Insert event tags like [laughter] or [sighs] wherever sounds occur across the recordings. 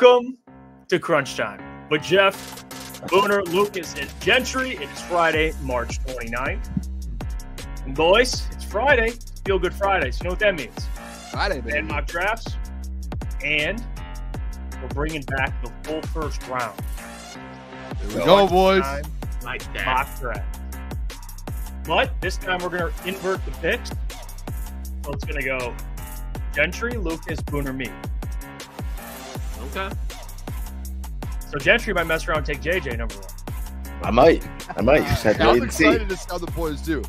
Welcome to Crunch Time with Jeff, Booner, Lukas, and Gentry. It's Friday, March 29th. And boys, it's Friday. Feel Good Fridays. You know what that means? Friday, baby. And mock drafts. And we're bringing back the full first round. Here we go, boys. Time Like that. mock draft. But this time we're going to invert the picks. So it's going to go Gentry, Lukas, Booner, me. Okay. So Gentry might mess around and take JJ number one. I might. I might. Just have to I'm wait and see. excited to see how the boys do.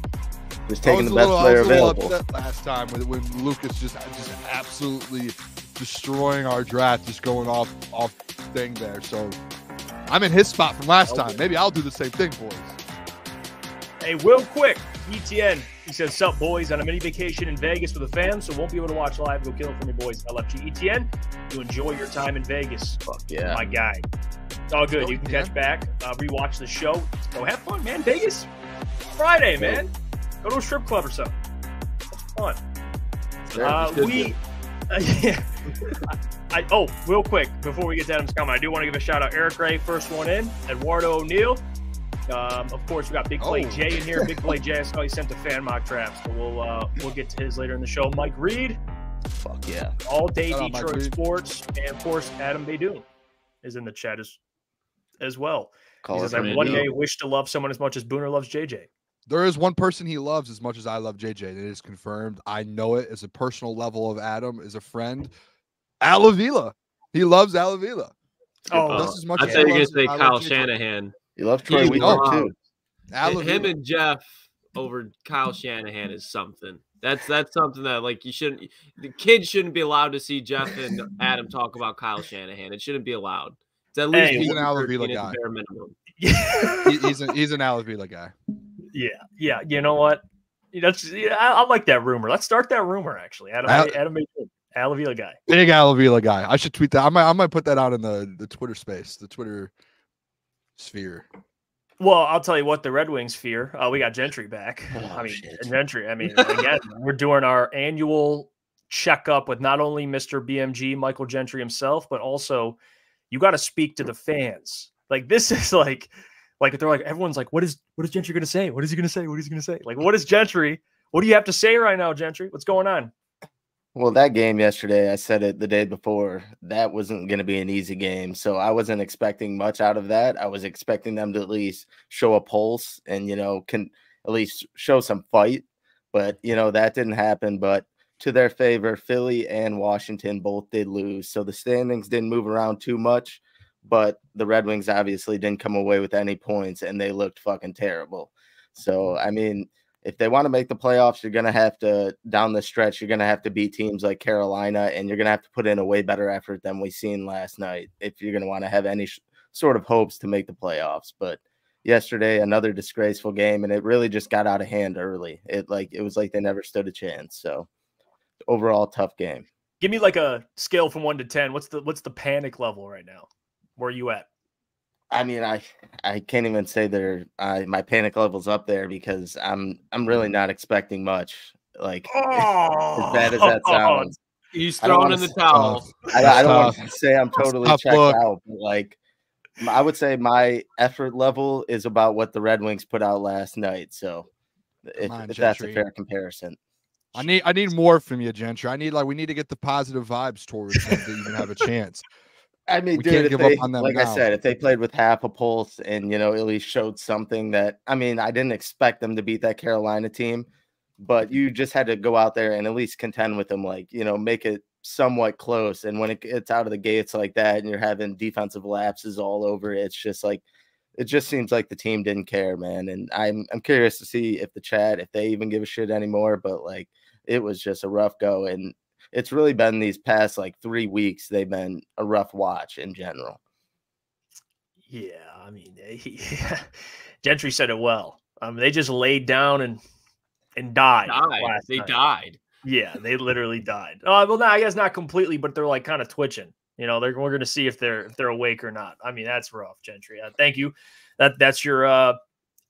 Just I taking was the a best little, player I was a little available. upset last time when, when Lukas just just absolutely destroying our draft, just going off off thing there. So I'm in his spot from last time. Maybe I'll do the same thing, boys. Hey, real quick, ETN. He says, Sup, boys, on a mini vacation in Vegas with a fan, so won't be able to watch live. Go kill it for me, boys. LFG ETN. You enjoy your time in Vegas. Fuck yeah. My guy. It's all good. Go, You can ETN. catch back, uh, rewatch the show. Go have fun, man. Vegas. Friday, man. Go to a strip club or something. It's fun. Uh, we, uh, [laughs] yeah. I, oh, real quick before we get to Adam's comment, I do want to give a shout out. Eric Ray, first one in. Eduardo O'Neill. Um, of course, we got Big Play Oh. Jay in here. Big Play [laughs] Jay. I saw he sent the fan mock drafts, so we'll uh, we'll get to his later in the show. Mike Reed, Fuck yeah. all day Shout Detroit sports, and of course Adam Baydoun is in the chat as as well. Call he says, "I one day wish to love someone as much as Booner loves JJ." There is one person he loves as much as I love JJ. It is confirmed. I know it as a personal level of Adam, as a friend. Alavila. He loves Alavila. Oh, Just as much I as thought you he were gonna loves- say I love Kyle JJ. Shanahan. You love Troy He's Weaver wrong. too. Alavila. Him and Jeff over Kyle Shanahan is something. That's that's something that like you shouldn't. The kids shouldn't be allowed to see Jeff and Adam talk about Kyle Shanahan. It shouldn't be allowed. It's at least Hey, he's an one Alavila thirteen at the guy. bare minimum. [laughs] He- he's, a, he's an Alavila guy. Yeah, yeah. You know what? That's yeah, I, I like that rumor. Let's start that rumor. Actually, Adam, Al- Adam, Baydoun, Alavila guy. Big Alavila guy. I should tweet that. I might I might put that out in the, the Twitter space, the Twitter sphere. Well, I'll tell you what, the Red Wings fear. Uh, we got Gentry back. Oh, [laughs] I mean, shit. Gentry. I mean, [laughs] again, we're doing our annual checkup with not only Mr. BMG, Michael Gentry himself, but also you got to speak to the fans. Like this [laughs] is like, like they're like everyone's like, what is what is Gentry going to say? What is he going to say? What is he going to say? Like, what is Gentry? What do you have to say right now, Gentry? What's going on? Well, that game yesterday, I said it the day before, that wasn't going to be an easy game. So I wasn't expecting much out of that. I was expecting them to at least show a pulse and, you know, can at least show some fight. But, you know, that didn't happen. But to their favor, Philly and Washington both did lose. So the standings didn't move around too much. But the Red Wings obviously didn't come away with any points and they looked fucking terrible. So, I mean, if they want to make the playoffs, you're going to have to down the stretch. You're going to have to beat teams like Carolina, and you're going to have to put in a way better effort than we seen last night if you're going to want to have any sh- sort of hopes to make the playoffs. But yesterday, another disgraceful game, and it really just got out of hand early. It like it was like they never stood a chance. So overall, tough game. Give me like a scale from one to ten. What's the what's the panic level right now? Where are you at? I mean, I I can't even say they're uh, my panic level's up there because I'm I'm really not expecting much. Like Oh, as bad as that sounds. [laughs] He's I don't throwing in wanna the say- towel. I, I don't want to [laughs] say I'm totally tough checked look. out, but like I would say my effort level is about what the Red Wings put out last night. So if, on, if that's a fair comparison. I need I need more from you, Gentry. I need like we need to get the positive vibes towards them to even have a chance. I mean, We dude, can't give up on them like now. I said, if they played with half a pulse and you know at least showed something that I mean, I didn't expect them to beat that Carolina team, but mm-hmm. you just had to go out there and at least contend with them, like you know, make it somewhat close. And when it, it's out of the gates like that, and you're having defensive lapses all over, it's just like it just seems like the team didn't care, man. And I'm I'm curious to see if the chat, if they even give a shit anymore. But like, it was just a rough go, and it's really been these past like three weeks. They've been a rough watch in general. Yeah, I mean, [laughs] he, Gentry said it well. Um, they just laid down and and died. Died. last They night. died. Yeah, they literally died. Uh, well, no, I guess not completely, but they're like kind of twitching. You know, they're we're going to see if they're if they're awake or not. I mean, that's rough, Gentry. Uh, thank you. That that's your uh,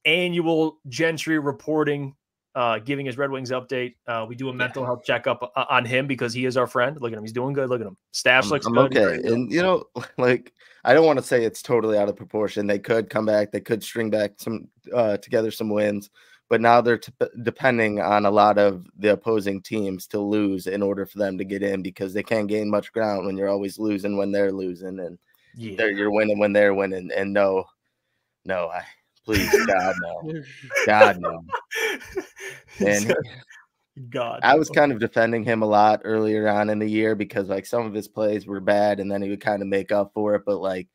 annual Gentry reporting uh, giving his Red Wings update. Uh, we do a mental health checkup uh, on him because he is our friend. Look at him; he's doing good. Look at him. Stash I'm, looks I'm good. okay. And you know, [laughs] like I don't want to say it's totally out of proportion. They could come back. They could string back some uh, together some wins, but now they're t- depending on a lot of the opposing teams to lose in order for them to get in because they can't gain much ground when you're always losing when they're losing and Yeah. they're you're winning when they're winning. And no, no, I please God no, [laughs] God no. And God, I was kind of defending him a lot earlier on in the year because like some of his plays were bad and then he would kind of make up for it. But like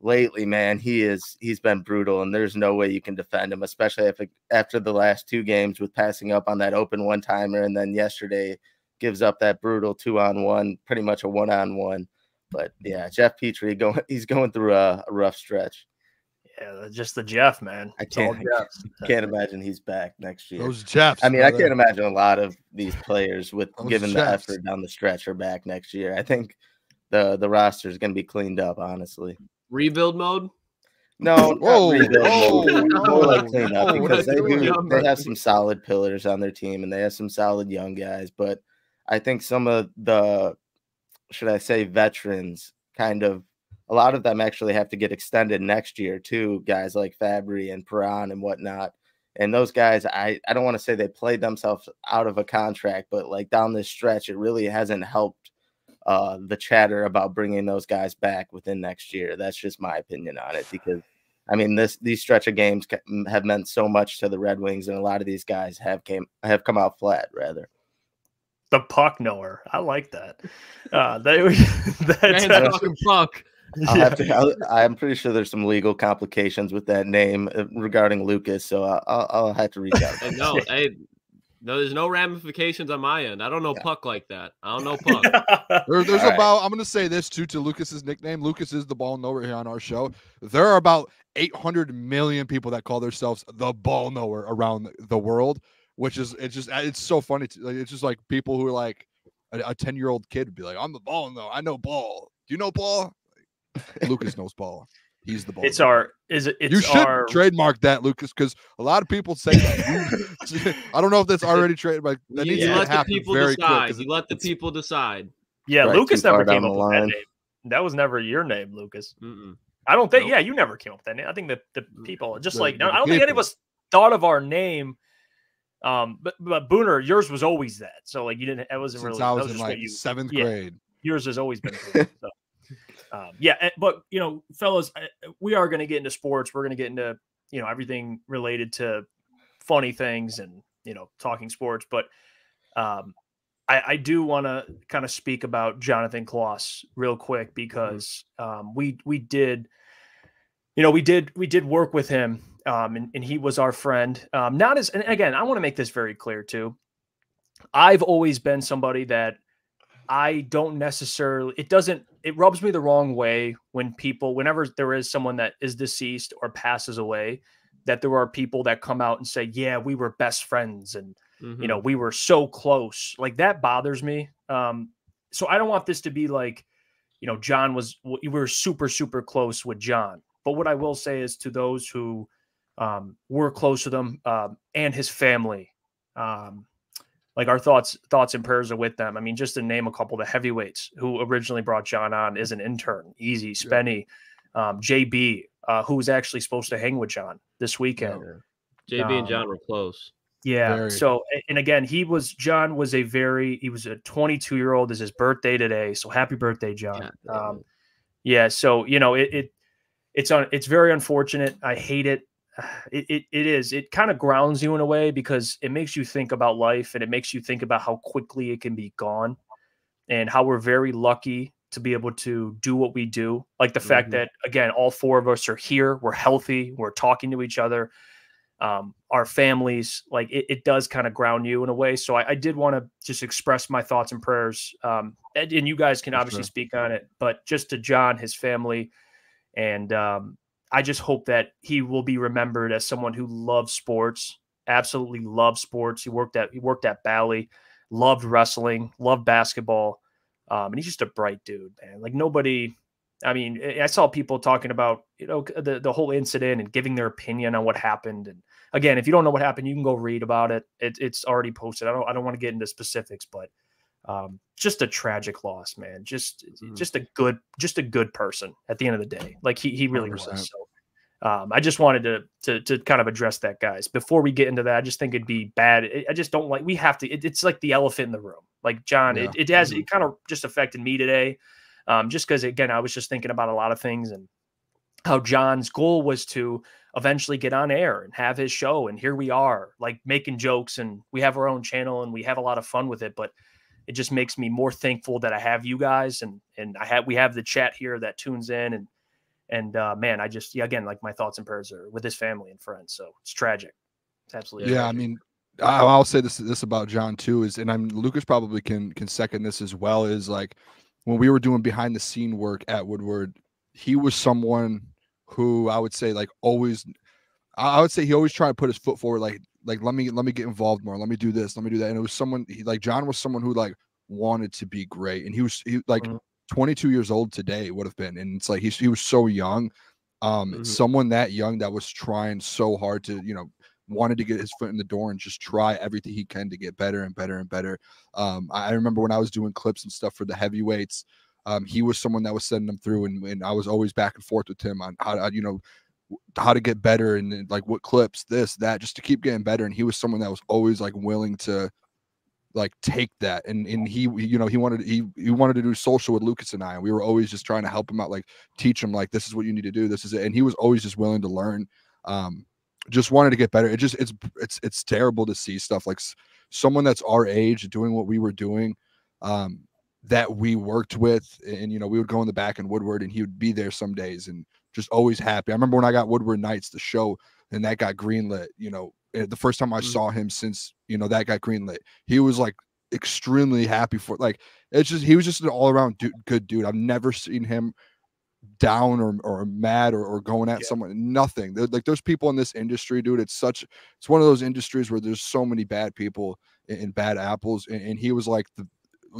lately, man, he is he's been brutal and there's no way you can defend him, especially if after the last two games with passing up on that open one timer and then yesterday gives up that brutal two on one, pretty much a one on one. But yeah, Jeff Petry [laughs] going he's going through a, a rough stretch. Yeah, just the Jeff man. I can't- Jeff. Can't imagine he's back next year. Those Jeffs. I mean, I can't imagine a lot of these players with Those given the effort down the stretch are back next year. I think the the roster is going to be cleaned up. Honestly, Rebuild mode. no, not Whoa, rebuild, whoa, more- more like whoa, clean up because they do they have some solid pillars on their team and they have some solid young guys. But I think some of the should I say veterans kind of a lot of them actually have to get extended next year too. Guys like Fabbri and Perron and whatnot. And those guys, I, I don't want to say they played themselves out of a contract, but like down this stretch, it really hasn't helped uh, the chatter about bringing those guys back within next year. That's just my opinion on it because I mean this these stretch of games have meant so much to the Red Wings, and a lot of these guys have came have come out flat rather. The puck knower. I like that. Uh, they, that Man's uh, fucking fuck. I'll yeah. have to. [laughs] I'll, I'm pretty sure there's some legal complications with that name uh, regarding Lukas, so I'll, I'll, I'll have to reach out. Hey, no, hey, no, there's no ramifications on my end. I don't know Yeah. puck like that. I don't know [laughs] puck. There, there's All right. about. I'm going to say this too to Lukas's nickname. Lukas is the ball knower here on our show. There are about 800 million people that call themselves the ball knower around the world, which is it's just it's so funny. To, like, it's just like people who are like a 10 year old kid would be like, "I'm the ball knower. I know ball. Do you know ball?" Like, [laughs] Lukas knows ball. He's the ball. it's knower. our is it it's you should our trademark that, Lukas, because a lot of people say that. [laughs] I don't know if that's already trademarked. That you needs you to let the happen people very quick. You let the people decide. yeah. Right, Lukas never came up the with that name. That was never your name, Lukas. Mm-mm. I don't think. Nope. Yeah, you never came up with that name. I think that the people just The- like the I don't think any of us thought of our name. Um, but but Booner, yours was always that. So like you didn't. It wasn't since really. I that was was in just like you. seventh yeah. grade. yours has always been [laughs] Booner, so. Um, yeah eh, but you know fellas eh, we are going to get into sports. We're going to get into you know everything related to funny things and you know talking sports but um i, I do want to kind of speak about jonathan kloss real quick because um we we did you know we did we did work with him um and, and he was our friend. Um not as and again i want to make this very clear too. I've always been somebody that I don't necessarily it doesn't it rubs me the wrong way when people whenever there is someone that is deceased or passes away that there are people that come out and say yeah we were best friends and Mm-hmm. you know we were so close like that bothers me um so I don't want this to be like you know John was we were super super close with John but what I will say is to those who um were close to them um and his family um like our thoughts thoughts and prayers are with them. I mean, just to name a couple, the heavyweights who originally brought John on is an intern, Easy, Spenny, um, JB, uh, who was actually supposed to hang with John this weekend. JB and Um, John were close. Yeah. Very. So, and again, he was John was a very he was a 22 year old. Is his birthday today? So happy birthday, John. God damn Um, yeah. So you know it, it it's on it's very unfortunate. I hate it. [sighs] It it, it is. It kind of grounds you in a way because it makes you think about life and it makes you think about how quickly it can be gone, and how we're very lucky to be able to do what we do. Like the fact Mhm. that again, all four of us are here. We're healthy. We're talking to each other um, our families like it, it does kind of ground you in a way so i, I did want to just express my thoughts and prayers um, and, and you guys can obviously sure. speak on it but just to john his family and um, i just hope that he will be remembered as someone who loves sports absolutely loves sports he worked at he worked at bally loved wrestling loved basketball um, and he's just a bright dude man like nobody I mean, I saw people talking about you know the the whole incident and giving their opinion on what happened. And again, if you don't know what happened, you can go read about it. it it's already posted. I don't I don't want to get into specifics, but um, just a tragic loss, man. Just mm-hmm. just a good just a good person at the end of the day. Like he he really 100%. was. So um, I just wanted to, to to kind of address that, guys. Before we get into that, I just think it'd be bad. I just don't like. We have to. It, it's like the elephant in the room. Like John, yeah. it, it has. Mm-hmm. It kind of just affected me today, um, just because again, I was just thinking about a lot of things and how John's goal was to eventually get on air and have his show, and here we are, like making jokes, and we have our own channel, and we have a lot of fun with it. But it just makes me more thankful that I have you guys, and and I have we have the chat here that tunes in and and uh, man, I just yeah, again, like my thoughts and prayers are with his family and friends. So it's tragic. It's absolutely yeah. Tragic. I mean, I'll say this this about John too is, and I'm Lukas probably can can second this as well. Is like when we were doing behind the scene work at Woodward, he was someone who I would say like always. I would say he always tried to put his foot forward, like like let me let me get involved more, let me do this, let me do that. And it was someone he, like John was someone who like wanted to be great, and he was he like mm-hmm. 22 years old today would have been. And it's like he, he was so young. Um, mm-hmm. someone that young that was trying so hard to, you know, wanted to get his foot in the door and just try everything he can to get better and better and better. Um, I remember when I was doing clips and stuff for the heavyweights, um, he was someone that was sending them through, and, and I was always back and forth with him on how to, you know, how to get better and like what clips, this, that, just to keep getting better. And he was someone that was always like willing to like take that and and he you know he wanted he he wanted to do social with Lukas and I and we were always just trying to help him out like teach him like this is what you need to do this is it and he was always just willing to learn um just wanted to get better it just it's it's it's terrible to see stuff like someone that's our age doing what we were doing um that we worked with and you know we would go in the back in Woodward and he would be there some days and just always happy I remember when I got Woodward Nights the show and that got greenlit you know Eh, the first time I mm-hmm. saw him since you know that got greenlit. He was like extremely happy for like it's just he was just an all around dude, good dude. I've never seen him down or, or mad or, or going at yeah. someone. Nothing. They're, like there's people in this industry, dude. It's such it's one of those industries where there's so many bad people and, and bad apples, and, and, he was like the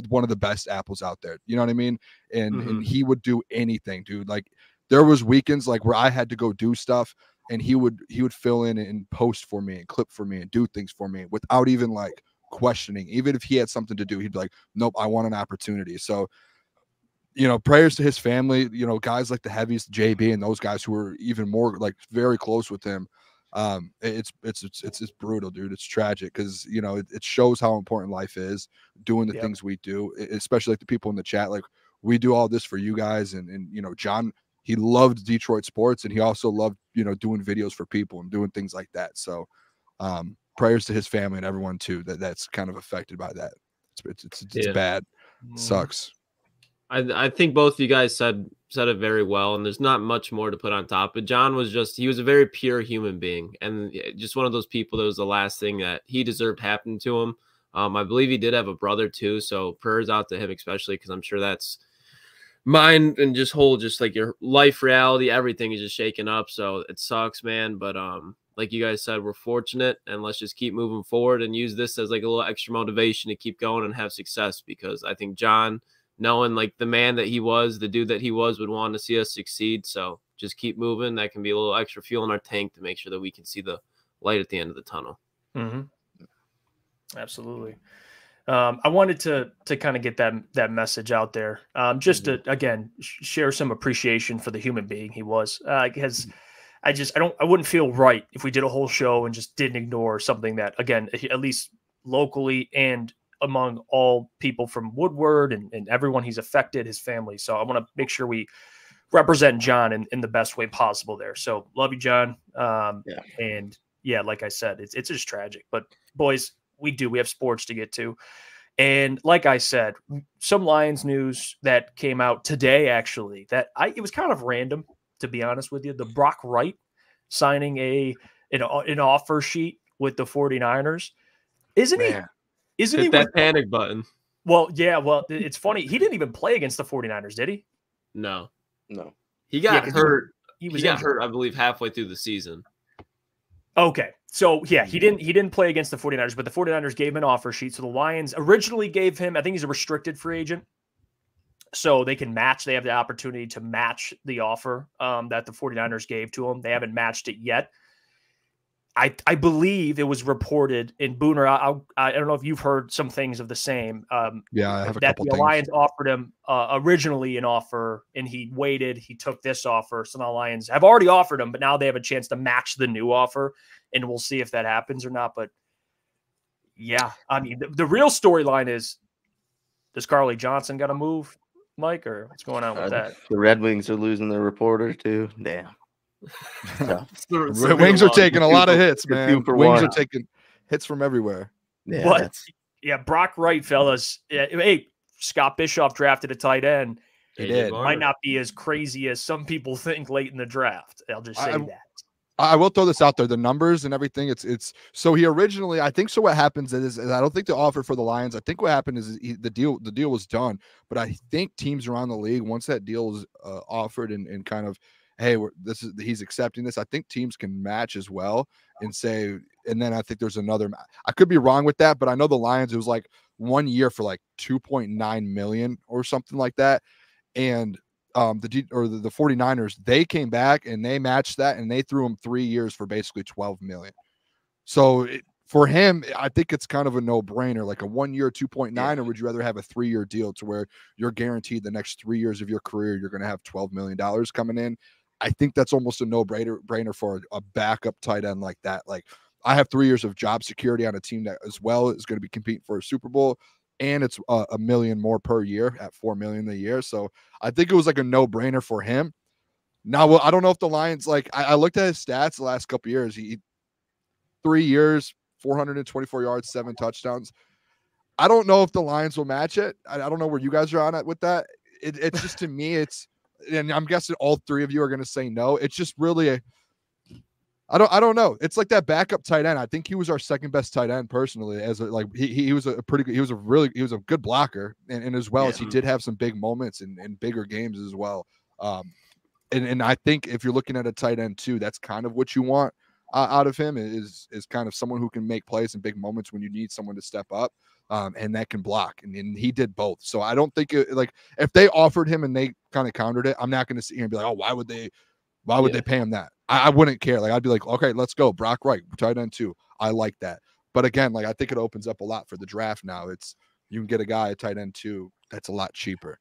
one of the best apples out there. You know what I mean? And mm-hmm. and he would do anything, dude. Like there was weekends like where I had to go do stuff and he would he would fill in and post for me and clip for me and do things for me without even like questioning. Even if he had something to do he'd be like nope i want an opportunity. So you know prayers to his family you know guys like the heavies jb and those guys who were even more like very close with him um it's it's it's it's, it's brutal dude. It's tragic because you know it, it, shows how important life is doing the yep. things we do especially like the people in the chat like we do all this for you guys and and you know john he loved Detroit sports and he also loved, you know, doing videos for people and doing things like that. So um prayers to his family and everyone too that that's kind of affected by that. It's it's, it's, it's yeah. bad. It mm. sucks. I I think both of you guys said said it very well, and there's not much more to put on top. But John was just he was a very pure human being, and just one of those people that was the last thing that he deserved happened to him. Um, I believe he did have a brother too, so prayers out to him, especially because I'm sure that's mind and just whole just like your life reality everything is just shaken up so it sucks man but um like you guys said we're fortunate and let's just keep moving forward and use this as like a little extra motivation to keep going and have success because i think john knowing like the man that he was the dude that he was would want to see us succeed so just keep moving. That can be a little extra fuel in our tank to make sure that we can see the light at the end of the tunnel. Mm-hmm. absolutely um, I wanted to to kind of get that that message out there, um, just to mm-hmm. again share some appreciation for the human being he was. Uh, because mm-hmm. I just I don't I wouldn't feel right if we did a whole show and just didn't ignore something that again at least locally and among all people from Woodward and, and everyone he's affected, his family. So I want to make sure we represent John in, in the best way possible there. So love you, John. Um, yeah. And yeah, like I said, it's it's just tragic. But boys, we do. We have sports to get to. And like I said, some Lions news that came out today, actually, that I it was kind of random, to be honest with you. The Brock Wright signing a an, an offer sheet with the 49ers. Isn't Man. he? Isn't Hit he that with, panic button? Well, yeah, well, it's funny. He didn't even play against the 49ers, did he? No. No. He got yeah, hurt. He, was he got hurt, I believe, halfway through the season. Okay. So yeah, he didn't he didn't play against the 49ers, but the 49ers gave him an offer sheet. So the Lions originally gave him, I think he's a restricted free agent. so they can match. They have the opportunity to match the offer um, that the 49ers gave to him. They haven't matched it yet. I, I believe it was reported in Booner. I, I, I don't know if you've heard some things of the same. Um, yeah, I have that the things. Lions offered him uh, originally an offer, and he waited. He took this offer. So now Lions have already offered him, but now they have a chance to match the new offer, and we'll see if that happens or not. But yeah, I mean, the, the real storyline is: Does Carly Johnson got to move, Mike, or what's going on with Uh, that? The Red Wings are losing their reporter too. Damn. [laughs] Tough. It's the- it's the Wi- real Wings are taking a lot of hits, man. for Wings are taking hits from everywhere. Yeah, What? that's- Yeah, Brock Wright, fellas. Yeah, Hey, Scott Bischoff drafted a tight end. He did. Might not be as crazy as some people [laughs] think late in the draft. I'll just say I- that. I will throw this out there: the numbers and everything. It's it's so he originally. I think so. What happens is, is I don't think the offer for the Lions. I think what happened is he, the deal the deal was done, but I think teams around the league once that deal is uh, offered and, and kind of, hey, this is he's accepting this. I think teams can match as well and say, and then I think there's another. I could be wrong with that, but I know the Lions. It was like one year for like 2.9 million or something like that, and um the D, or the, the 49ers they came back and they matched that and they threw him 3 years for basically 12 million. So it, for him I think it's kind of a no-brainer like a 1 year 2.9 Yeah. or would you rather have a 3-year deal to where you're guaranteed the next 3 years of your career you're going to have 12 million dollars coming in. I think that's almost a no-brainer brainer for a backup tight end like that like I have 3 years of job security on a team that as well is going to be competing for a Super Bowl and it's a, a million more per year at 4 million a year. So I think it was like a no brainer for him. Now, well, I don't know if the Lions like. I, I looked at his stats the last couple years. He three years, 424 yards, seven touchdowns. I don't know if the Lions will match it. I, I don't know where you guys are on it with that. It, it's just to me, it's and I'm guessing all three of you are going to say no. It's just really a. I don't. I don't know. It's like that backup tight end. I think he was our second best tight end personally. As a, like he, he was a pretty good. He was a really he was a good blocker, and, and as well as he did have some big moments in, in bigger games as well. Um, and and I think if you're looking at a tight end too, that's kind of what you want uh, out of him is is kind of someone who can make plays in big moments when you need someone to step up, um, and that can block. And, and he did both. So I don't think it, like if they offered him and they kind of countered it, I'm not going to sit here and be like, oh, why would they? Why would Yeah. they pay him that? I, I wouldn't care. Like I'd be like, okay, let's go, Brock Wright, tight end two. I like that. But again, like I think it opens up a lot for the draft now. It's you can get a guy at tight end two that's a lot cheaper.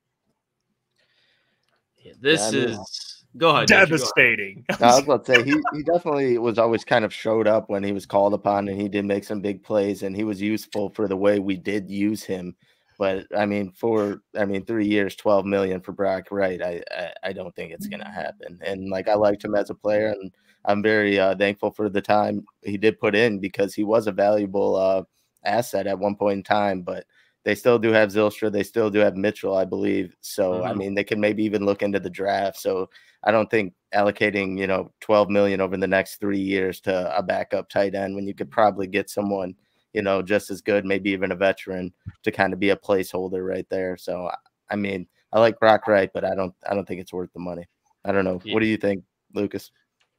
Yeah, this I mean- is go ahead. Josh, go ahead. Devastating. No, I was about to say he, he definitely was always kind of showed up when he was called upon and he did make some big plays and he was useful for the way we did use him. But I mean, for I mean, three years, twelve million for Brock Wright, I, I I don't think it's gonna happen. And like I liked him as a player, and I'm very uh, thankful for the time he did put in because he was a valuable uh, asset at one point in time. But they still do have Zylstra, they still do have Mitchell, I believe. So I Mhm. mean, they can maybe even look into the draft. So I don't think allocating, you know, 12 million over the next three years to a backup tight end when you could probably get someone, you know, just as good, maybe even a veteran to kind of be a placeholder right there. So I mean, I like Brock Wright, but I don't I don't think it's worth the money. I don't know. Yeah. What do you think, Lukas?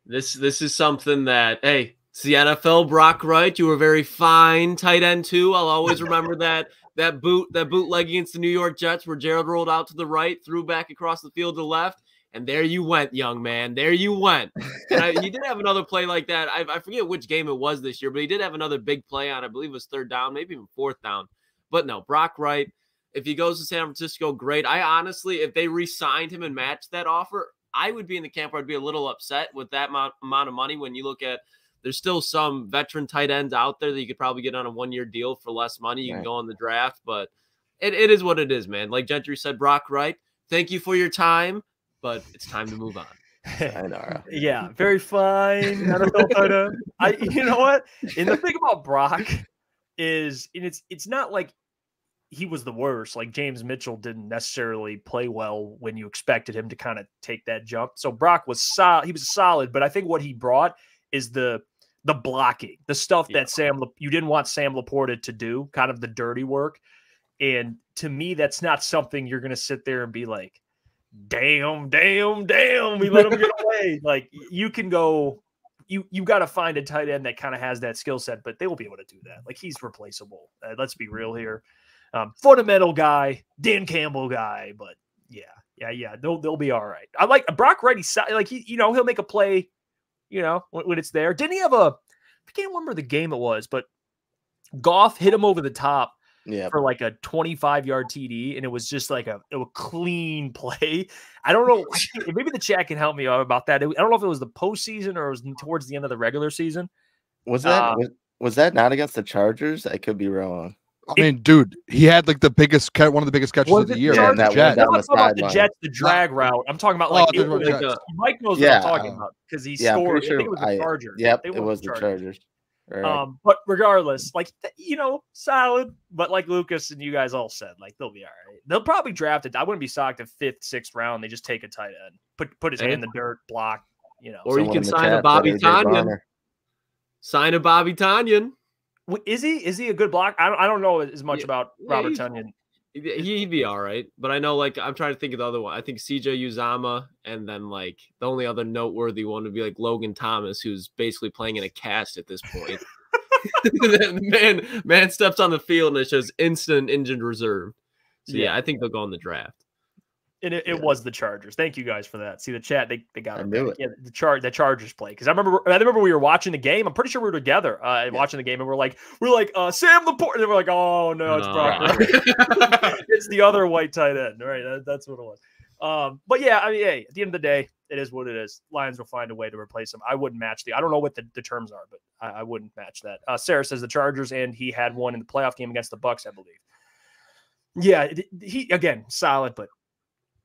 This this is something that hey, it's the NFL. Brock Wright, you were very fine tight end too. I'll always remember that that boot that bootleg against the New York Jets where Gerald rolled out to the right, threw back across the field to the left, and there you went, young man. There you went. And I, he did have another play like that. I, I forget which game it was this year, but he did have another big play on. I believe it was third down, maybe even fourth down. But no, Brock Wright. If he goes to San Francisco, great. I honestly, if they re-signed him and matched that offer, I would be in the camp where I'd be a little upset with that amount, amount of money when you look at there's still some veteran tight ends out there that you could probably get on a one year deal for less money. You can go on the draft, but it, it is what it is, man. Like Gentry said, Brock Wright, thank you for your time, but it's time to move on. I [laughs] yeah, very fine. NFL tight end. I, you know what? And the thing about Brock is, and it's it's not like he was the worst. Like James Mitchell didn't necessarily play well when you expected him to kind of take that jump. So Brock was solid. He was solid, but I think what he brought is the the blocking, the stuff Yeah. that Sam La- you didn't want Sam Laporta to do, kind of the dirty work. And to me, that's not something you're going to sit there and be like, damn, damn, damn, we let him get away. [laughs] Like you can go, you you got to find a tight end that kind of has that skill set, but they will be able to do that. Like he's replaceable. Uh, let's be real here. Um, fundamental guy, Dan Campbell guy, but Yeah, yeah, yeah. They'll they'll be all right. I like Brock Reddy. Like he, you know, he'll make a play. You know, when, when it's there. Didn't he have a? I can't remember the game it was, but Goff hit him over the top Yeah. for like a 25 yard TD, and it was just like a, a clean [laughs] play. I don't know. Maybe the chat can help me out about that. I don't know if it was the postseason or it was towards the end of the regular season. Was that Uh, was, was that not against the Chargers? I could be wrong. I mean, dude, he had like the biggest catch, one of the biggest catches Was of the year. Yeah, with the that one Jets. down I'm the not talking about the. Jets, the drag route. I'm talking about Oh, like, I it thought you were was- Like, uh, Mike knows Yeah, what I'm talking uh, about because he Yeah, scored. pretty I think it was sure. the I, Chargers. yep, They it was the Chargers. Right. Um, but regardless, like you know, solid. But like Lukas and you guys all said, like they'll be all right. They'll probably draft it. I wouldn't be shocked if fifth, sixth round they just take a tight end, put put his hand in the dirt, block. You know, Or you can sign a Bobby said AJ Tonyan. Sign a Bobby Tonyan. Is he is he a good block? I don't I don't know as much Yeah, about Robert he's- Tonyan. He- He'd be all right, but I know like I'm trying to think of the other one. I think CJ Uzomah, and then like the only other noteworthy one would be like Logan Thomas, who's basically playing in a cast at this point. [laughs] [laughs] Man, man steps on the field and it shows instant injured reserve. So yeah, Yeah. I think they'll go in the draft. And it, it Yeah. was the Chargers. Thank you guys for that. See the chat, they, they got I it. knew it. Yeah, the char the Chargers play. Because I remember I remember we were watching the game. I'm pretty sure we were together uh Yeah. watching the game and we're like, we're like, uh Sam Laporta. And we're like, oh no, it's No. Brock. [laughs] Purdy. [laughs] it's the other white tight end. Right. That, that's what it was. Um, but yeah, I mean, hey, at the end of the day, it is what it is. Lions will find a way to replace him. I wouldn't match the I don't know what the, the terms are, but I, I wouldn't match that. Uh Sarah says the Chargers, and he had one in the playoff game against the Bucks, I believe. Yeah, he again solid, but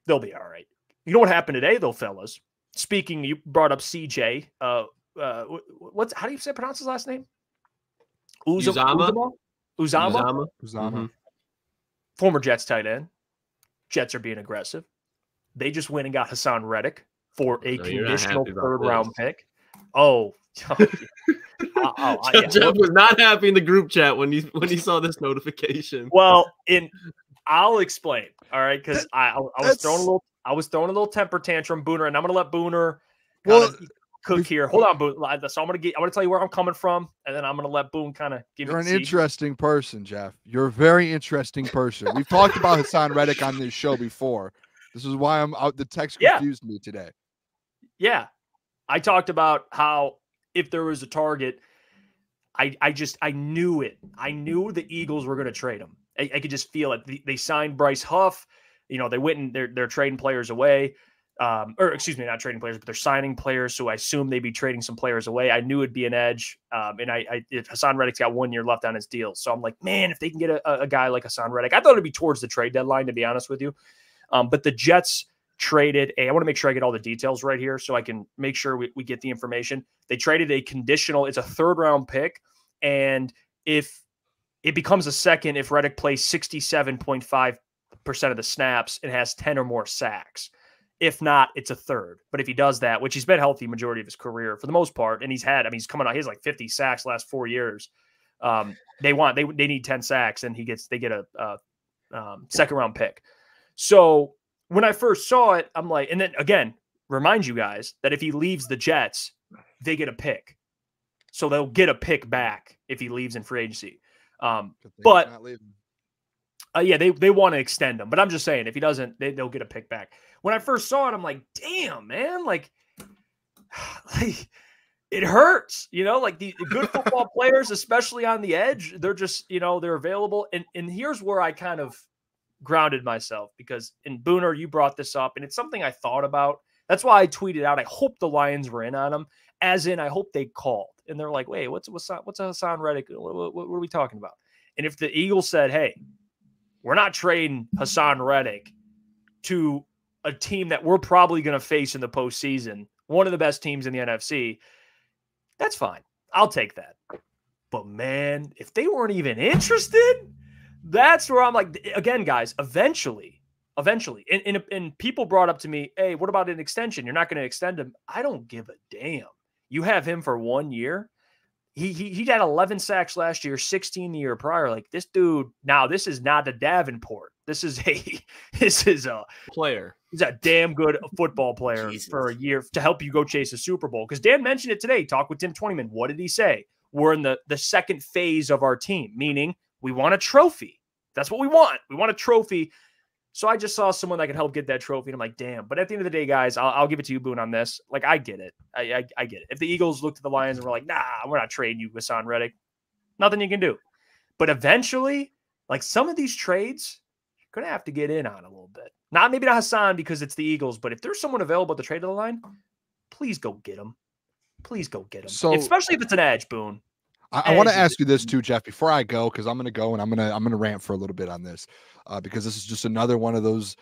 they'll be all right. You know what happened today, though, fellas? Speaking, you brought up CJ. Uh, uh, what's how do you say pronounce his last name? Uz- Uzomah? Uzomah? Uzomah, Uzomah? Uzomah. Mhm. former Jets tight end. Jets are being aggressive. They just went and got Haason Reddick for a No, conditional happy about third this. round pick. Oh, oh, [laughs] yeah. Oh, oh, uh, yeah. Jeff was not happy in the group chat when he when he saw this notification. Well, in I'll explain. All right, because I, I I was throwing a little I was throwing a little temper tantrum, Booner, and I'm gonna let Booner Well, cook here. Hold on, Boone. So I'm gonna get I'm gonna tell you where I'm coming from, and then I'm gonna let Boone kind of give You're an see. interesting person, Jeff. You're a very interesting person. We've talked about Haason Reddick on this show before. This is why I'm out. The text Yeah. confused me today. Yeah. I talked about how if there was a target, I I just I knew it. I knew the Eagles were going to trade him. I, I could just feel it. They, signed Bryce Huff. You know, they went and they're they're trading players away. Um, or excuse me, not trading players, but they're signing players. So I assume they'd be trading some players away. I knew it'd be an edge. Um, and I, I if Haason Reddick's got one year left on his deal. So I'm like, man, if they can get a, a guy like Haason Reddick, I thought it'd be towards the trade deadline, to be honest with you. Um, but the Jets traded a, I want to make sure I get all the details right here so I can make sure we, we get the information. They traded a conditional, it's a third round pick. And if it becomes a second, if Reddick plays 67.5% of the snaps and has 10 or more sacks. If not, it's a third. But if he does that, which he's been healthy majority of his career for the most part, and he's had, I mean, he's coming out, he has like 50 sacks last four years. Um, they want, they, they need 10 sacks and he gets, they get a, a um, second round pick. So when I first saw it, I'm like, and then again, remind you guys that if he leaves the Jets, they get a pick. So they'll get a pick back if he leaves in free agency. Um, Good thing he's But- uh, yeah, they they want to extend him, but I'm just saying if he doesn't, they, they'll get a pick back. When I first saw it, I'm like, damn, man, like, [sighs] like it hurts, you know, like the the good football [laughs] players, especially on the edge, they're just, you know, they're available. And and here's where I kind of grounded myself because in Booner, you brought this up, and it's something I thought about. That's why I tweeted out, I hope the Lions were in on him, as in I hope they called. And they're like, wait, what's what's what's a Haason Reddick? What, what, what are we talking about? And if the Eagles said, hey, we're not trading Haason Reddick to a team that we're probably going to face in the postseason, one of the best teams in the NFC, that's fine. I'll take that. But man, if they weren't even interested, that's where I'm like, again, guys, eventually, eventually, and, and, and people brought up to me, hey, what about an extension? You're not going to extend him. I don't give a damn. You have him for one year. He, he he had 11 sacks last year, 16 the year prior. Like this dude. Now this is not a Davenport. This is a [laughs] this is a Player. he's a damn good football player for a year to help you go chase a Super Bowl. Because Dan mentioned it today. Talk with Tim Twentyman. What did he say? We're in the the second phase of our team, meaning we want a trophy. That's what we want. We want a trophy. So I just saw someone that could help get that trophy, and I'm like, damn. But at the end of the day, guys, I'll, I'll give it to you, Boone, on this. Like, I get it. I, I, I get it. If the Eagles looked at the Lions and were like, nah, we're not trading you, Haason Reddick, nothing you can do. But eventually, like some of these trades, you're gonna have to get in on a little bit. Not maybe not Haason because it's the Eagles, but if there's someone available the trade of the line, please go get him. Please go get him. So- especially if it's an edge, Boone. I, I want to ask you this too, Jeff, before I go, because I'm gonna go and I'm gonna I'm gonna rant for a little bit on this, uh, because this is just another one of those,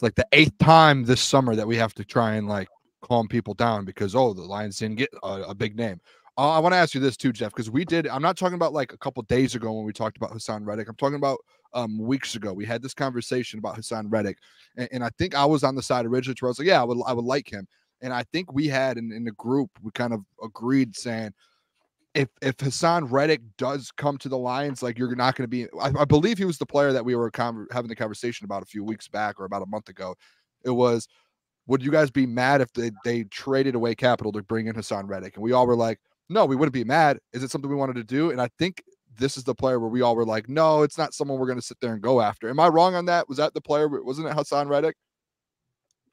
like the eighth time this summer that we have to try and like calm people down because oh the Lions didn't get a, a big name. Uh, I want to ask you this too, Jeff, because we did. I'm not talking about like a couple days ago when we talked about Haason Reddick. I'm talking about um, weeks ago. We had this conversation about Haason Reddick, and, and I think I was on the side originally where I was like, yeah, I would I would like him, and I think we had in, in the group we kind of agreed saying if if Haason Reddick does come to the Lions, like you're not going to be. I, I believe he was the player that we were conver- having the conversation about a few weeks back or about a month ago. It was, would you guys be mad if they they traded away capital to bring in Haason Reddick? And we all were like, no, we wouldn't be mad. Is it something we wanted to do? And I think this is the player where we all were like, no, it's not someone we're going to sit there and go after. Am I wrong on that? Was that the player? Wasn't it Haason Reddick?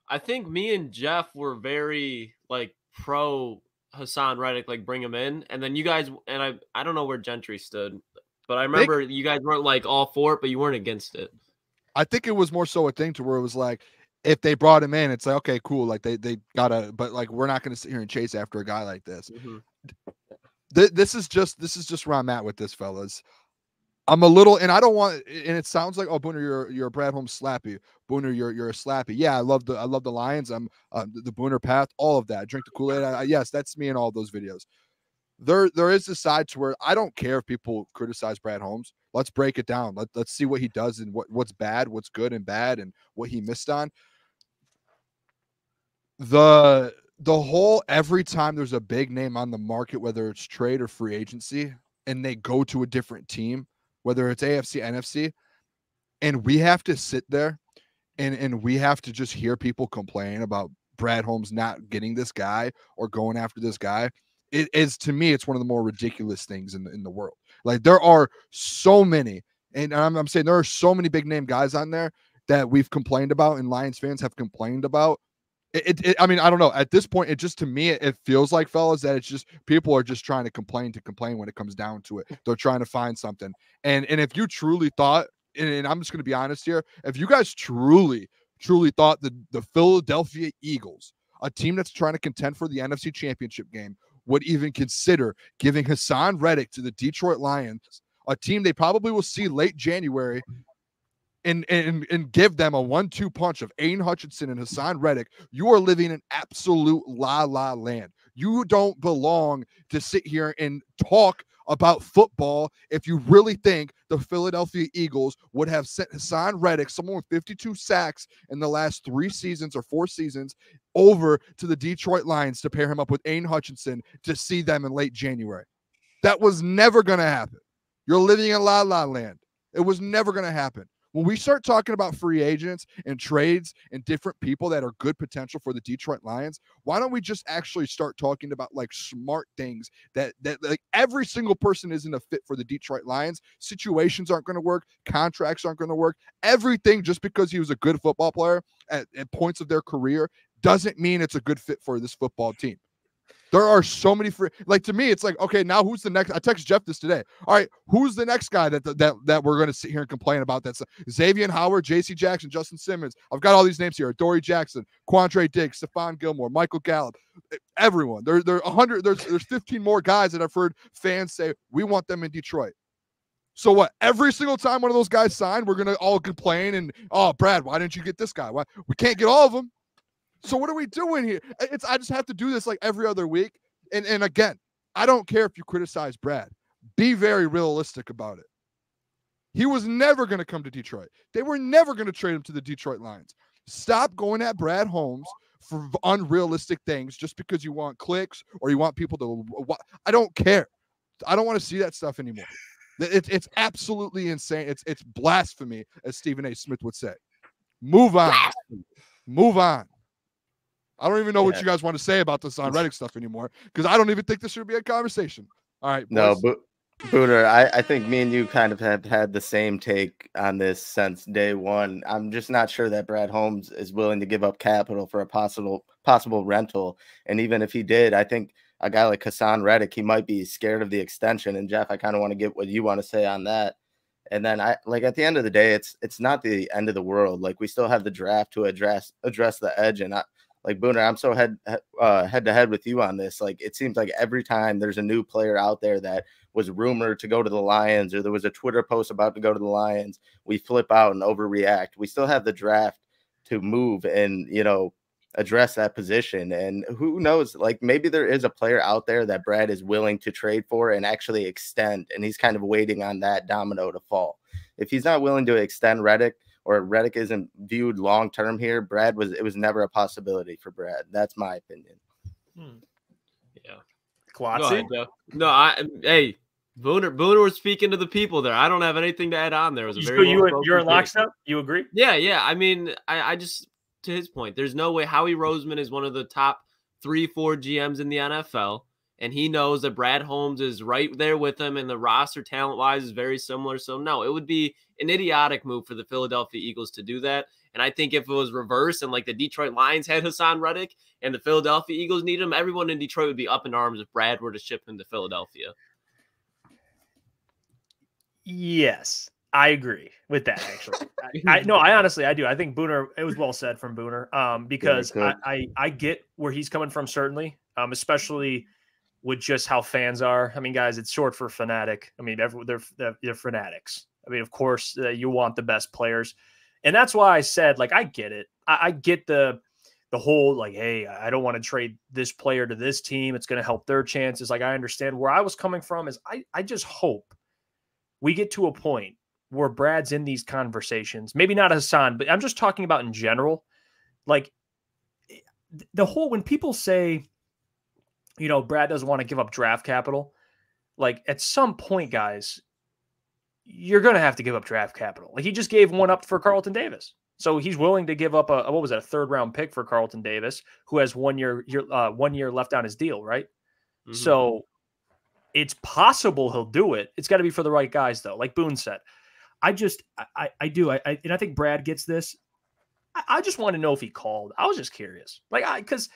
I think me and Jeff were very like pro Haason Reddick, like bring him in, and then you guys and I I don't know where Gentry stood, but I remember you guys weren't like all for it, but you weren't against it. I think it was more so a thing to where it was like, if they brought him in, it's like okay, cool, like they they gotta, but like we're not gonna sit here and chase after a guy like this. Mhm. Th- this is just this is just where I'm at with this, fellas. I'm a little, and I don't want, and it sounds like, oh, Booner, you're you're a Brad Holmes slappy. Booner, you're you're a slappy. Yeah, I love the I love the Lions. I'm uh, the, the Booner path, all of that. Drink the Kool Aid. Yes, that's me in all those videos. There there is a side to where I don't care if people criticize Brad Holmes. Let's break it down. Let, let's see what he does and what what's bad, what's good and bad, and what he missed on. The the whole every time there's a big name on the market, whether it's trade or free agency, and they go to a different team, whether it's AFC, NFC, and we have to sit there and and we have to just hear people complain about Brad Holmes not getting this guy or going after this guy. It is to me, it's one of the more ridiculous things in the, in the world. Like there are so many, and I'm, I'm saying there are so many big name guys on there that we've complained about, and Lions fans have complained about. It, it, I mean, I don't know. At this point, it just to me, it, it feels like, fellas, that it's just people are just trying to complain to complain when it comes down to it. Mm. They're trying to find something. And and if you truly thought, and, and I'm just going to be honest here, if you guys truly, truly thought that the Philadelphia Eagles, a team that's trying to contend for the NFC Championship game, would even consider giving Haason Reddick to the Detroit Lions, a team they probably will see late January, and and and give them a one-two punch of Aidan Hutchinson and Haason Reddick, you are living in absolute la la land. You don't belong to sit here and talk about football if you really think the Philadelphia Eagles would have sent Haason Reddick, someone with 52 sacks in the last three seasons or four seasons, over to the Detroit Lions to pair him up with Aidan Hutchinson to see them in late January. That was never going to happen. You're living in la la land. It was never going to happen. When we start talking about free agents and trades and different people that are good potential for the Detroit Lions, why don't we just actually start talking about like smart things that that like every single person isn't a fit for the Detroit Lions. Situations aren't going to work, contracts aren't going to work. Everything just because he was a good football player at, at points of their career doesn't mean it's a good fit for this football team. There are so many free like to me, it's like, okay, now who's the next? I text Jeff this today. All right, who's the next guy that that that we're gonna sit here and complain about? That's Xavier Howard, JC Jackson, Justin Simmons. I've got all these names here. Dory Jackson, Quandre Diggs, Stephon Gilmore, Michael Gallup, everyone. There, there are hundred, there's there's 15 more guys that I've heard fans say we want them in Detroit. So what? Every single time one of those guys signed, we're gonna all complain and oh, Brad, why didn't you get this guy? Why we can't get all of them? So what are we doing here? It's I just have to do this like every other week. And and again, I don't care if you criticize Brad. Be very realistic about it. He was never going to come to Detroit. They were never going to trade him to the Detroit Lions. Stop going at Brad Holmes for unrealistic things just because you want clicks or you want people to. I don't care. I don't want to see that stuff anymore. It's it's absolutely insane. It's it's blasphemy, as Stephen A. Smith would say. Move on. Move on. I don't even know what you guys want to say about this on Reddit stuff anymore because I don't even think this should be a conversation. All right. No, boys. but Booner, I, I think me and you kind of have had the same take on this since day one. I'm just not sure that Brad Holmes is willing to give up capital for a possible possible rental. And even if he did, I think a guy like Haason Reddick, he might be scared of the extension. And Jeff, I kind of want to get what you want to say on that. And then I like at the end of the day, it's it's not the end of the world. Like we still have the draft to address address the edge. And I like Booner, I'm so head uh, head to head with you on this. Like it seems like every time there's a new player out there that was rumored to go to the Lions or there was a Twitter post about to go to the Lions, we flip out and overreact. We still have the draft to move and, you know, address that position. And who knows, like maybe there is a player out there that Brad is willing to trade for and actually extend. And he's kind of waiting on that domino to fall. If he's not willing to extend Reddick or Reddick isn't viewed long term here, Brad was it was never a possibility for Brad. That's my opinion. Hmm. Yeah. Klotzy? No, I hey, Booner, Booner was speaking to the people there. I don't have anything to add on there. It was a very so you you're in lockstep. You agree? Yeah, yeah. I mean, I, I just to his point, there's no way Howie Roseman is one of the top three, four GMs in the NFL, and he knows that Brad Holmes is right there with him, and the roster talent wise is very similar. So no, it would be an idiotic move for the Philadelphia Eagles to do that. And I think if it was reversed and like the Detroit Lions had Haason Reddick and the Philadelphia Eagles need him, everyone in Detroit would be up in arms if Brad were to ship him to Philadelphia. Yes, I agree with that. Actually, I, I no, I [laughs] honestly I do. I think Booner. It was well said from Booner, um, because yeah, I, I, I get where he's coming from certainly, um, especially with just how fans are. I mean, guys, it's short for fanatic. I mean, they're they're, they're fanatics. I mean, of course, uh, you want the best players, and that's why I said like I get it. I, I get the the whole like, hey, I don't want to trade this player to this team. It's going to help their chances. Like I understand where I was coming from. Is I I just hope we get to a point where Brad's in these conversations, maybe not Haason, but I'm just talking about in general. Like eh, the whole, when people say, you know, Brad doesn't want to give up draft capital, like at some point, guys, you're going to have to give up draft capital. Like he just gave one up for Carlton Davis. So he's willing to give up a, what was that, a third round pick for Carlton Davis, who has one year, year uh, one year left on his deal, right? Mm-hmm. So it's possible he'll do it. It's got to be for the right guys, though. Like Boone said, I just, I, I do, I, I, and I think Brad gets this. I, I just want to know if he called. I was just curious, like, I, because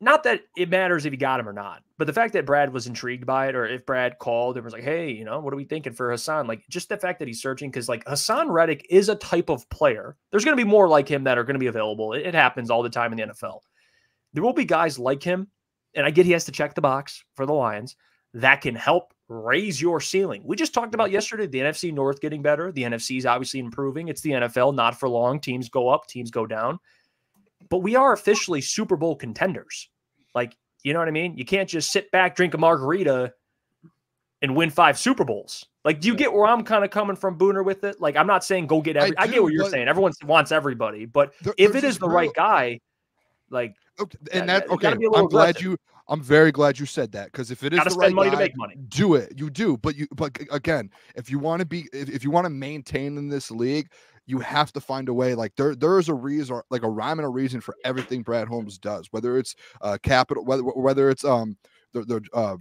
not that it matters if he got him or not, but the fact that Brad was intrigued by it, or if Brad called and was like, "Hey, you know, what are we thinking for Haason?" Like, just the fact that he's searching, because like Haason Reddick is a type of player. There's going to be more like him that are going to be available. It, it happens all the time in the NFL. There will be guys like him, and I get he has to check the box for the Lions that can help raise your ceiling. We just talked about mm-hmm. yesterday the NFC North getting better. The NFC is obviously improving. It's the NFL, not for long. Teams go up, teams go down. But we are officially Super Bowl contenders. Like, you know what I mean? You can't just sit back, drink a margarita, and win five Super Bowls. Like, do you get where I'm kind of coming from, Booner, with it? Like, I'm not saying go get every. I, do, I get what you're saying. Everyone wants everybody, but there, if it is the real... right guy, like, okay, and that, that okay, I'm glad you I'm very glad you said that because if it is the right money guy, to make money, do it. You do, but you but again, if you want to be, if, if you want to maintain in this league, you have to find a way. Like there, there is a reason, like a rhyme and a reason for everything Brad Holmes does. Whether it's uh capital, whether whether it's um the the uh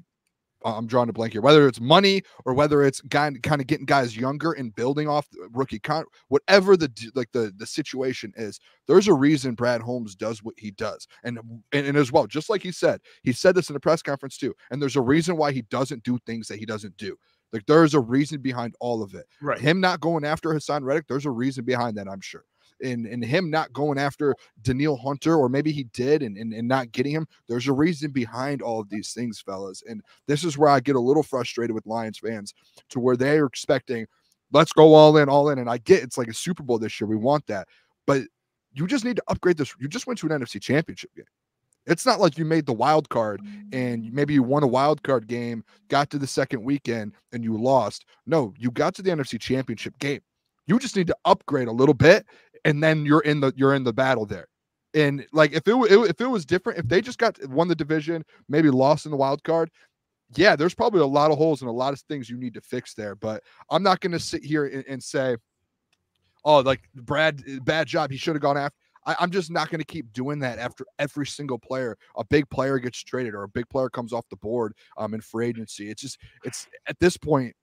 I'm drawing a blank here. Whether it's money or whether it's guy, kind of getting guys younger and building off rookie con, whatever the like the the situation is, there's a reason Brad Holmes does what he does, and, and and as well, just like he said, he said this in a press conference too, and there's a reason why he doesn't do things that he doesn't do. Like there's a reason behind all of it. Right. Him not going after Haason Reddick, there's a reason behind that. I'm sure and and him not going after Danielle Hunter, or maybe he did and, and, and not getting him. There's a reason behind all of these things, fellas. And this is where I get a little frustrated with Lions fans to where they're expecting, let's go all in, all in. And I get it's like a Super Bowl this year. We want that. But you just need to upgrade this. You just went to an NFC championship game. It's not like you made the wild card and mm. maybe you won a wild card game, got to the second weekend and you lost. No, you got to the NFC championship game. You just need to upgrade a little bit and then you're in the you're in the battle there. And like if it, it if it was different, if they just got won the division, maybe lost in the wild card, yeah, there's probably a lot of holes and a lot of things you need to fix there. But I'm not going to sit here and, and, say, oh, like Brad, bad job. He should have gone after. I, am just not going to keep doing that after every single player, a big player gets traded or a big player comes off the board um, in free agency. It's just, it's at this point,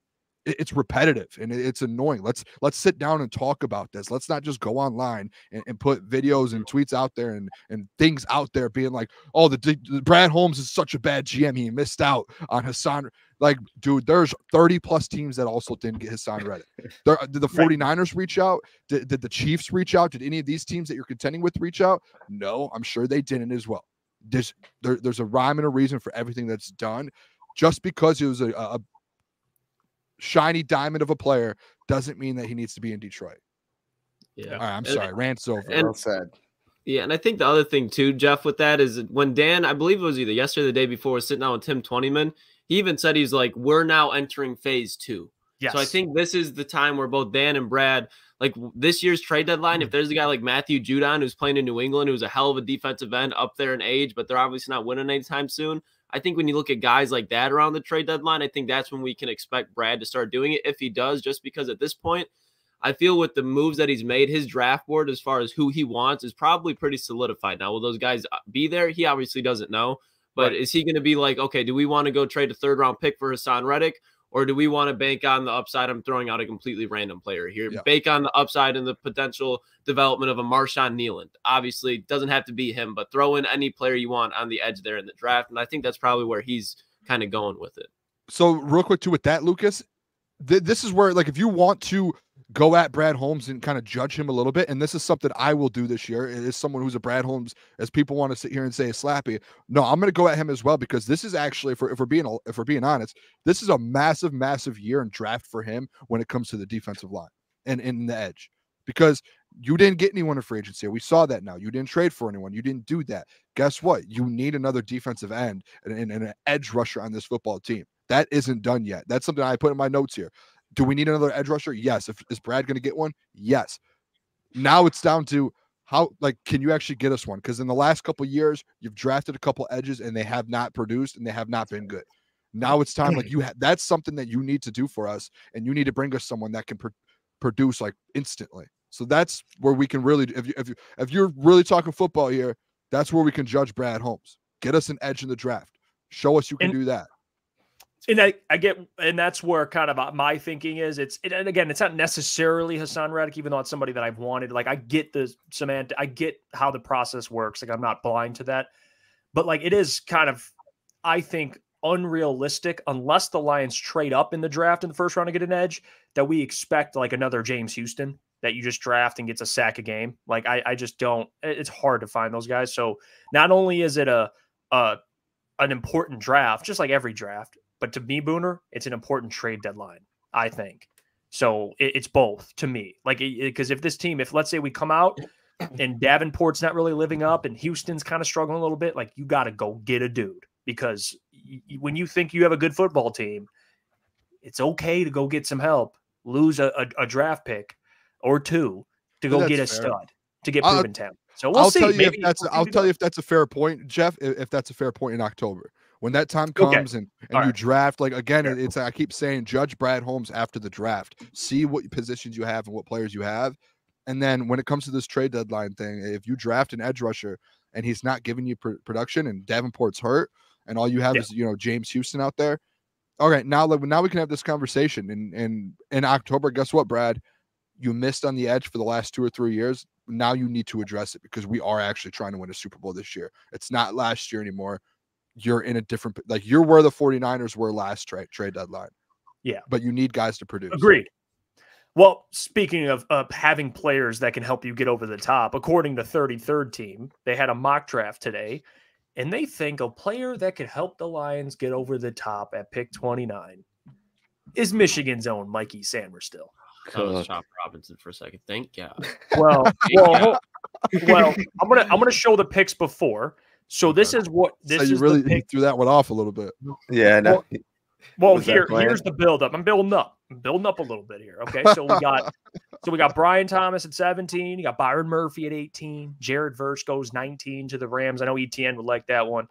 it's repetitive and it's annoying. Let's let's sit down and talk about this. Let's not just go online and, and put videos and tweets out there and and things out there being like, oh, the, the Brad Holmes is such a bad GM. He missed out on Haason Like, dude, there's 30 plus teams that also didn't get Haason Reddick. There, did the 49ers reach out? Did, did the Chiefs reach out? Did any of these teams that you're contending with reach out? No, I'm sure they didn't as well. There's there, there's a rhyme and a reason for everything that's done. Just because it was a, a shiny diamond of a player doesn't mean that he needs to be in Detroit. Yeah. All right, I'm sorry. Rant's over. And, well said. Yeah, and I think the other thing too, Jeff, with that is when Dan, I believe it was either yesterday or the day before, was sitting down with Tim Twentyman, he even said he's like, we're now entering phase two. Yes. So I think this is the time where both Dan and Brad, like this year's trade deadline, if mm. there's a guy like Matthew Judon who's playing in New England, who's a hell of a defensive end up there in age, but they're obviously not winning anytime soon. I think when you look at guys like that around the trade deadline, I think that's when we can expect Brad to start doing it if he does, just because at this point, I feel with the moves that he's made, his draft board as far as who he wants is probably pretty solidified. Now, will those guys uh, be there? He obviously doesn't know. But right. is he going to be like, okay, do we want to go trade a third round pick for Haason Reddick? Or do we want to bank on the upside? I'm throwing out a completely random player here. Yeah. Bank on the upside and the potential development of a Marshawn Kneeland. Obviously, doesn't have to be him, but throw in any player you want on the edge there in the draft. And I think that's probably where he's kind of going with it. So, real quick, too, with that, Lukas, th- this is where, like, if you want to go at Brad Holmes and kind of judge him a little bit. And this is something I will do this year. Is someone who's a Brad Holmes, as people want to sit here and say slappy. No, I'm going to go at him as well because this is actually, if we're, if we're being if we're being honest, this is a massive, massive year and draft for him when it comes to the defensive line and in the edge because you didn't get anyone in free agency. We saw that now. You didn't trade for anyone. You didn't do that. Guess what? You need another defensive end and, and, and an edge rusher on this football team. That isn't done yet. That's something I put in my notes here. Do we need another edge rusher? Yes. If, is Brad going to get one? Yes. Now it's down to how like can you actually get us one? Because in the last couple years, you've drafted a couple edges and they have not produced and they have not been good. Now it's time like you ha- that's something that you need to do for us, and you need to bring us someone that can pr- produce like instantly. So that's where we can really if you if you if you're really talking football here, that's where we can judge Brad Holmes. Get us an edge in the draft. Show us you can and, do that and I, I get and that's where kind of uh, my thinking is it's it, and again it's not necessarily Haason Reddick even though it's somebody that I've wanted like I get the Samantha I get how the process works like I'm not blind to that. But like it is kind of I think unrealistic unless the Lions trade up in the draft in the first round to get an edge that we expect like another James Houston that you just draft and gets a sack a game. Like I I just don't it's hard to find those guys. So not only is it a a an important draft just like every draft but to me, Booner, it's an important trade deadline, I think. So it, it's both to me. Like, because if this team, if let's say we come out [coughs] and Davenport's not really living up and Houston's kind of struggling a little bit, like you got to go get a dude because y- when you think you have a good football team, it's okay to go get some help, lose a, a, a draft pick or two to go get a fair. stud to get proven talent. So we'll I'll see. Tell you Maybe if that's, I'll tell you if that's a fair point, Jeff. If that's a fair point in October, when that time comes okay. and, and you right. draft, like again, yeah. it's I keep saying judge Brad Holmes after the draft, see what positions you have and what players you have. And then when it comes to this trade deadline thing, if you draft an edge rusher and he's not giving you pr- production and Davenport's hurt and all you have yeah. is, you know, James Houston out there. All right, now now we can have this conversation. And and in October, guess what, Brad? You missed on the edge for the last two or three years. Now you need to address it because we are actually trying to win a Super Bowl this year. It's not last year anymore you're in a different like you're where the 49ers were last trade trade deadline. Yeah. But you need guys to produce. Agreed. Well, speaking of uh, having players that can help you get over the top, according to 33rd team, they had a mock draft today, and they think a player that could help the Lions get over the top at pick 29 is Michigan's own Mikey Sainristil. I was Chop Robinson for a second. Thank God. Well, well, well, I'm gonna I'm gonna show the picks before. So this is what this so you is really pick. threw that one off a little bit. Yeah, no. Well, well here here's the build up. I'm building up. I'm building up a little bit here. Okay, so we got [laughs] so we got Brian Thomas at 17. You got Byron Murphy at 18. Jared Verse goes 19 to the Rams. I know ETN would like that one.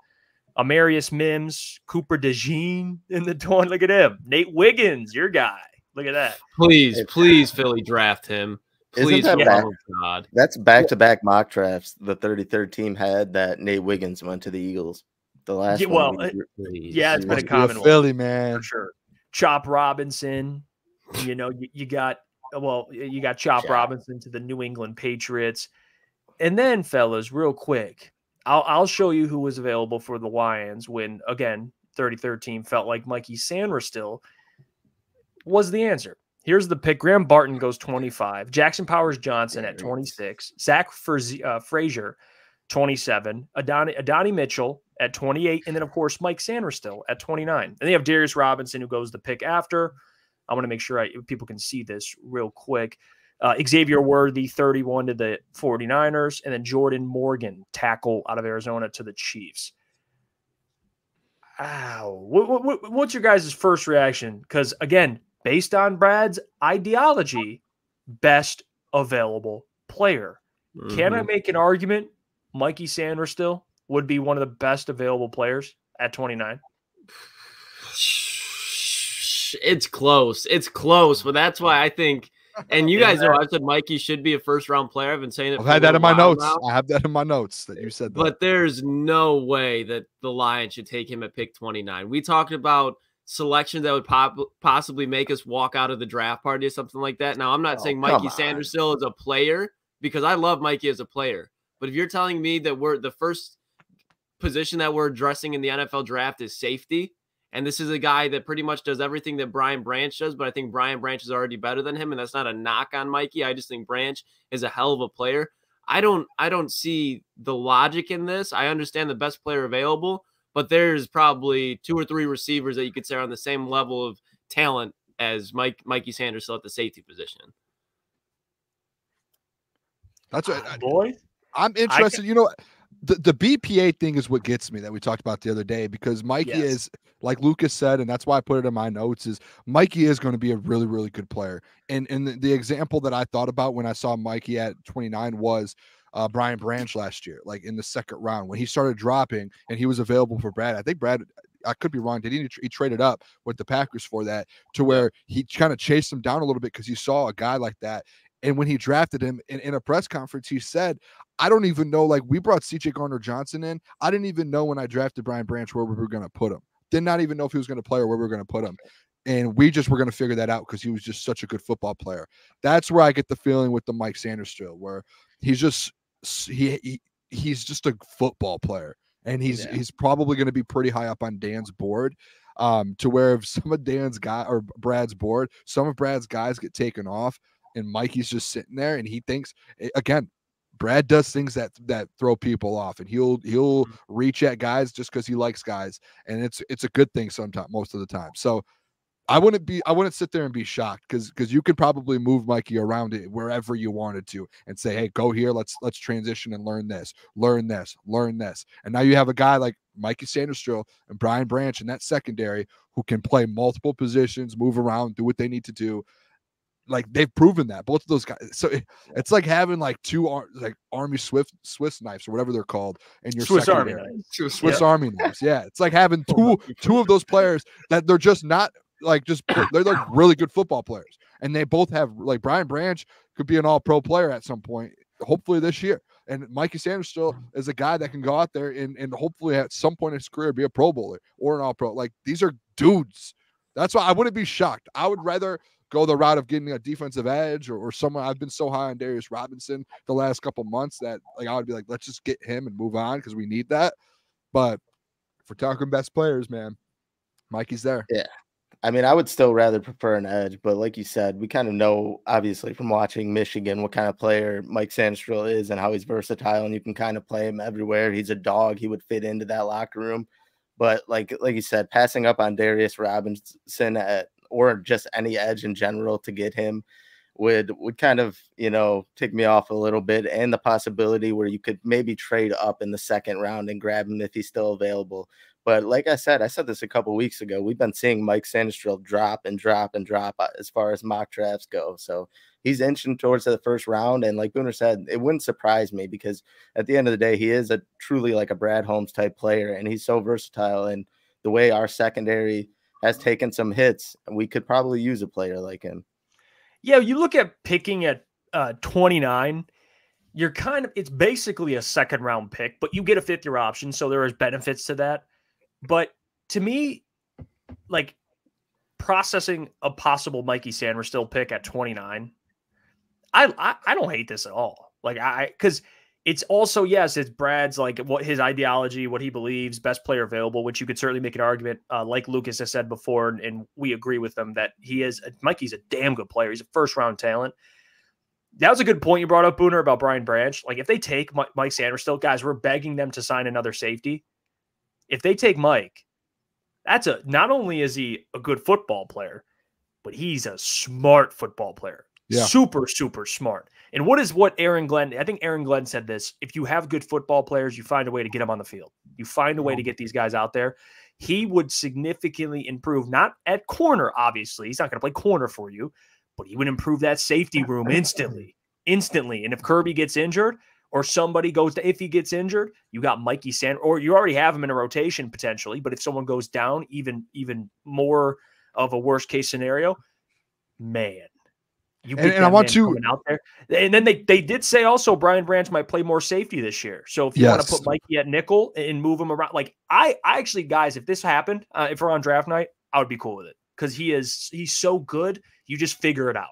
Amarius Mims, Cooper DeJean in the 20. Look at him. Nate Wiggins, your guy. Look at that. Please, please, Philly draft him. Please, that for back- love God. That's back to back mock drafts the 33rd team had that Nate Wiggins went to the Eagles. The last Yeah, one well, we- Please. Yeah, it's been a Must be common one. Philly for man. sure. Chop Robinson, you know, you, you got well, you got Chop Chop. Robinson to the New England Patriots, and then fellas, real quick, I'll I'll show you who was available for the Lions when again 33rd team felt like Mikey Sainristil was the answer. Here's the pick: Graham Barton goes 25, Jackson Powers Johnson at There it is. 26, Zach Fraz- uh, Frazier 27, Adonai, Adonai Mitchell at 28, and then of course Mike Sainristil at 29. And they have Darius Robinson who goes the pick after. I want to make sure I, people can see this real quick. Uh, Xavier Worthy, 31 to the 49ers, and then Jordan Morgan, tackle out of Arizona to the Chiefs. Wow. What, what, what's your guys' first reaction? Because again, based on Brad's ideology, best available player. Can I Mhm. make an argument? Mikey Sainristil would be one of the best available players at 29. It's close. It's close, but that's why I think. And you [laughs] guys know I said Mikey should be a first round player. I've been saying it. I've had that in my notes. now. I have that in my notes that you said that. But there's no way that the Lions should take him at pick 29. We talked about selections that would pop- possibly make us walk out of the draft party or something like that. Now, I'm not Oh, saying Mikey Sainristil is a player because I love Mikey as a player. But if you're telling me that we're the first position that we're addressing in the NFL draft is safety, and this is a guy that pretty much does everything that Brian Branch does, but I think Brian Branch is already better than him, and that's not a knock on Mikey. I just think Branch is a hell of a player. I don't I don't see the logic in this. I understand the best player available, but there's probably two or three receivers that you could say are on the same level of talent as Mike Mikey Sainristil at the safety position. That's what Ah, I, boy. I'm interested. You know, the, the BPA thing is what gets me that we talked about the other day because Mikey Yes. is like Lukas said, and that's why I put it in my notes. Is Mikey is going to be a really really good player, and and the, the example that I thought about when I saw Mikey at 29 was. Uh, Brian Branch last year, like in the second round, when he started dropping and he was available for Brad. I think Brad, I could be wrong. Did he? He traded up with the Packers for that to where he kind of chased him down a little bit because he saw a guy like that. And when he drafted him in, in a press conference, he said, I don't even know. Like we brought CJ Gardner Johnson in. I didn't even know when I drafted Brian Branch where we were going to put him. Did not even know if he was going to play or where we were going to put him. And we just were going to figure that out because he was just such a good football player. That's where I get the feeling with the Mike Sainristil, where he's just he, he he's just a football player, and he's Yeah. he's probably going to be pretty high up on Dan's board. Um, to where if [laughs] some of Dan's guy or Brad's board, some of Brad's guys get taken off, and Mikey's just sitting there, and he thinks again. Brad does things that that throw people off, and he'll he'll reach at guys just because he likes guys, and it's it's a good thing sometimes most of the time. So I wouldn't be I wouldn't sit there and be shocked because because you could probably move Mikey around it wherever you wanted to and say, hey, go here, let's let's transition and learn this, learn this, learn this. And now you have a guy like Mikey Sainristil and Brian Branch in that secondary who can play multiple positions, move around, do what they need to do. Like they've proven that both of those guys. So it- it's like having like two ar- like Army Swift Swiss knives or whatever they're called in your Swiss Army knives. Swiss Army knives. Yeah, it's like [laughs] having oh, two two of those players that they're just not like just they're like really good football players, and they both have like Brian Branch could be an All Pro player at some point, hopefully this year. And Mikey Sainristil is a guy that can go out there and and hopefully at some point in his career be a Pro Bowler or an All Pro. Like these are dudes. That's why I wouldn't be shocked. I would rather go the route of getting a defensive edge or, or someone. I've been so high on Darius Robinson the last couple months that like I would be like, let's just get him and move on because we need that. But if we're talking best players, man, Mikey's there. I mean, I would still rather prefer an edge, but like you said, we kind of know obviously from watching Michigan what kind of player Mike Sainristil is and how he's versatile, and you can kind of play him everywhere. He's a dog; he would fit into that locker room. But like like you said, passing up on Darius Robinson at or just any edge in general to get him would would kind of you know take me off a little bit, and the possibility where you could maybe trade up in the second round and grab him if he's still available. But like I said, I said this a couple weeks ago. We've been seeing Mike Sainristil drop and drop and drop uh, as far as mock drafts go. So he's inching towards the first round. And like Booner said, it wouldn't surprise me because at the end of the day, he is a truly like a Brad Holmes type player, and he's so versatile. And the way our secondary has taken some hits, we could probably use a player like him. Yeah, you look at picking at uh, 29, you're kind of it's basically a second round pick, but you get a fifth year option, so there is benefits to that. But to me, like processing a possible Mikey Sainristil pick at 29, I, I I don't hate this at all. Like I because it's also yes, it's Brad's like what his ideology, what he believes, best player available, which you could certainly make an argument. Uh, like Lukas has said before, and, and we agree with them that he is Mikey's a damn good player. He's a first round talent. That was a good point you brought up, Booner, about Brian Branch. Like if they take Mike, Mike Sainristil, guys, we're begging them to sign another safety. If they take Mike, that's a not only is he a good football player, but he's a smart football player. Yeah. Super, super smart. And what is what Aaron Glenn? I think Aaron Glenn said this. If you have good football players, you find a way to get them on the field. You find a way to uh-huh. get these guys out there. He would significantly improve, not at corner, obviously. He's not going to play corner for you, but he would improve that safety room [laughs] instantly. Instantly. And if Kerby gets injured or somebody goes to, if he gets injured, you got Mikey Sand, or you already have him in a rotation potentially. But if someone goes down, even even more of a worst case scenario, man, you and, and I want to out there, and then they they did say also Brian Branch might play more safety this year. So if you yes. want to put Mikey at nickel and move him around, like I, I actually guys, if this happened, uh, if we're on draft night, I would be cool with it because he is he's so good. You just figure it out.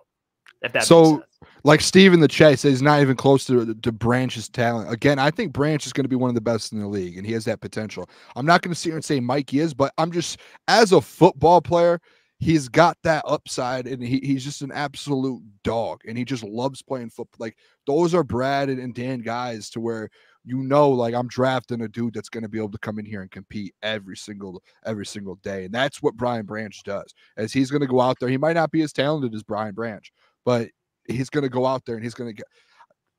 If that so, like Steve in the chat says, he's not even close to to Branch's talent. Again, I think Branch is going to be one of the best in the league, and he has that potential. I'm not going to sit here and say Mikey is, but I'm just as a football player he's got that upside and he, he's just an absolute dog and he just loves playing football. Like those are Brad and, and Dan guys to where you know like I'm drafting a dude that's going to be able to come in here and compete every single every single day. And that's what Brian Branch does. As he's going to go out there, he might not be as talented as Brian Branch, but he's going to go out there and he's going to get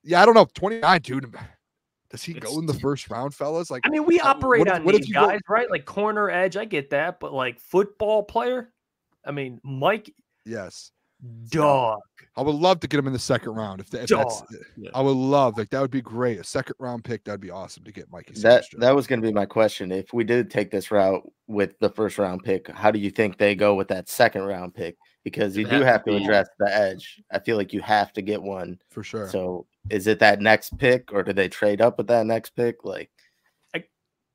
Yeah, I don't know, 29 dude. [laughs] Does he it's, go in the first round, fellas? Like, I mean, we operate what, on what these guys, go? right? Like corner edge, I get that, but like football player, I mean, Mike. Yes. Dog. I would love to get him in the second round. If, if that's, yeah. I would love like that would be great. A second round pick that'd be awesome to get Mikey. That that was going to be my question. If we did take this route with the first round pick, how do you think they go with that second round pick? Because you do have to address the edge. I feel like you have to get one for sure. So is it that next pick, or do they trade up with that next pick? Like, I,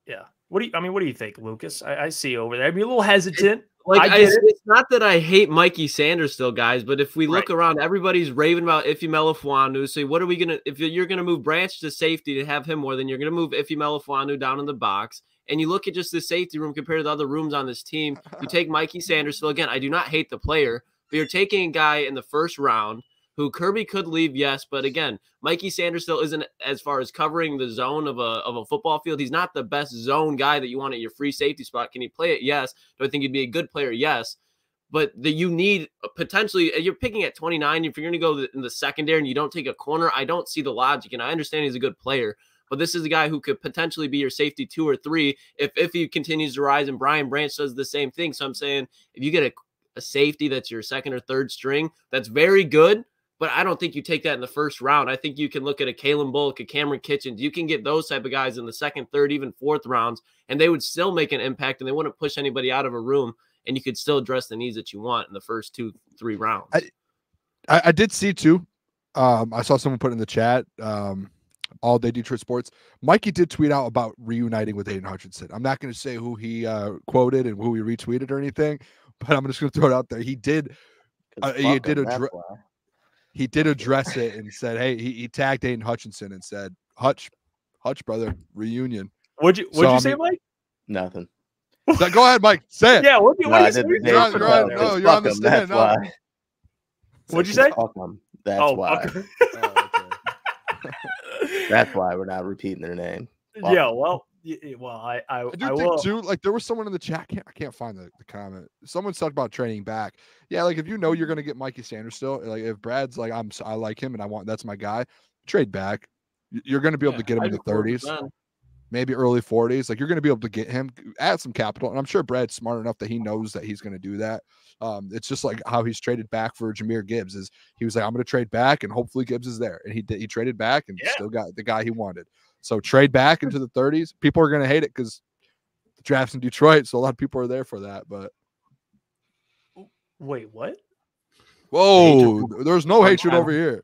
yeah. What do you? I mean, what do you think, Lukas? I, I see over there. I'd be a little hesitant. Like I I, it's not that I hate Mikey Sainristil, guys, but if we look right. around, everybody's raving about Ife Melifonwu. So what are we gonna if you're gonna move Branch to safety to have him more, then you're gonna move Ife Melifonwu down in the box. And you look at just the safety room compared to the other rooms on this team. You [laughs] take Mikey Sainristil again. I do not hate the player, but you're taking a guy in the first round who Kerby could leave, yes, but again, Mikey Sainristil isn't as far as covering the zone of a of a football field. He's not the best zone guy that you want at your free safety spot. Can he play it? Yes. Do I think he'd be a good player? Yes. But that you need uh, potentially, uh, you're picking at 29. If you're going to go in the secondary and you don't take a corner, I don't see the logic. And I understand he's a good player, but this is a guy who could potentially be your safety two or three if if he continues to rise. And Brian Branch does the same thing. So I'm saying if you get a, a safety that's your second or third string, that's very good but I don't think you take that in the first round. I think you can look at a Calen Bullock, a Kamren Kinchens. You can get those type of guys in the second, third, even fourth rounds, and they would still make an impact and they wouldn't push anybody out of a room. And you could still address the needs that you want in the first two, three rounds. I, I, I did see too. Um, I saw someone put in the chat. Um, all day Detroit sports. Mikey did tweet out about reuniting with Aidan Hutchinson. I'm not going to say who he uh, quoted and who he retweeted or anything, [laughs] but I'm just going to throw it out there. He did. Uh, he did a he did address it and said, "Hey, he, he tagged Aidan Hutchinson and said, Hutch, Hutch, brother, reunion." What'd you What'd so, you say, mean, Mike? Nothing. So, go ahead, Mike. Say it. [laughs] Yeah. What, what no, you say? You're on, you're on, no, you're on the stand. No. What'd you say? That's oh, why. Okay. oh, okay. That's why we're not repeating their name. Yeah. Well, well, I I, I do I think will. too. Like there was someone in the chat. I can't, I can't find the, the comment. Someone talked about trading back. Yeah, like if you know you're going to get Mikey Sainristil, like if Brad's like I'm, I like him and I want that's my guy. Trade back. You're going to be able yeah, to get him in the 30s, maybe early 40s. Like you're going to be able to get him, add some capital, and I'm sure Brad's smart enough that he knows that he's going to do that. Um, it's just like how he's traded back for Jahmyr Gibbs. Is he was like I'm going to trade back and hopefully Gibbs is there, and he did. He traded back and yeah. still got the guy he wanted. So trade back into the 30s. People are going to hate it because the draft's in Detroit, so a lot of people are there for that. But wait, what? Whoa, there's no hatred over here.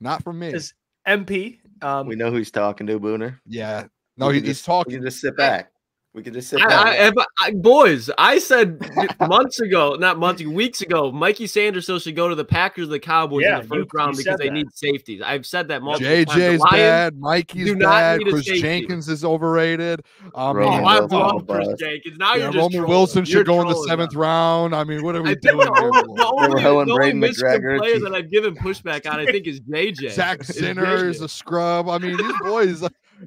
Not from me. Is MP. Um, We know who he's talking to, Booner. Yeah. No, he, can he's just- We talking. can just sit back. We can just sit I, back. I, if I- boys, I said months ago, not months, weeks ago, Mikey Sainristil should go to the Packers or the Cowboys Yeah, in the you- round you because they that. need safeties. I've said that multiple times. JJ's bad. Mikey's bad. Chris safety. Jenkins is overrated. I Roman mean, Oh, I Wilson love Chris bust. Jenkins. Now yeah, you're just Roman trolling. Wilson You're should go in the seventh now. round. I mean, what are we I doing the here? only, boys? the only, They were hoeing the only Braiden McGregor. player that [laughs] I've given pushback on, I think, is JJ. Zach Is Sinner is a scrub. I mean, these boys.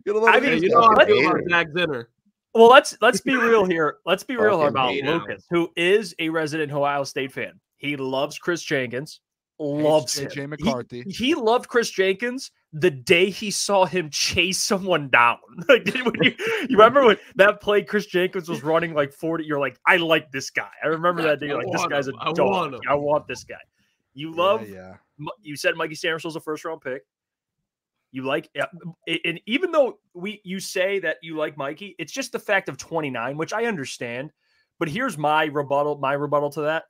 Get a I mean, you know how I feel about Zach Zinner. well, let's let's be real here. [laughs] Let's be real Fucking about. Lukas, who is a resident Ohio State fan. He loves Chris Jenkins. Loves Hates him. JJ He- McCarthy. He, loved Chris Jenkins the day he saw him chase someone down. [laughs] Like, did- when you, you remember when that play Chris Jenkins was running like 40? You're like, I like this guy. I remember that day. You're like, this guy's a him. I dog. want. I want this guy. You love Yeah, yeah. You said Mikey Sanders was a first round pick. You like, and even though we you say that you like Mikey, it's just the fact of 29, which I understand. But here's my rebuttal, my rebuttal to that.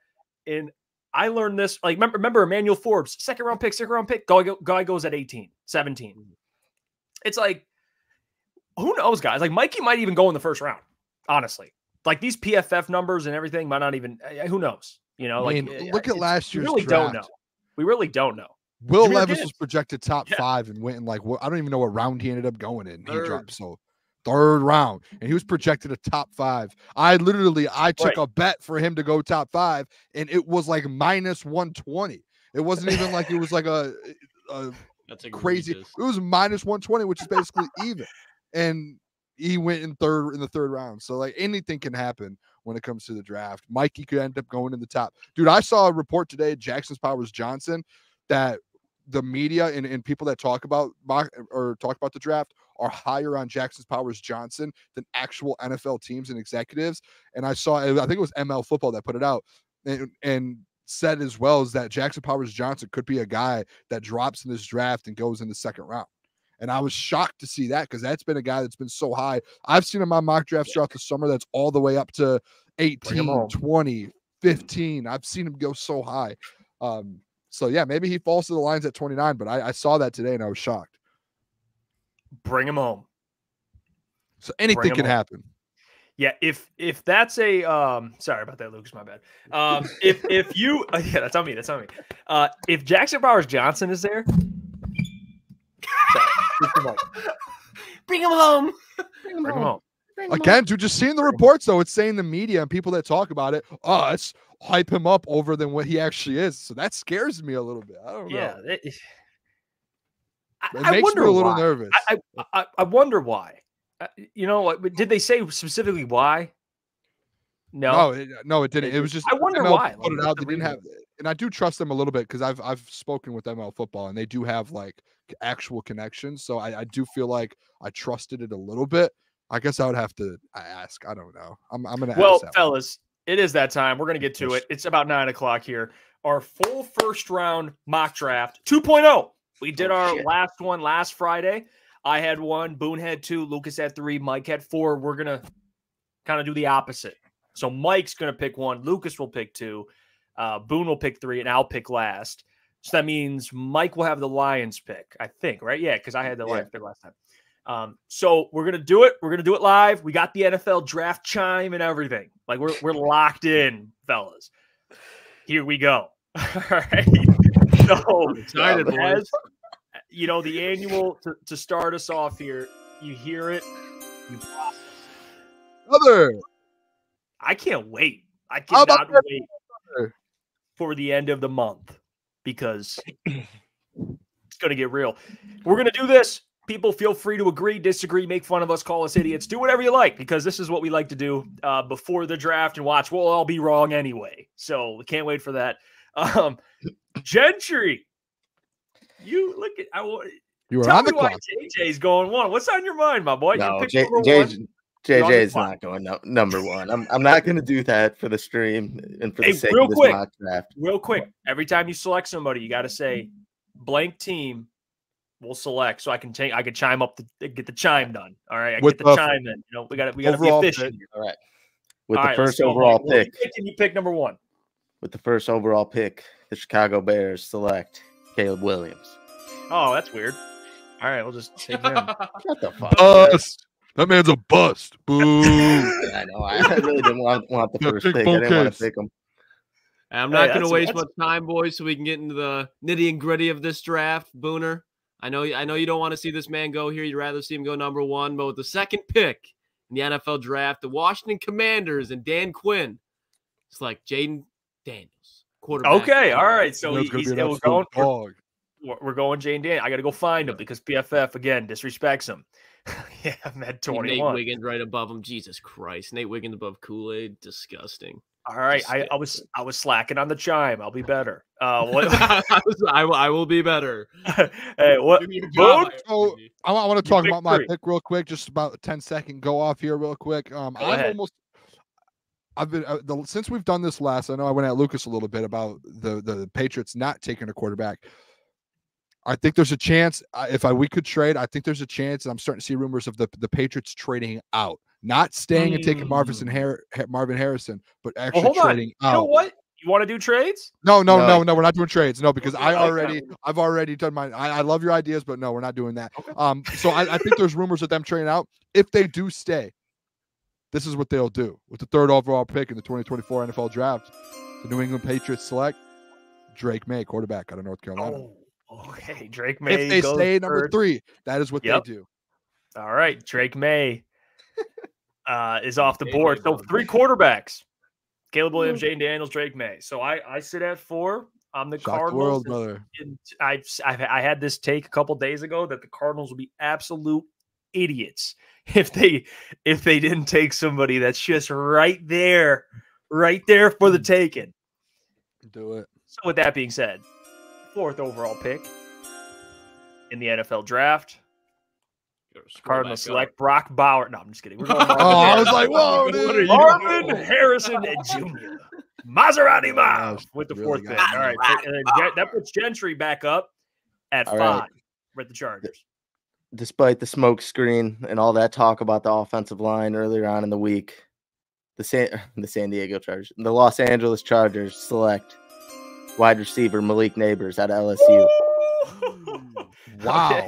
And I learned this, like, remember, remember Emmanuel Forbes, second round pick, second round pick, guy, guy goes at 18, 17. It's like, who knows, guys? Like, Mikey might even go in the first round, honestly. Like, these PFF numbers and everything might not even, eh, who knows? You know, I like, mean, eh, look at last we year's really don't know. We really don't know. Will Jahmyr Levis Gibbs. was projected top Yeah. five and went in like what I don't even know what round he ended up going in. He Third. dropped so third round, and he was projected a top five. I literally I took Right. a bet for him to go top five, and it was like minus one twenty. It wasn't even like it was like a, a [laughs] That's crazy. egregious. It was minus one twenty, which is basically even, and he went in third in the third round. So like anything can happen when it comes to the draft. Mikey could end up going in the top. Dude, I saw a report today, Jackson's Powers Johnson, that the media and, and people that talk about mock or talk about the draft are higher on Jackson's Powers Johnson than actual NFL teams and executives. And I saw, I think it was ML Football that put it out, and, and said as well as that Jackson Powers Johnson could be a guy that drops in this draft and goes in the second round. And I was shocked to see that because that's been a guy that's been so high. I've seen him on mock drafts throughout the summer that's all the way up to 18, 20, 15. I've seen him go so high. Um, so yeah, maybe he falls to the lines at 29, but I, I saw that today and I was shocked. Bring him home. So anything can home. happen. Yeah, if if that's a um sorry about that, Lukas, my bad. Um if if you uh, [laughs] yeah, that's on me, that's on me. Uh if Jackson Powers Johnson is there, sorry, just a moment. Bring him home. bring him home. Again, dude, just seeing the reports though, it's saying the media and people that talk about it, oh, let's hype him up over than what he actually is. So that scares me a little bit. I don't know. Yeah. It, It I makes wonder me a little why. nervous. I, I, I wonder why. Uh, you know, did they say specifically why? No. No, it, uh, no, it didn't. It was just- I wonder ML why, Put like, it out. They didn't have, and I do trust them a little bit because I've I've spoken with ML football and they do have like actual connections. So I, I do feel like I trusted it a little bit. I guess I would have to uh, ask. I don't know. I'm I'm gonna Well, one. It is that time. We're gonna get to it. It's about nine o'clock here. Our full first round mock draft 2.0. We did Oh, our shit. last one last Friday. I had one, Boone had two, Lukas had three, Mike had four. We're gonna kind of do the opposite. So Mike's gonna pick one, Lukas will pick two, uh, Boone will pick three, and I'll pick last. So that means Mike will have the Lions pick, I think, right? Yeah, because I had the Yeah. Lions pick last time. Um, so we're gonna do it. We're gonna do it live. We got the NFL draft chime and everything. Like we're we're locked in, fellas. Here we go. [laughs] All right. So Excited, boys. as you know, the annual to, to start us off here, you hear it. You, Other I can't wait. I cannot wait that? for the end of the month because [clears throat] it's going to get real. We're going to do this. People feel free to agree, disagree, make fun of us, call us idiots, do whatever you like because this is what we like to do uh, before the draft and watch. We'll all be wrong anyway. So we can't wait for that. Um, Gentry, you look at I want you were tell on me the why clock. JJ's going one. What's on your mind, my boy? No, you picked J- J- one. You're on the JJ's clock. not going no, number one. I'm I'm not going to do that for the stream and for the sake real of this quick. mock draft. real quick every time you select somebody you got to say blank team will select so i can take i can chime up the uh, get the chime done all right i With get the the chime in you know we got to we got to be efficient pick. All right. With All the right, first overall Mike. What are you pick, picking? you pick number one with the first overall pick, the Chicago Bears select Caleb Williams. Oh, that's weird. All right, we'll just take him. [laughs] Shut the fuck. Bust. That man's a bust. Boo. I know. I I really didn't want, want the Yeah, first pick pick. I didn't want to pick him. I'm Hey, not going to waste that's- much time, boys, so we can get into the nitty and gritty of this draft. Booner, I know, I know you don't want to see this man go here. You'd rather see him go number one, but with the second pick in the NFL draft, the Washington Commanders and Dan Quinn, it's like Jayden Daniels, quarterback. Okay, all right. So he, he's be we're going. We're, dog. we're- we're going Jane Dan. I got to go find him because PFF again disrespects him. [laughs] yeah, I'm at Nate Wiggins right above him. Jesus Christ, Nate Wiggins above Kool Aid, disgusting. All right, I, I was I was slacking on the chime. I'll be better. Uh, what? I, was- [laughs] I will- I will be better. [laughs] hey, what? Give me your Boone? job, So, IMDb. I, want to talk about my three. pick real quick, just about a 10 second go off here, real quick. Um, Go I'm ahead. almost. I've been uh, the, since we've done this last. I know I went at Lukas a little bit about the the Patriots not taking a quarterback. I think there's a chance uh, if I we could trade. I think there's a chance, and I'm starting to see rumors of the the Patriots trading out, not staying and taking Marvin Har- Marvin Harrison, but Well, actually hold on. trading You know what? You want to do trades? No, no, No. no, no, we're not doing trades. No, because I Okay. already, I've already done my. I, I love your ideas, but no, we're not doing that. Okay. Um, so I, I think there's rumors of them trading out. If they do stay, this is what they'll do with the third overall pick in the 2024 NFL Draft. The New England Patriots select Drake Maye, quarterback out of North Carolina. Oh, okay. Drake Maye. if they goes stay number three, that is what Yep. they do. All right, Drake Maye uh, is off the board. So three [laughs] quarterbacks: Caleb Williams, Jayden Daniels, Drake Maye. So I I sit at four. I'm the Shock the Cardinals. world, and- brother. and I've, I've I had this take a couple days ago that the Cardinals will be absolute idiots [laughs] if they if they didn't take somebody that's just right there, right there for the taking. Do it. So with that being said, fourth overall pick in the NFL draft, Gotta scroll Cardinals up. select Brock Bauer. No, I'm just kidding. We're going [laughs] Oh, I was like, whoa, What are dude. you Marvin doing? Harrison [laughs] Jr. Maserati Oh, Miles with the really fourth good. pick. All right, and then that puts Gentry back up at All five right. with the Chargers. Despite the smoke screen and all that talk about the offensive line earlier on in the week, the San [laughs] the San Diego Chargers, the Los Angeles Chargers select wide receiver Malik Nabers out of LSU. Wow.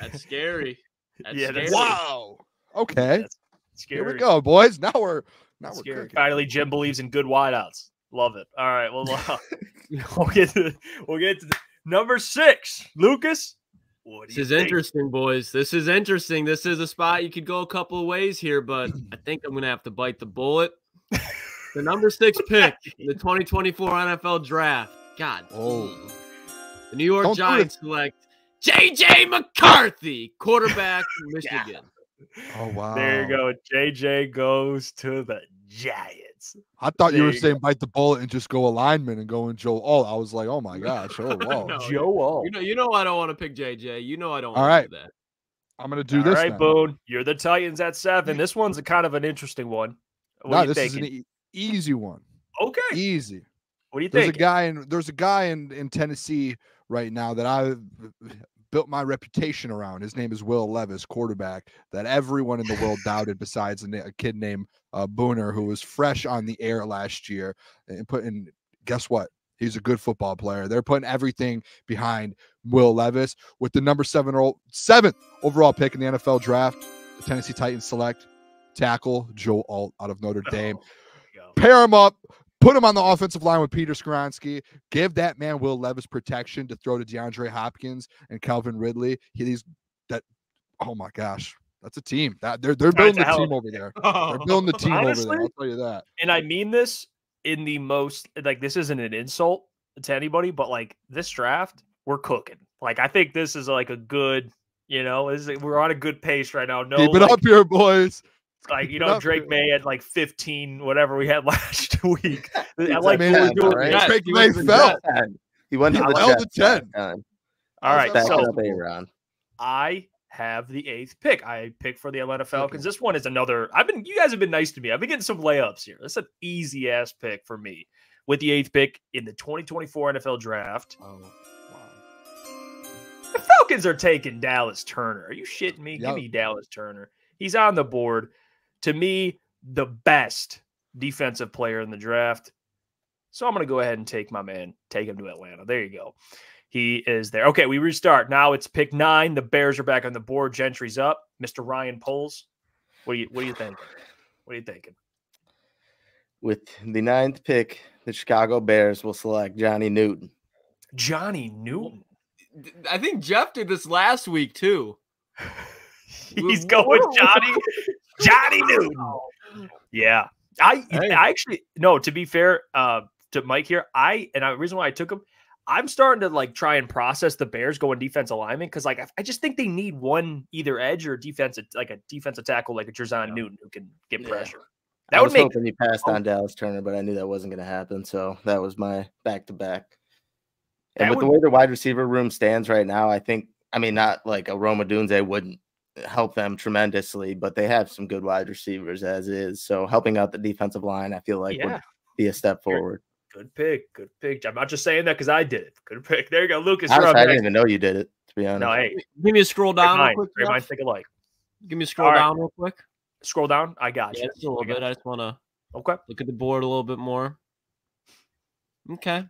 That's scary. That's Yeah, that's- Wow. Okay. That's Here we go, boys. Now we're now That's we're scary. Finally, Jim believes in good wideouts. Love it. All right. Well, uh, [laughs] [laughs] we'll get to we'll get to the, number six. Lukas. What This is think? interesting, boys. This is interesting. This is a spot you could go a couple of ways here, but [clears throat] I think I'm going to have to bite the bullet. [laughs] The number six pick in the 2024 NFL Draft. God, Oh. the New York Don't. Giants select J.J. McCarthy, quarterback [laughs] from Michigan. Oh wow. There you go. JJ goes to the Giants. I thought you were you saying bite the bullet and just go alignment and go in Joe. Oh, I was like, oh my gosh. Oh [laughs] wow. No, Joe All. You know, you know, I don't want to pick J.J. You know, I don't. All want right. to do that. I'm gonna do All this. right, now. Boone. You're the Titans at seven. [laughs] This one's a kind of an interesting one. What No, are you this thinking? is an e- easy one. okay. Easy. What do you think? There's think? a guy in there's a guy in, in Tennessee right now that I've built my reputation around. His name is Will Levis, quarterback, that everyone in the world [laughs] doubted besides a, a kid named uh, Booner, who was fresh on the air last year and put in. Guess what? He's a good football player. They're putting everything behind Will Levis with the number seven or seventh overall pick in the NFL draft. The Tennessee Titans select tackle Joe Alt out of Notre Dame Oh, [laughs] there you go. pair him up, put him on the offensive line with Peter Skoronski, give that man Will Levis protection to throw to DeAndre Hopkins and Calvin Ridley. He these that oh my gosh, that's a team. That they're they're building the team over there. [laughs] Oh, they're building the team over there. I'll tell you that. and I mean this in the most like this isn't an insult to anybody, but like this draft, we're cooking. Like I think this is like a good, you know, is we're on a good pace right now. No, Keep it like, up here, boys. Like [laughs] you know, Drake. May had like 15, whatever we had [laughs] last [laughs] week. I like man, what we're doing. right? Yeah, Drake he May was fell. He went to I the the last 10. All right, How's so up A-Ron. I have the eighth pick. I pick for the Atlanta Falcons. This one is another. I've been, you guys have been nice to me. I've been getting some layups here. That's an easy ass pick for me with the eighth pick in the 2024 NFL Draft. Oh, The Falcons are taking Dallas Turner. Are you shitting me? Yep. Give me Dallas Turner. He's on the board. To me, the best defensive player in the draft. So I'm going to go ahead and take my man, take him to Atlanta. There you go. He is there. Okay, we restart. Now it's pick nine. The Bears are back on the board. Gentry's up. Mr. Ryan Poles. What do you what do you think? What are you thinking? With the ninth pick, the Chicago Bears will select Johnny Newton. Johnny Newton. I think Jeff did this last week too. [laughs] He's going Johnny Johnny [laughs] Newton. Yeah. I Hey. I actually no, to be fair, uh to Mike here, I and the reason why I took him, I'm starting to like try and process the Bears going defense alignment because like I, I just think they need one either edge or defensive like a defensive tackle like a Jer'Zhan Yeah. Newton who can get Yeah. pressure. I That would was make hoping he passed Oh. on Dallas Turner, but I knew that wasn't going to happen. So that was my back to back. That And with the way the wide receiver room stands right now, I think, I mean, not like a Rome Odunze wouldn't help them tremendously, but they have some good wide receivers as is. So helping out the defensive line, I feel like yeah. would be a step forward. Good pick. Good pick. I'm not just saying that because I did it. Good pick. There you go, Lucas. Honestly, I didn't even know you did it, to be honest. No, hey, Give me a scroll great down real minds, quick. great minds think alike. Give me a scroll All right. down real quick. Scroll down. I got Yeah, you. just a little I got bit. I just want to. Okay. look at the board a little bit more. Okay.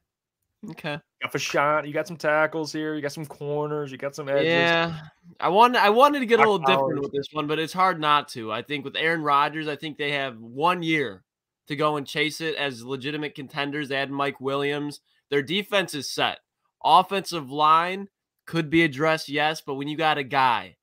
Okay. Got shot You got some tackles here. You got some corners. You got some edges. Yeah, I wanted I wanted to get a little different with this one, but it's hard not to. I think with Aaron Rodgers, I think they have one year to go and chase it as legitimate contenders. They had Mike Williams. Their defense is set. Offensive line could be addressed, yes, but when you got a guy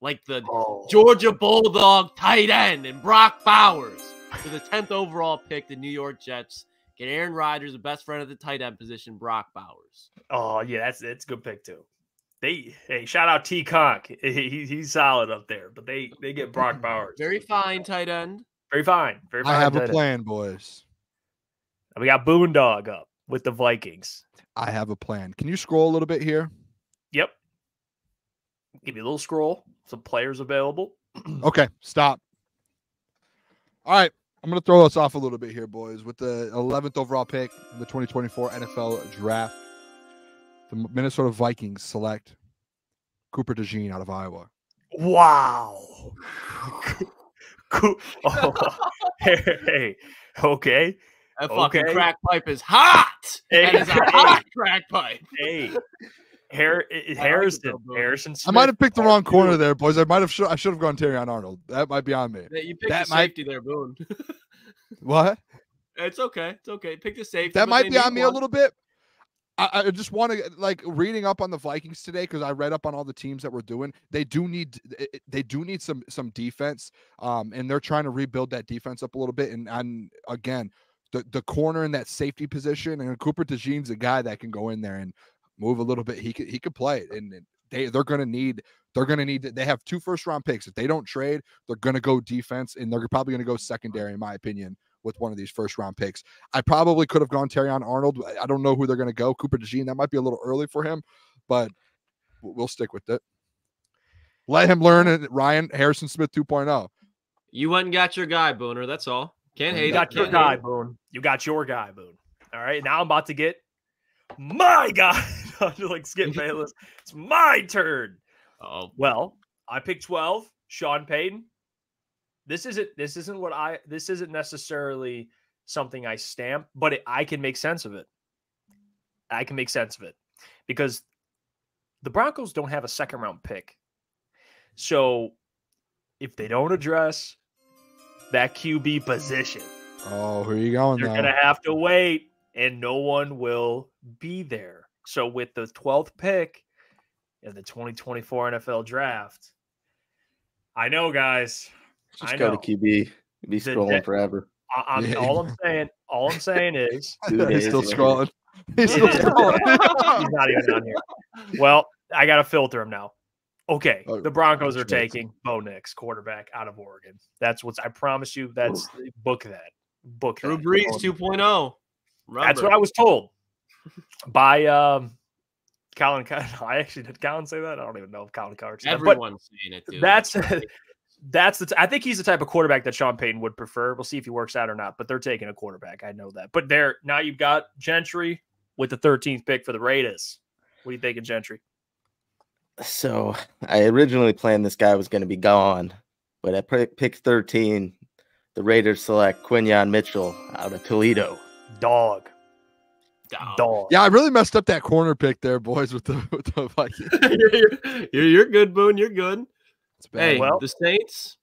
like the Oh. Georgia Bulldog tight end and Brock Bowers for the 10th overall pick, the New York Jets get Aaron Rodgers, the best friend of the tight end position, Brock Bowers. Oh yeah, that's it's a good pick too. They hey, shout out T Conk. [laughs] He, he's solid up there, but they they get Brock Bowers. Very fine tight end. very fine. Very fine. I have a tight end. plan, boys. And We got Boondog up with the Vikings. I have a plan. Can you scroll a little bit here? Yep. Give me a little scroll. Some players available. [clears throat] Okay, stop. All right, I'm going to throw us off a little bit here, boys. With the 11th overall pick in the 2024 NFL Draft, the Minnesota Vikings select Cooper DeJean out of Iowa. Wow. Cool. [laughs] Oh, hey, okay. That fucking Okay. crack pipe is hot. Hey, that is a hey. hot crack pipe. Hey, Har- i- it Harrison, though, bro. Harrison. I might have picked the wrong corner there, boys. I might have. Sh- I should have gone Terrion Arnold. That might be on me. Yeah, You picked That the might- safety there, Boone. [laughs] What? it's okay. It's okay. Pick the safety. That might be on need me a little bit. I, I just want to like reading up on the Vikings today because I read up on all the teams that we're doing. They do need they do need some some defense, um, and they're trying to rebuild that defense up a little bit. And and again, the the corner in that safety position, and Cooper DeJean's a guy that can go in there and move a little bit. He could he could play it, and and they they're gonna need they're gonna need they have two first round picks. If they don't trade, they're gonna go defense, and they're probably gonna go secondary, in my opinion with one of these first round picks. I probably could have gone Terrion Arnold. I- I don't know who they're going to go. Cooper DeJean, that might be a little early for him, but we'll stick with it. Let him learn it. Ryan Harrison Smith oh. 2.0. You went and got your guy, Booner. That's all. Can't hate You it. got your Can't guy, hate. Boone. You got your guy, Boone. All right. Now I'm about to get my guy. [laughs] [laughs] I'm like Skip [laughs] Bayless. It's my turn. Oh, Well, I picked 12, Sean Payton. This isn't this isn't what I this isn't necessarily something I stamp, but it, I can make sense of it. I can make sense of it because the Broncos don't have a second round pick. So if they don't address that QB position, Oh, who are you going you're now? going to have to wait and no one will be there. So with the 12th pick in the 2024 NFL draft, I know guys, Just I go know. to QB. Be scrolling de- forever. I, I'm Yeah. all I'm saying, all I'm saying is [laughs] Two [laughs] He's still scrolling. He's still scrolling. he's not even on here. Well, I got to filter him now. Okay, Oh, the Broncos are taking Bo Nix, quarterback out of Oregon. That's what's. I promise you. That's book that. Book Drew that. Brees Bo 2.0. That's what I was told by um, Colin. [laughs] I actually did Colin say that. I don't even know if Colin Cowherd said that, but Everyone's saying it, dude. that's [laughs] that's the. T- I think he's the type of quarterback that Sean Payton would prefer. We'll see if he works out or not. But they're taking a quarterback. I know that. But there now you've got Gentry with the 13th pick for the Raiders. What do you think of Gentry? So I originally planned this guy was going to be gone, but at pick pick 13, the Raiders select Quinyon Mitchell out of Toledo. Dog. Down. Dog. Yeah, I really messed up that corner pick there, boys, with the [laughs] with the Vikings. [laughs] you're, you're, you're good, Boone. You're good. It's bad. Hey, Well- the Saints.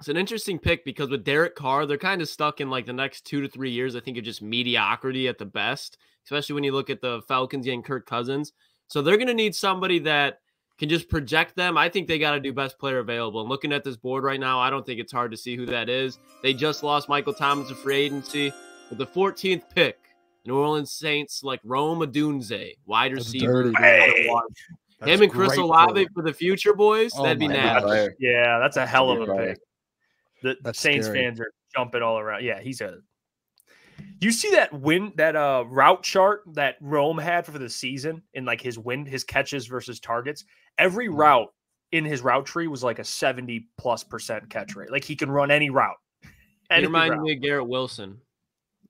It's an interesting pick because with Derek Carr, they're kind of stuck in like the next two to three years. I think of just mediocrity at the best, especially when you look at the Falcons getting Kirk Cousins. So they're going to need somebody that can just project them. I think they got to do best player available. And looking at this board right now, I don't think it's hard to see who that is. They just lost Michael Thomas to free agency with the 14th pick. New Orleans Saints like Rome Odunze, wide That's receiver. dirty. Hey. Him and Chris great Olave forward. for the future, boys. Oh That'd be my nasty. gosh. Yeah, that's a hell of a pick. The That's Saints scary. fans are jumping all around. Yeah, he's a. You see that win that uh route chart that Rome had for the season in like his win his catches versus targets. Every Mhm. route in his route tree was like a seventy plus percent catch rate. Like he can run any route. [laughs] He Any reminds route. me of Garrett Wilson.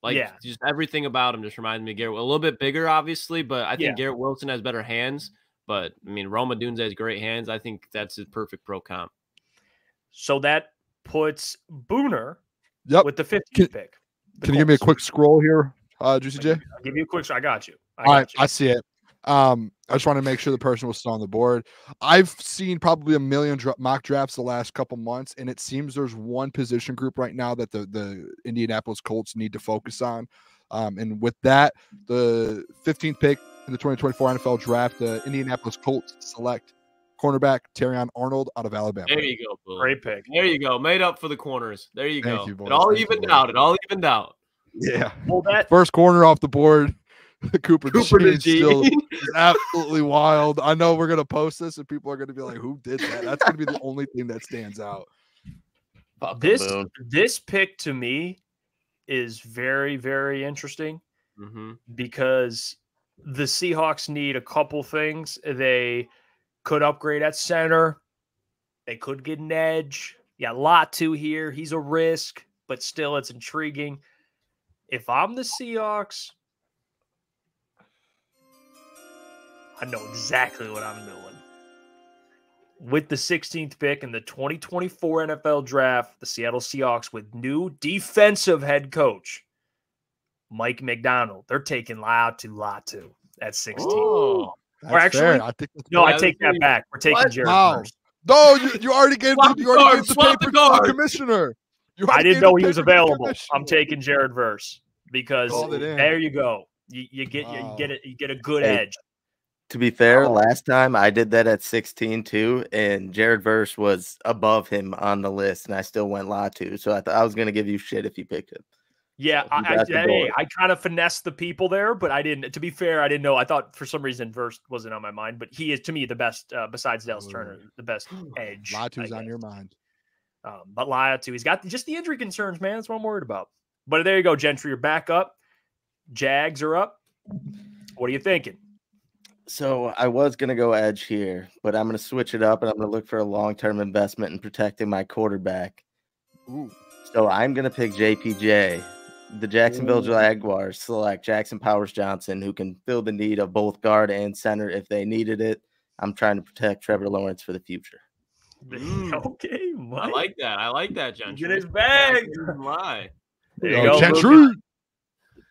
Like Yeah. just everything about him just reminds me of Garrett. A little bit bigger, obviously, but I think Yeah. Garrett Wilson has better hands. But I mean, Rome Odunze has great hands. I think that's his perfect pro comp. So that puts Booner Yep. with the 15th Can- pick. The Can you give me a quick scroll here, uh, Juicy J? I'll give you a quick. I got you. I All got right, you. I see it. Um, I just want to make sure the person was still on the board. I've seen probably a million dra- mock drafts the last couple months, and it seems there's one position group right now that the the Indianapolis Colts need to focus on. Um, and with that, the 15th pick in the 2024 NFL Draft, the Indianapolis Colts select cornerback Terrion Arnold out of Alabama. There you go, Boone. Great pick. There you go. Made up for the corners. There you Thank go. you, boys. it all Thank you, evened boys. out. It all evened out. Yeah, Well, that first corner off the board. [laughs] Cooper, Cooper Cooper still is absolutely wild. I know we're gonna post this and people are gonna be like, "Who did that?" That's gonna be the only thing that stands out. Fuck this Boone. this pick to me is very very interesting Mhm. because the Seahawks need a couple things. They could upgrade at center. They could get an edge. Yeah, lot to here. He's a risk, but still it's intriguing. If I'm the Seahawks, I know exactly what I'm doing. With the 16th pick in the 2024 NFL draft, the Seattle Seahawks with new defensive head coach Mike Macdonald. They're taking Laiatu Latu at 16. Oh. That's actually- I think No, I take that back. We're taking What? Jared Wow. first. no. You, you already gave Swap the, you already gave the swap the paper to the commissioner. You I didn't know he was paper to the available. I'm taking Jared Verse because Called it in. there you go. You, you get you get it. You get a good Hey, edge. To be fair, Oh. last time I did that at 16 too, and Jared Verse was above him on the list, and I still went Latu. So I thought I was gonna give you shit if you picked it. Yeah, I, I, hey. I kind of finessed the people there, but I didn't. To be fair, I didn't know. I thought for some reason Verse wasn't on my mind, but he is to me the best uh, besides Dallas Turner, the best [sighs] edge. Latu's on your mind. Um, but Latu, he's got just the injury concerns, man. That's what I'm worried about. But there you go, Gentry. You're back up. Jags are up. What are you thinking? So I was gonna go edge here, but I'm gonna switch it up and I'm gonna look for a long-term investment in protecting my quarterback. Ooh. So I'm gonna pick JPJ. The Jacksonville Ooh. Jaguars select Jackson Powers Johnson, who can fill the need of both guard and center if they needed it. I'm trying to protect Trevor Lawrence for the future. [laughs] Okay, I like that. I like that, Gentry. Get his bag. Lie. There you Yo, go. Gentry.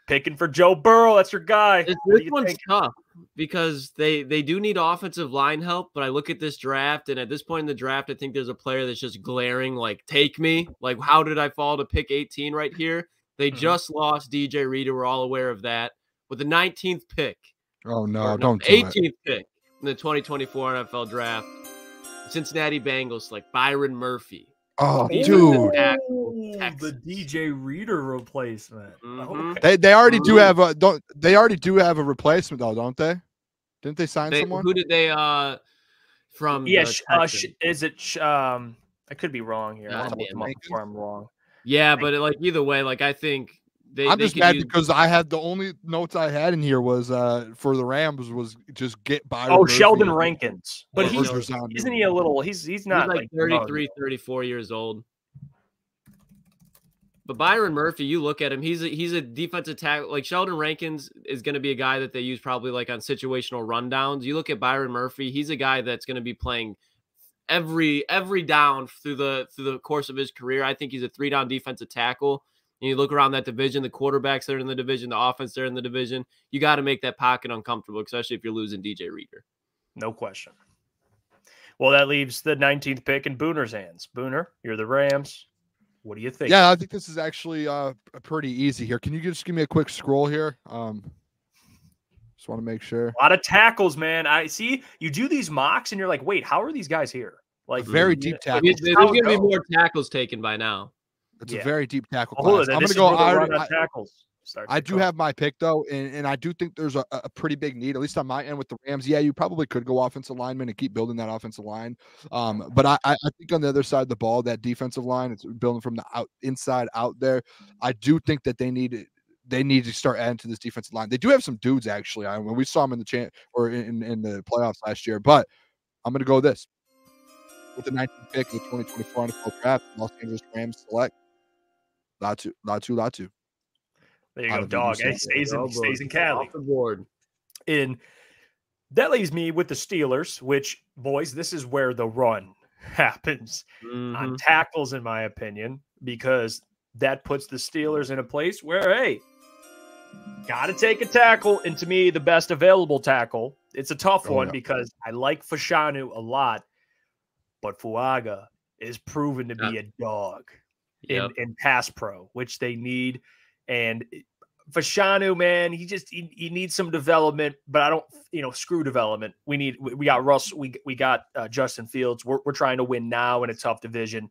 Picking for Joe Burrow. That's your guy. This, this you one's think? tough because they they do need offensive line help. But I look at this draft, and at this point in the draft, I think there's a player that's just glaring. Like, take me. Like, how did I fall to pick 18 right here? They Mhm. just lost DJ Reader. We're all aware of that. With the 19th pick, Oh no! Don't do it. 18th pick in the 2024 NFL draft, Cincinnati Bengals like Byron Murphy. Oh, Defensive dude. the DJ Reader replacement. Mhm. Okay. They they already do have a don't they already do have a replacement though, don't they? Didn't they sign They- someone? who did they uh from? Yeah, uh, sh- is it? Sh- um, I could be wrong here. I God want to look damn them up it. before I'm wrong. Yeah, but like either way, like I think they. I'm they just mad use- because I had the only notes I had in here was uh for the Rams was just get by. Oh, Sheldon Rankins, but Yeah, he's Sheldon. isn't he a little? He's he's not he's like, like 33, 34 years old. But Byron Murphy, you look at him, he's a, he's a defensive tackle. Like Sheldon Rankins is going to be a guy that they use probably like on situational rundowns. You look at Byron Murphy, he's a guy that's going to be playing every every down through the through the course of his career. I think he's a three down defensive tackle. And you look around that division, the quarterbacks that are in the division, the offense they're in the division. You got to make that pocket uncomfortable, especially if you're losing DJ Reader. No question. Well, that leaves the 19th pick in Booner's hands. Booner, you're the Rams. What do you think? Yeah, I think this is actually uh pretty easy here. Can you just give me a quick scroll here? Um just want to make sure. A lot of tackles, man. I see you do these mocks and you're like, wait, how are these guys here? Like Very deep tackles. There's going to be more tackles taken by now. It's Yeah. a very deep tackle class. I'm gonna go. where I, run already- on I, tackles I do have my pick though, and, and I do think there's a, a pretty big need, at least on my end with the Rams. Yeah, you probably could go offensive lineman and keep building that offensive line. Um, but I, I I think on the other side of the ball, that defensive line, it's building from the out inside out there. I do think that they need they need to start adding to this defensive line. They do have some dudes actually. I when we saw them in the champ or in, in the playoffs last year, but I'm gonna go this with the 19th pick of the 2024 NFL draft. Los Angeles Rams select Latu Latu Latu. There you out go, of dog. UCLA. Hey, stays in boy. stays in Cali. Off the board. And that leaves me with the Steelers, which boys, this is where the run [laughs] happens Mhm. on tackles, in my opinion, because that puts the Steelers in a place where, hey, got to take a tackle. And to me, the best available tackle. It's a tough Oh, one yeah. because I like Fashanu a lot, but Fuaga is proven to be a dog in, Yep. in pass pro, which they need. And Fashanu, man, he just he, he needs some development, but I don't, you know, screw development. We need we, we got Russ, we we got uh, Justin Fields. We're we're trying to win now in a tough division.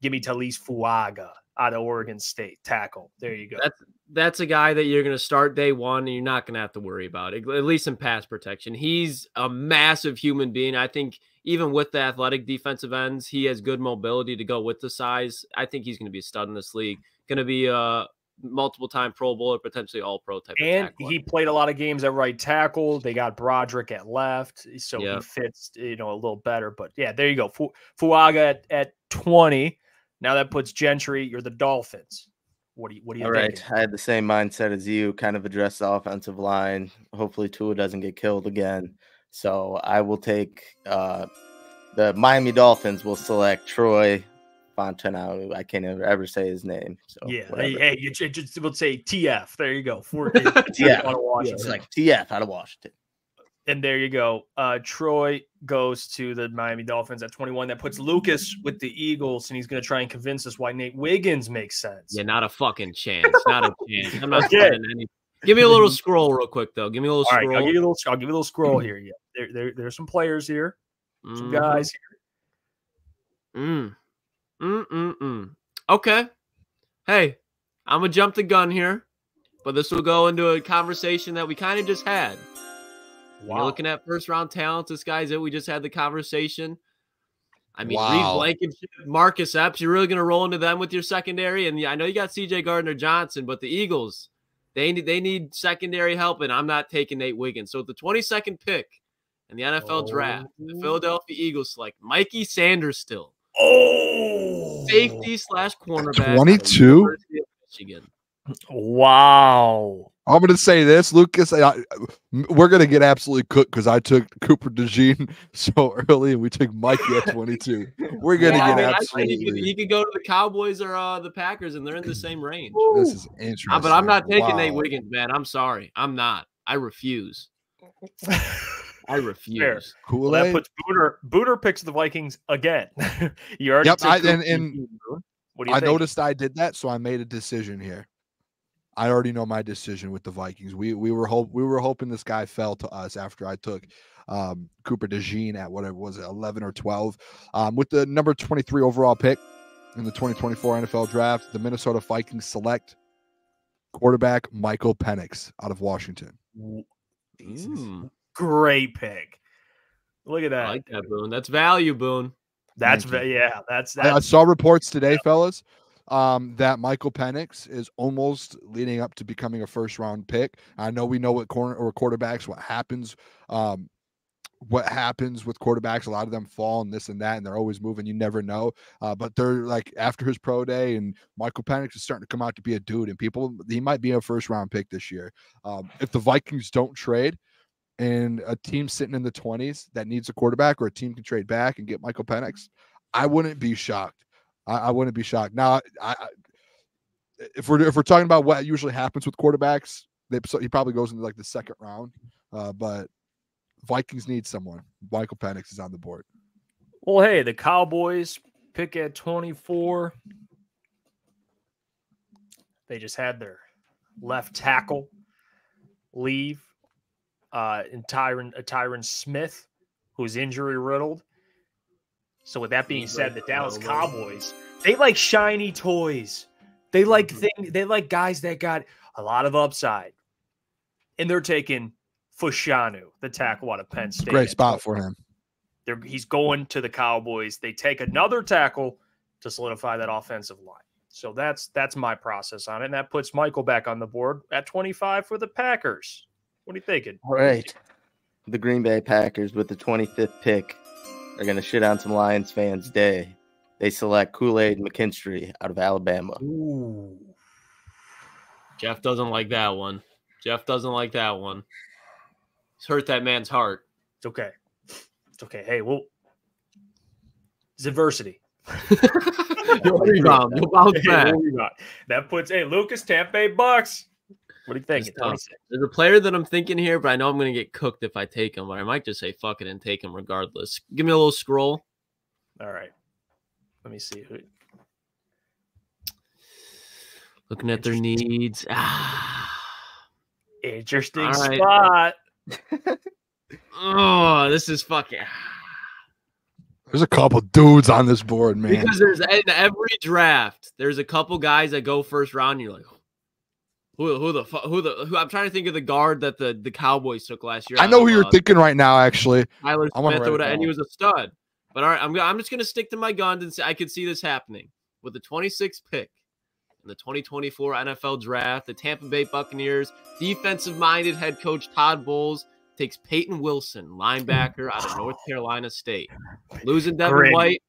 Give me Taliese Fuaga out of Oregon State tackle. There you go. That's that's a guy that you're going to start day one and you're not going to have to worry about it, at least in pass protection. He's a massive human being. I think even with the athletic defensive ends, he has good mobility to go with the size. I think he's going to be a stud in this league. Going to be a multiple time Pro Bowler, potentially All Pro type. and of he played a lot of games at right tackle. They got Broderick at left, so Yeah. he fits, you know, a little better. But yeah, there you go. Fu- Fuaga at, at twenty. Now that puts Gentry. You're the Dolphins. What do you What do you All think? right. I had the same mindset as you, kind of address the offensive line. Hopefully Tua doesn't get killed again. So I will take uh the Miami Dolphins will select Troy Fontenot. I can't ever, ever say his name. So Yeah, hey, whatever. hey, you just would say TF. There you go. For Yeah. [laughs] out of Washington. It's like TF out of Washington. And there you go. Uh, Troy goes to the Miami Dolphins at 21. That puts Lucas with the Eagles, and he's going to try and convince us why Nate Wiggins makes sense. yeah, not a fucking chance. Not a chance. I'm not [laughs] Okay. spending any. Give me a little [laughs] scroll real quick though. Give me a little All right, scroll. I'll give you a little. I'll give you a little scroll here. Yeah, there, there, there's some players here, some Mhm. guys Mm. Mm mm mm. Okay. Hey, I'm gonna jump the gun here, but this will go into a conversation that we kind of just had. Wow. You're looking at first round talent. This guy's it. We just had the conversation. I mean, Wow. Reed Blankenship, Marcus Epps. You're really gonna roll into them with your secondary, and yeah, I know you got C.J. Gardner Johnson, but the Eagles, they need they need secondary help, and I'm not taking Nate Wiggins. So the 22nd pick in the NFL draft, the Oh. Philadelphia Eagles select Mikey Sainristil still Oh, safety slash cornerback. 22? Michigan. Wow. I'm going to say this, Lucas. I, I- we're going to get absolutely cooked because I took Cooper DeJean [laughs] so early and we took Mikey at 22. [laughs] We're going to Yeah, I get mean, I think he could, absolutely. he could go to the Cowboys or uh, the Packers, and they're in the same range. This is interesting. Uh, but I'm not taking Nate Wiggins, man. I'm sorry. I'm not. I refuse. [laughs] I refuse. Cool. Well, that puts Booner. Booner picks the Vikings again. you already. Yep, took I- and- and what do you I think? noticed I did that, so I made a decision here. I already know my decision with the Vikings. We we were hope we were hoping this guy fell to us after I took um, Cooper DeJean at whatever was it, 11 or 12. Um, with the number 23 overall pick in the 2024 NFL draft, the Minnesota Vikings select quarterback Michael Penix out of Washington. Mm, Great pick. Look at I that. like that, Boone. That's value, Boone. That's Thank ve- yeah. That's I, I saw reports today, fellas, um, that Michael Penix is almost leading up to becoming a first round pick. I know we know what corner or quarterbacks, what happens, um, what happens with quarterbacks. A lot of them fall and this and that, and they're always moving. You never know. Uh, but they're like after his pro day, and Michael Penix is starting to come out to be a dude, and people he might be a first round pick this year. Um, if the Vikings don't trade. And a team sitting in the 20s that needs a quarterback, or a team can trade back and get Michael Penix, I wouldn't be shocked. I, I wouldn't be shocked. Now, I, I if we're if we're talking about what usually happens with quarterbacks, they, so he probably goes into like the second round. Uh, but Vikings need someone. Michael Penix is on the board. Well, hey, the Cowboys pick at 24. They just had their left tackle leave. Uh, and Tyron, uh, Tyron Smith, who's injury riddled. So, with that being said, the Dallas Cowboys, they like shiny toys. They like mm-hmm. thing. They like guys that got a lot of upside, and they're taking Fashanu, the tackle out of Penn State. Great spot for him. They're, he's going to the Cowboys. They take another tackle to solidify that offensive line. So that's that's my process on it. And that puts Michael back on the board at 25 for the Packers. What are you thinking? All right. The Green Bay Packers with the 25th pick are going to shit on some Lions fans' day. They select Kool Aid McKinstry out of Alabama. Ooh. Jeff doesn't like that one. Jeff doesn't like that one. It's hurt that man's heart. It's okay. It's okay. Hey, well, it's adversity. [laughs] You'll rebound. You'll bounce back. That puts hey Lucas Tampa Bay Bucks. What do you think? There's a player that I'm thinking here, but I know I'm going to get cooked if I take him. But I might just say fuck it and take him regardless. Give me a little scroll. All right. Let me see. who- Looking at their needs. Ah. [sighs] Interesting All right. spot. Oh, this is fucking. [sighs] There's a couple dudes on this board, man. Because there's in every draft, there's a couple guys that go first round. And you're like, who, who the fuck? Who the? Who, I'm trying to think of the guard that the, the Cowboys took last year. I out know of, who you're uh, thinking right now. Actually, Tyler I wanna Smith write or it whatever, and he was a stud. But all right, I'm, I'm just going to stick to my guns and say I could see this happening with the 26th pick in the 2024 NFL Draft. The Tampa Bay Buccaneers defensive-minded head coach Todd Bowles takes Payton Wilson, linebacker out of North Carolina State, losing Devin Gritty. White.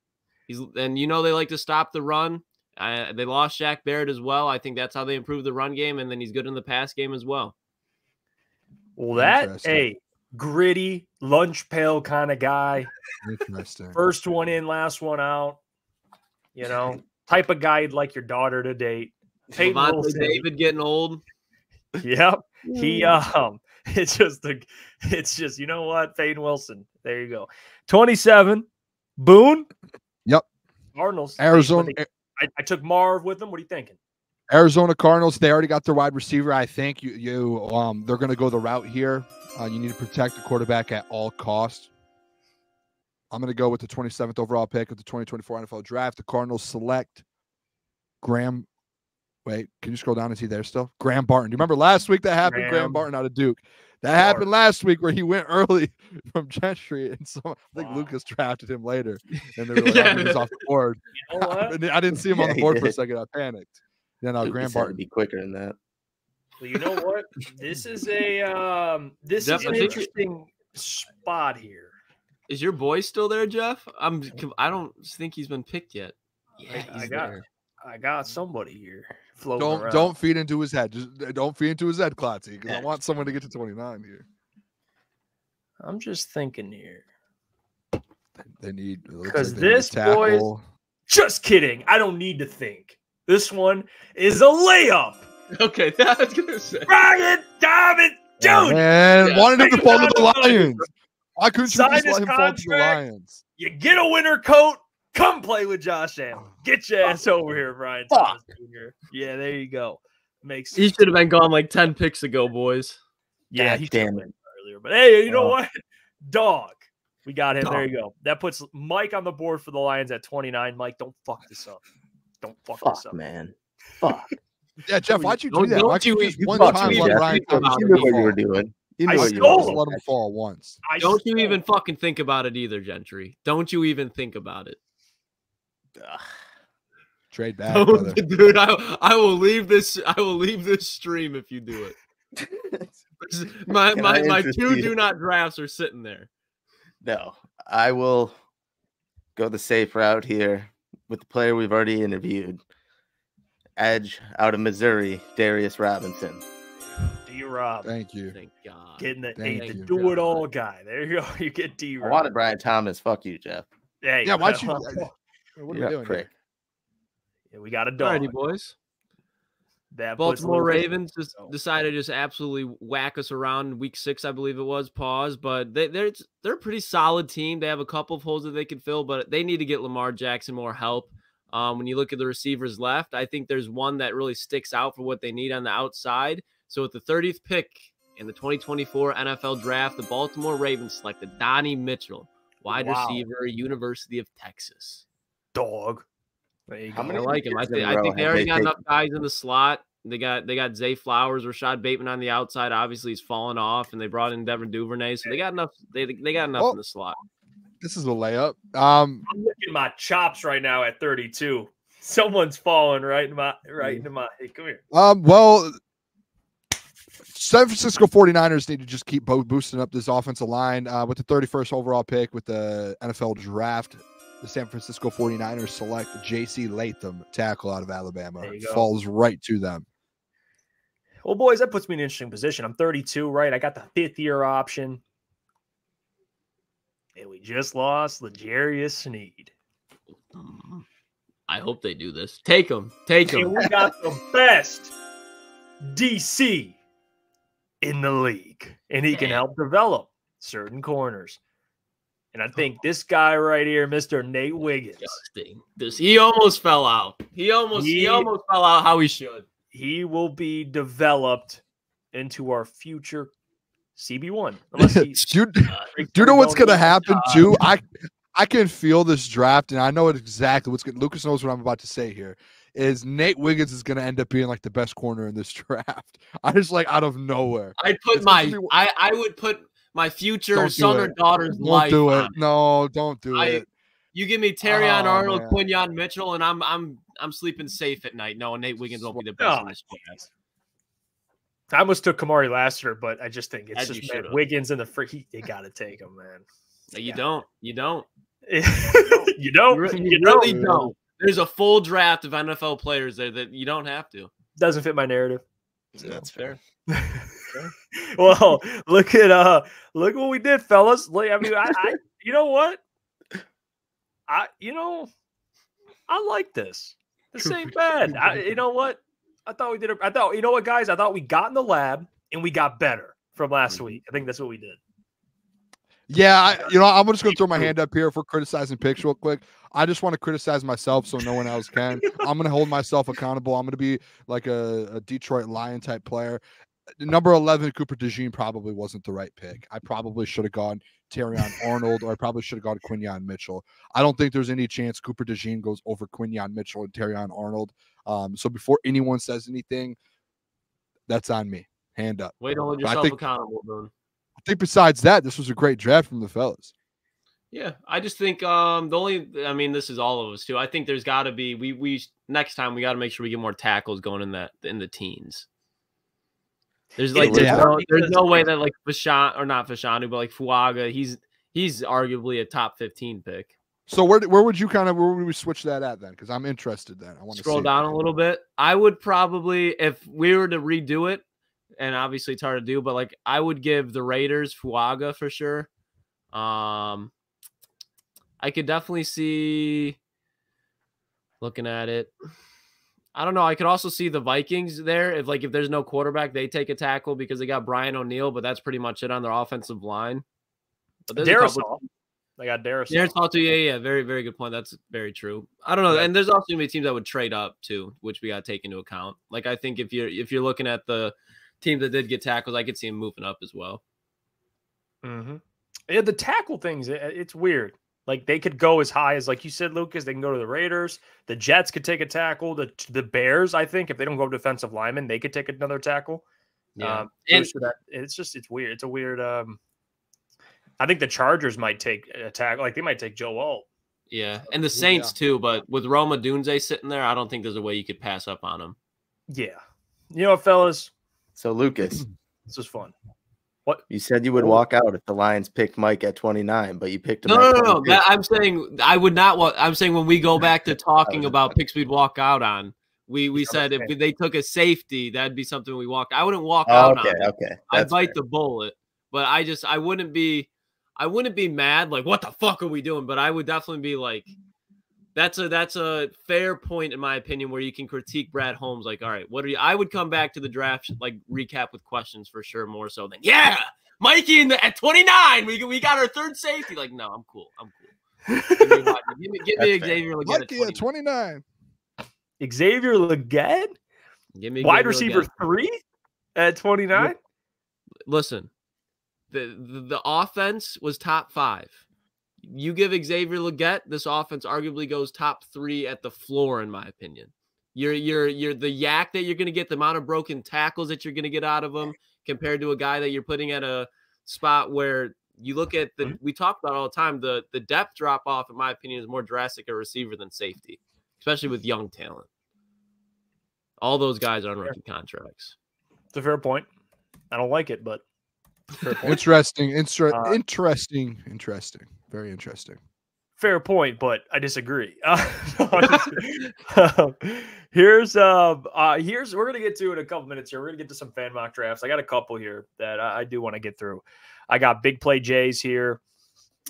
He's and you know they like to stop the run. Uh, they lost Shaq Barrett as well. I think that's how they improved the run game, and then he's good in the pass game as well. Well, that Interesting. hey, gritty lunch pail kind of guy. interesting. First one in, last one out. You know, type of guy you'd like your daughter to date. Payton Levante Wilson. David getting old. Yep. He um [laughs] it's just a it's just you know what? Payton Wilson. There you go. 27. Boone. Yep. Cardinals. Arizona, I, I took Marv with them. What are you thinking? Arizona Cardinals. They already got their wide receiver. I think you, you, um, they're going to go the route here. Uh, you need to protect the quarterback at all costs. I'm going to go with the 27th overall pick of the 2024 NFL Draft. The Cardinals select Graham. Wait, can you scroll down? Is he there still? Graham Barton. Do you remember last week that happened? Graham, Graham Barton out of Duke. That happened last week where he went early [laughs] from Gentry, and so I think Wow. Lucas drafted him later, and they were like, Yeah. "Oh, he was off the board." [laughs] You know? [laughs] I didn't see him on the he board for a second. I panicked. Yeah, no, Lucas Graham Barton. be quicker than that. Well, you know what? This is a um this Jeff, is an think you- interesting spot here. Is your boy still there, Jeff? I'm. I don't think he's been picked yet. Yeah, I he's got there. I got somebody here floating Don't around. don't feed into his head. Just uh, don't feed into his head, Klotzy, because I want someone to get to 29 here. I'm just thinking here. They need because like they need a this boys- tackle. Just kidding. I don't need to think. This one is a layup. [laughs] Okay, that I was gonna say. Brian Diamond Oh, Jr. man, Yeah. wanted him to fall to the Lions. Why couldn't you Sign just his let him fall to the. Lions? You get a winter coat. Come play with Josh Allen. Get your ass over here, Brian Thomas Jr. Yeah, there you go. Makes He should have been gone like ten picks ago, boys. yeah, God he damn it. earlier. But hey, you know Oh. what? Dog. We got him. There you go. That puts Mike on the board for the Lions at 29. Mike, don't fuck this up. Don't fuck, this up. man. Fuck. [laughs] Yeah, Jeff, why'd you do Don't- that? don't Why'd you you just even- one time let Jeff. Brian You know Thomas You knew what you were doing. You knew I what you stole were Just him. doing. let him fall once. I Don't you even fucking think about it either, Gentry. Don't you even think about it. Ugh. Trade back, Don't- [laughs] dude, I, I will leave this. I will leave this stream if you do it. [laughs] My my, my two you? do not drafts are sitting there. No, I will go the safe route here with the player we've already interviewed. Edge out of Missouri, Darius Robinson. D Rob. Thank you. Thank God. Getting the, Thank the do it all guy. There you go. [laughs] You get D Rob. wanted Brian Thomas. Fuck you, Jeff. Hey, Yeah, why'd you? Well, What are we You're doing? prick. Here? yeah, we got a dog. Alrighty, boys. That Baltimore Ravens just decided to just absolutely whack us around in week six, I believe it was. Pause, but they, they're they're a pretty solid team. They have a couple of holes that they can fill, but they need to get Lamar Jackson more help. Um, when you look at the receivers left, I think there's one that really sticks out for what they need on the outside. So with the 30th pick in the 2024 NFL Draft, the Baltimore Ravens selected Donnie Mitchell, wide Wow. receiver, University of Texas. Dog. There you How go. I like him. I years in think a I think they already they got enough guys in the slot. They got they got Zay Flowers, Rashod Bateman on the outside. Obviously, he's fallen off, and they brought in Devin Duvernay, so they got enough. They they got enough Oh. in the slot. This is a layup. Um, I'm looking at my chops right now at 32. Someone's falling right in my right into my. Hey, come here. Um, well, San Francisco 49ers need to just keep bo- boosting up this offensive line uh, with the 31st overall pick with the NFL draft. The San Francisco 49ers select J.C. Latham, tackle out of Alabama. There you go. Falls right to them. Well, boys, that puts me in an interesting position. I'm 32, right? I got the fifth year option. And we just lost L'Jarius Sneed. I hope they do this. Take him. Take And him. we got the [laughs] best DC in the league. And he can help develop certain corners. And I think this guy right here, Mr. Nate Wiggins, Disgusting. This he almost fell out. He almost he He- almost fell out how he should. he will be developed into our future CB1. Unless he's [laughs] Dude, Uh, [laughs] do you know what's gonna happen time. too? I I can feel this draft, and I know it exactly what's going. Lucas knows what I'm about to say here. Is Nate Wiggins is gonna end up being like the best corner in this [laughs] draft? I just like out of nowhere. I'd put It's my be- I I would put my future Don't son or it. daughter's Don't life. do on it. No, don't do I- it. You give me Terrion Oh, Arnold, man. Quinyon Mitchell, and I'm I'm I'm sleeping safe at night. No, Nate Wiggins won't be the best Oh, in this class. I almost took Kamari Lassiter, but I just think it's As just man. Wiggins and the free. He, they got to take him, man. No, You Yeah. don't. You don't. [laughs] you don't. You, re- You, you don't. really don't. There's a full draft of NFL players there that you don't have to. Doesn't fit my narrative. That's fair. [laughs] [laughs] well, look at uh, look what we did, fellas. Like, I mean, I, I, [laughs] you know what? I, you know, I like this. This ain't bad. I, you know what? I thought we did. A, I thought, you know what, guys? I thought we got in the lab and we got better from last week. I think that's what we did. Yeah, I, you know, I'm just gonna throw my hand up here for criticizing picks real quick. I just want to criticize myself so no one else can. I'm gonna hold myself accountable. I'm gonna be like a, a Detroit Lion type player. Number 11, Cooper DeJean probably wasn't the right pick. I probably should have gone Terrion Arnold, or I probably should have gone Quinyon Mitchell. I don't think there's any chance Cooper DeJean goes over Quinyon Mitchell and Terrion Arnold. Um, so before anyone says anything, that's on me. Hand up. Way to hold But I yourself think- accountable, Boone. I think besides that, this was a great draft from the fellas. Yeah, I just think um the only I mean this is all of us too. I think there's got to be we we next time we got to make sure we get more tackles going in that in the teens. There's like there's, Yeah. no, there's no way that like Fashan or not Fashanu but like Fuaga he's he's arguably a top 15 pick. So where where would you kind of where would we switch that at then? Because I'm interested then. I want to Scroll down a little bit. I would probably if we were to redo it and obviously it's hard to do but like I would give the Raiders Fuaga for sure. Um I could definitely see looking at it. I don't know. I could also see the Vikings there. If like if there's no quarterback, they take a tackle because they got Brian O'Neill, but that's pretty much it on their offensive line. But couple- They got Darrisaw. Darren Saul too. Yeah, yeah, very, very good point. That's very true. I don't know, Yeah. and there's also gonna be teams that would trade up too, which we got to take into account. Like I think if you're if you're looking at the team that did get tackles, I could see them moving up as well. Mm-hmm. Yeah, the tackle things, it- it's weird. Like they could go as high as, like you said, Lucas. They can go to the Raiders. The Jets could take a tackle. The the Bears, I think, if they don't go defensive lineman, they could take another tackle. Yeah, Um, and so that it's just it's weird. It's a weird. Um, I think the Chargers might take a tackle. Like they might take Joe Alt. yeah, and the Saints too. But with Rome Odunze sitting there, I don't think there's a way you could pass up on him. Yeah, you know what, fellas, So Lucas, [clears throat] this was fun. You said you would walk out if the Lions picked Mike at 29, but you picked him. No, no, no. That, I'm saying I would not. Wa- I'm saying when we go [laughs] back to talking oh. about picks, we'd walk out on. We we oh, said if they took a safety, that'd be something we walk. I wouldn't walk Oh, out okay, on. it. okay. I'd bite fair. the bullet, but I just I wouldn't be I wouldn't be mad like what the fuck are we doing? But I would definitely be like That's a that's a fair point in my opinion where you can critique Brad Holmes. Like, all right, what are you? I would come back to the draft like recap with questions for sure, more so than yeah, Mikey in the at 29, we we got our third safety. Like, no, I'm cool. I'm cool. Give me, give me, give me Xavier Legette at Lucky at 29. 29. Xavier Legette, Give me wide Xavier receiver Legette. three at 29. listen, the, the the offense was top five. You give Xavier Legette, this offense arguably goes top three at the floor, in my opinion. You're you're you're the yak that you're gonna get, the amount of broken tackles that you're gonna get out of him compared to a guy that you're putting at a spot where you look at the we talk about all the time, the the depth drop off, in my opinion, is more drastic a receiver than safety, especially with young talent. All those guys are on rookie contracts. It's a fair point. I don't like it, but it's a fair [laughs] point. Interesting. Inter- Uh, interesting. Interesting. Very interesting. fair point, but I disagree. Uh, [laughs] here's um uh here's we're gonna get to in a couple minutes here. We're gonna get to some fan mock drafts. I got a couple here that I, I do want to get through. I got big play Jays here.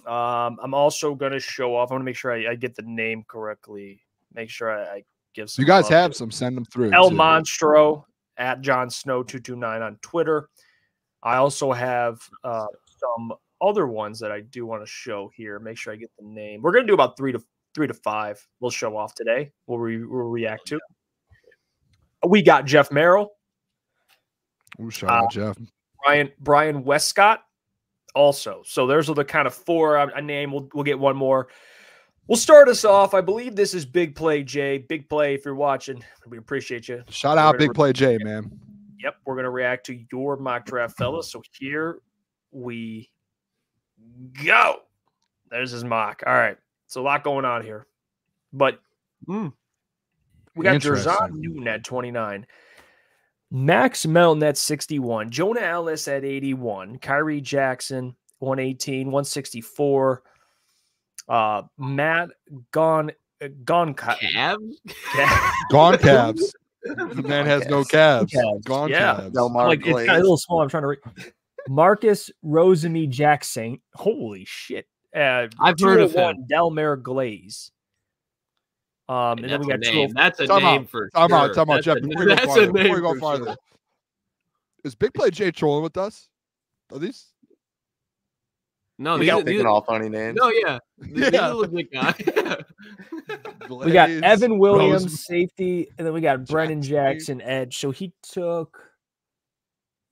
Um, I'm also gonna show off. I want to make sure I, I get the name correctly. Make sure I, I give some. You guys have some. Send them through. El too. Monstro at John Snow two two nine on Twitter. I also have uh, some other ones that I do want to show here. Make sure I get the name. We're gonna do about three to three to five. We'll show off today. We'll, re- we'll react to. We got Jeff Merrill, Ooh, shout Uh, out Jeff. Brian Brian Westcott, also. So there's the kind of four I, I name. We'll we'll get one more. We'll start us off. I believe this is Big Play Jay. Big Play, if you're watching, we appreciate you. Shout we're out Big Play J, man. Yep, we're gonna react to your mock draft, fellas. So here we go. There's his mock. All right, it's a lot going on here, but Mm. we got Interesting. Jer'Zhan Newton at 29, Max Melton at 61, Jonah Elliss at 81, Kyrie Jackson 118, 164, uh, Matt Gone Gon Cavs? Gone [laughs] calves. The man has no calves. Calves, Gone yeah. calves. Delmar like it's kind of a little small. I'm trying to read. Marcus Rosemy Jackson. Holy shit. Uh, I've heard of 201 him. Delmare Glaze. Um, and then That's we a got name. That's a Time out. name for Time sure. out, time out, Jeff. a- Before you go that's a farther, before name go farther, sure. is Big Play Jay trolling with us? Are these? No, we these are these are- all funny names. no, yeah. [laughs] These Yeah. are legit guys. [laughs] We got Evan Williams, Rose- safety, and then we got Brennan Jackson. Jackson, edge. So he took,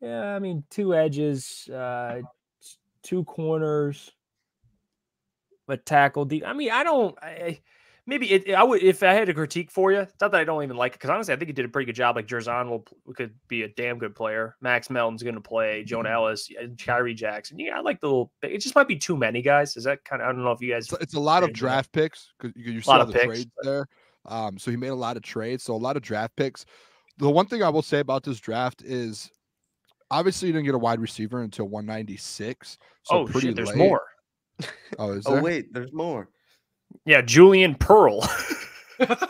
yeah, I mean, two edges, uh, two corners, a tackle. Deep. I mean, I don't. I, maybe it, I would if I had a critique for you. It's not that I don't even like it because honestly, I think he did a pretty good job. Like Jer'Zhan will could be a damn good player. Max Melton's going to play. Jonah Elliss, and Kyrie Jackson. Yeah, I like the little. It just might be too many guys. Is that kind of? I don't know if you guys. It's, a lot of draft picks because you, you saw the picks, trades there. Um, so he made a lot of trades. So a lot of draft picks. The one thing I will say about this draft is obviously you didn't get a wide receiver until 196. So oh pretty shit, there's late. more. Oh, is Oh wait, there's more. Yeah, Julian Pearl. [laughs]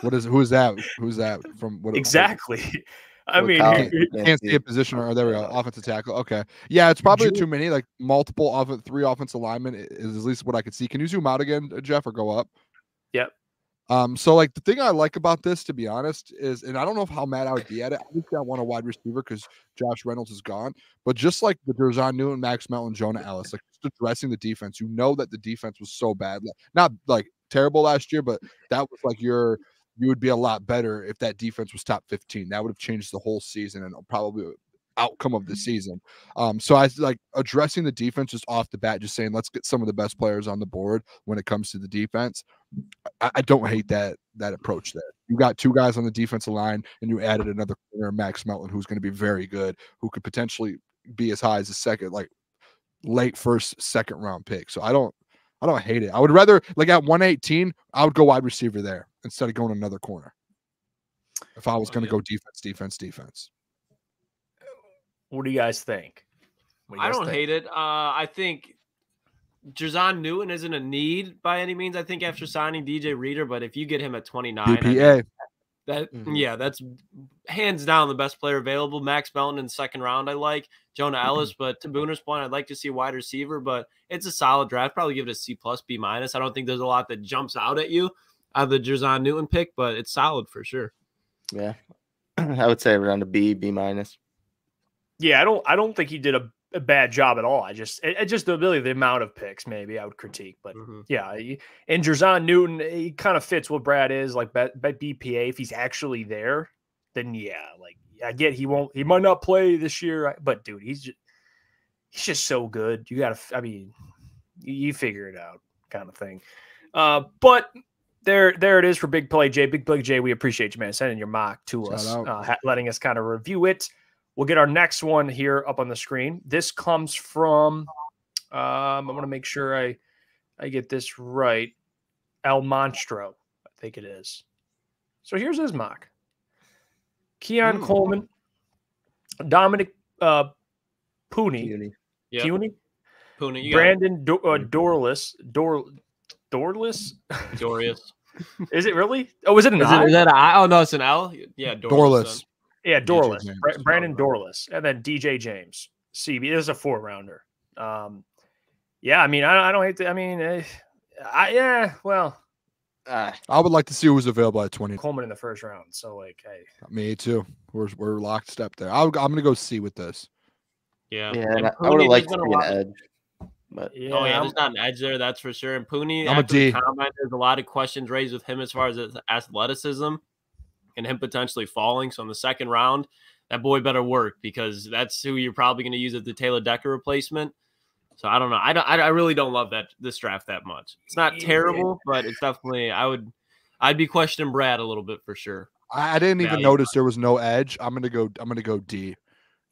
What is who is that? Who's that from? What what- exactly. [laughs] I What mean, college? Can't Can't see see a it. position or there we go. [laughs] Offensive tackle. Okay. Yeah, it's probably Ju- too many. Like multiple off three offensive linemen is at least what I could see. Can you zoom out again, uh, Jeff, or go up? Yep. Um, so like the thing I like about this, to be honest, is and I don't know how mad I would be at it. Obviously, I want a wide receiver because Josh Reynolds is gone. But just like the Jer'Zhan Newton, Max Melton, Jonah Elliss, like just addressing the defense, you know that the defense was so bad. Not like terrible last year, but that was like your you would be a lot better if that defense was top 15. That would have changed the whole season and probably outcome of the season. Um, so I like addressing the defense just off the bat, just saying let's get some of the best players on the board when it comes to the defense. I, I don't hate that that approach there. You got two guys on the defensive line, and you added another corner, Max Melton, who's going to be very good, who could potentially be as high as a second, like late first, second round pick. So I don't. I don't hate it. I would rather like at 118, I would go wide receiver there instead of going another corner. If I was Oh, going to yeah. go defense, defense, defense. what do you guys think? What do you I don't think? hate it. Uh, I think Jer'Zhan Newton isn't a need by any means. I think after signing DJ Reader, but if you get him at 29, I think BPA. that Mhm. yeah, that's hands down the best player available. Max Melton in the second round, I like Jonah Elliss, but to Booner's point, I'd like to see a wide receiver, but it's a solid draft. Probably give it a C plus, B minus. I don't think there's a lot that jumps out at you. out of the Jer'Zhan Newton pick, but it's solid for sure. Yeah, [clears throat] I would say around a B, B minus. Yeah, I don't I don't think he did a, a bad job at all. I just it, it just the ability, the amount of picks, maybe I would critique, but Mhm. yeah, he, and Jer'Zhan Newton, he kind of fits what Brad is like. Bet, bet BPA, if he's actually there, then yeah, like I get he won't, he might not play this year, but dude, he's just he's just so good. You got to, I mean, you, you figure it out, kind of thing. Uh, but there, there it is for Big Play J. Big Play J, we appreciate you, man, sending your mock to Shout us, uh, letting us kind of review it. We'll get our next one here up on the screen. This comes from. Um, I want to make sure I I get this right. El Monstro, I think it is. So here's his mock. Keon Hmm. Coleman, Dominic uh, Pooney, Uni. Yeah, Puny, Puna, you got. Brandon Do- uh, Dorlus, Dor Dorlus. Dorius. [laughs] Is it really? Oh, was it an Is, I? it, is that a I? Oh no, it's an L. Yeah, Dorlus. Dorlus. Yeah, DJ Dorlus, James. Brandon Dorlus, and then DJ James. CB this is a four rounder. Um, yeah, I mean, I, I don't hate. To, I mean, eh, I yeah, well, Ah, I would like to see who was available at 20. Coleman in the first round. So like, hey, Me too. We're we're locked step there. I'll, I'm gonna go see with this. Yeah, yeah, And and I, I would have liked to been a see an edge, but yeah, oh yeah, I'm- there's not an edge there, that's for sure. And Pooney, I'm a D. the D. combine, there's a lot of questions raised with him as far as his athleticism and him potentially falling. So in the second round, that boy better work because that's who you're probably going to use as the Taylor Decker replacement. So I don't know. I don't. I, I really don't love that this draft that much. It's not terrible, but it's definitely. I would. I'd be questioning Brad a little bit for sure. I, I didn't even Value. notice there was no edge. I'm gonna go. I'm gonna go D,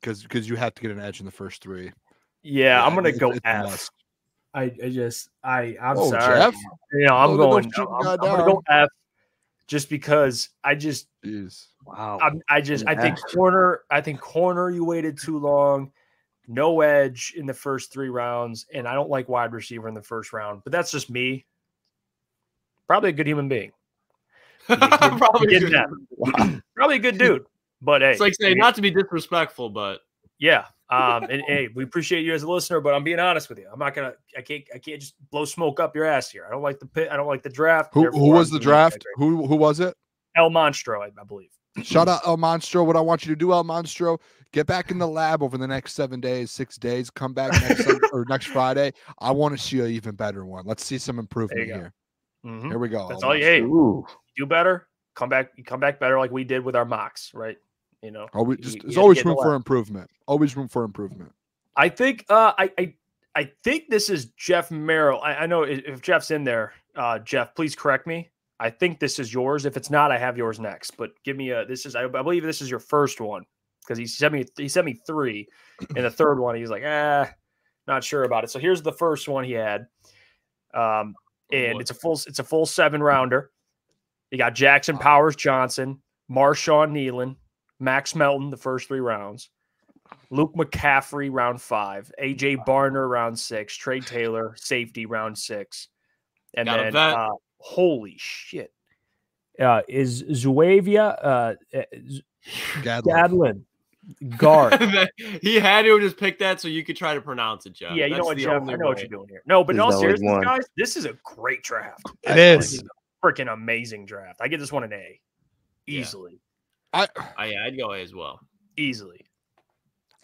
because because you have to get an edge in the first three. yeah, I'm gonna it's- go it's a F. I, I just I I'm Oh, sorry. Jeff? You know, I'm Oh, going. I'm, I'm, gonna go down. F, just because I just Jeez. wow. I'm, I just I think corner. I think corner. You waited too long. No edge in the first three rounds, and I don't like wide receiver in the first round. But that's just me. Probably a good human being. [laughs] Probably good. Wow. Probably a good dude. But hey, It's like saying not to be disrespectful, but yeah. Um, and hey, we appreciate you as a listener, but I'm being honest with you. I'm not gonna. I can't. I can't just blow smoke up your ass here. I don't like the pit. I don't like the draft. Who who was I'm the gonna make that draft? Who who was it? El Monstro, I, I believe. Shout out El Monstro. What I want you to do, El Monstro, get back in the lab over the next seven days, six days. Come back next Sun- [laughs] or next Friday. I want to see an even better one. Let's see some improvement go. here. Mhm. Here we go. That's El all you. Monstro. Hey, Ooh. do better. Come back. You come back better, like we did with our mocks, right? You know. Always, just, you always get in the room for improvement. Always room for improvement. I think. Uh, I I I think this is Jeff Merrill. I, I know if Jeff's in there, uh, Jeff, please correct me. I think this is yours. If it's not, I have yours next. But give me a. This is. I, I believe this is your first one because he sent me. He sent me three, and the third one he's like, ah, not sure about it. So here's the first one he had. Um, and it's a full. It's a full seven rounder. You got Jackson Powers Johnson, Marshawn Kneeland, Max Melton the first three rounds. Luke McCaffrey, round five. AJ Barner, round six. Trey Taylor, safety, round six. And Got then, uh, holy shit. Uh, is Zuavia uh, uh, Gadlin. Gadlin guard? [laughs] he had to just pick that so you could try to pronounce it, Jeff. yeah, you know what, the Jeff? I know what you're doing here. No, but in There's all seriousness, guys, this is a great draft. It Like, is. it's a freaking amazing draft. I get this one an A. Yeah. Easily. I Oh, yeah, I'd go A as well. Easily.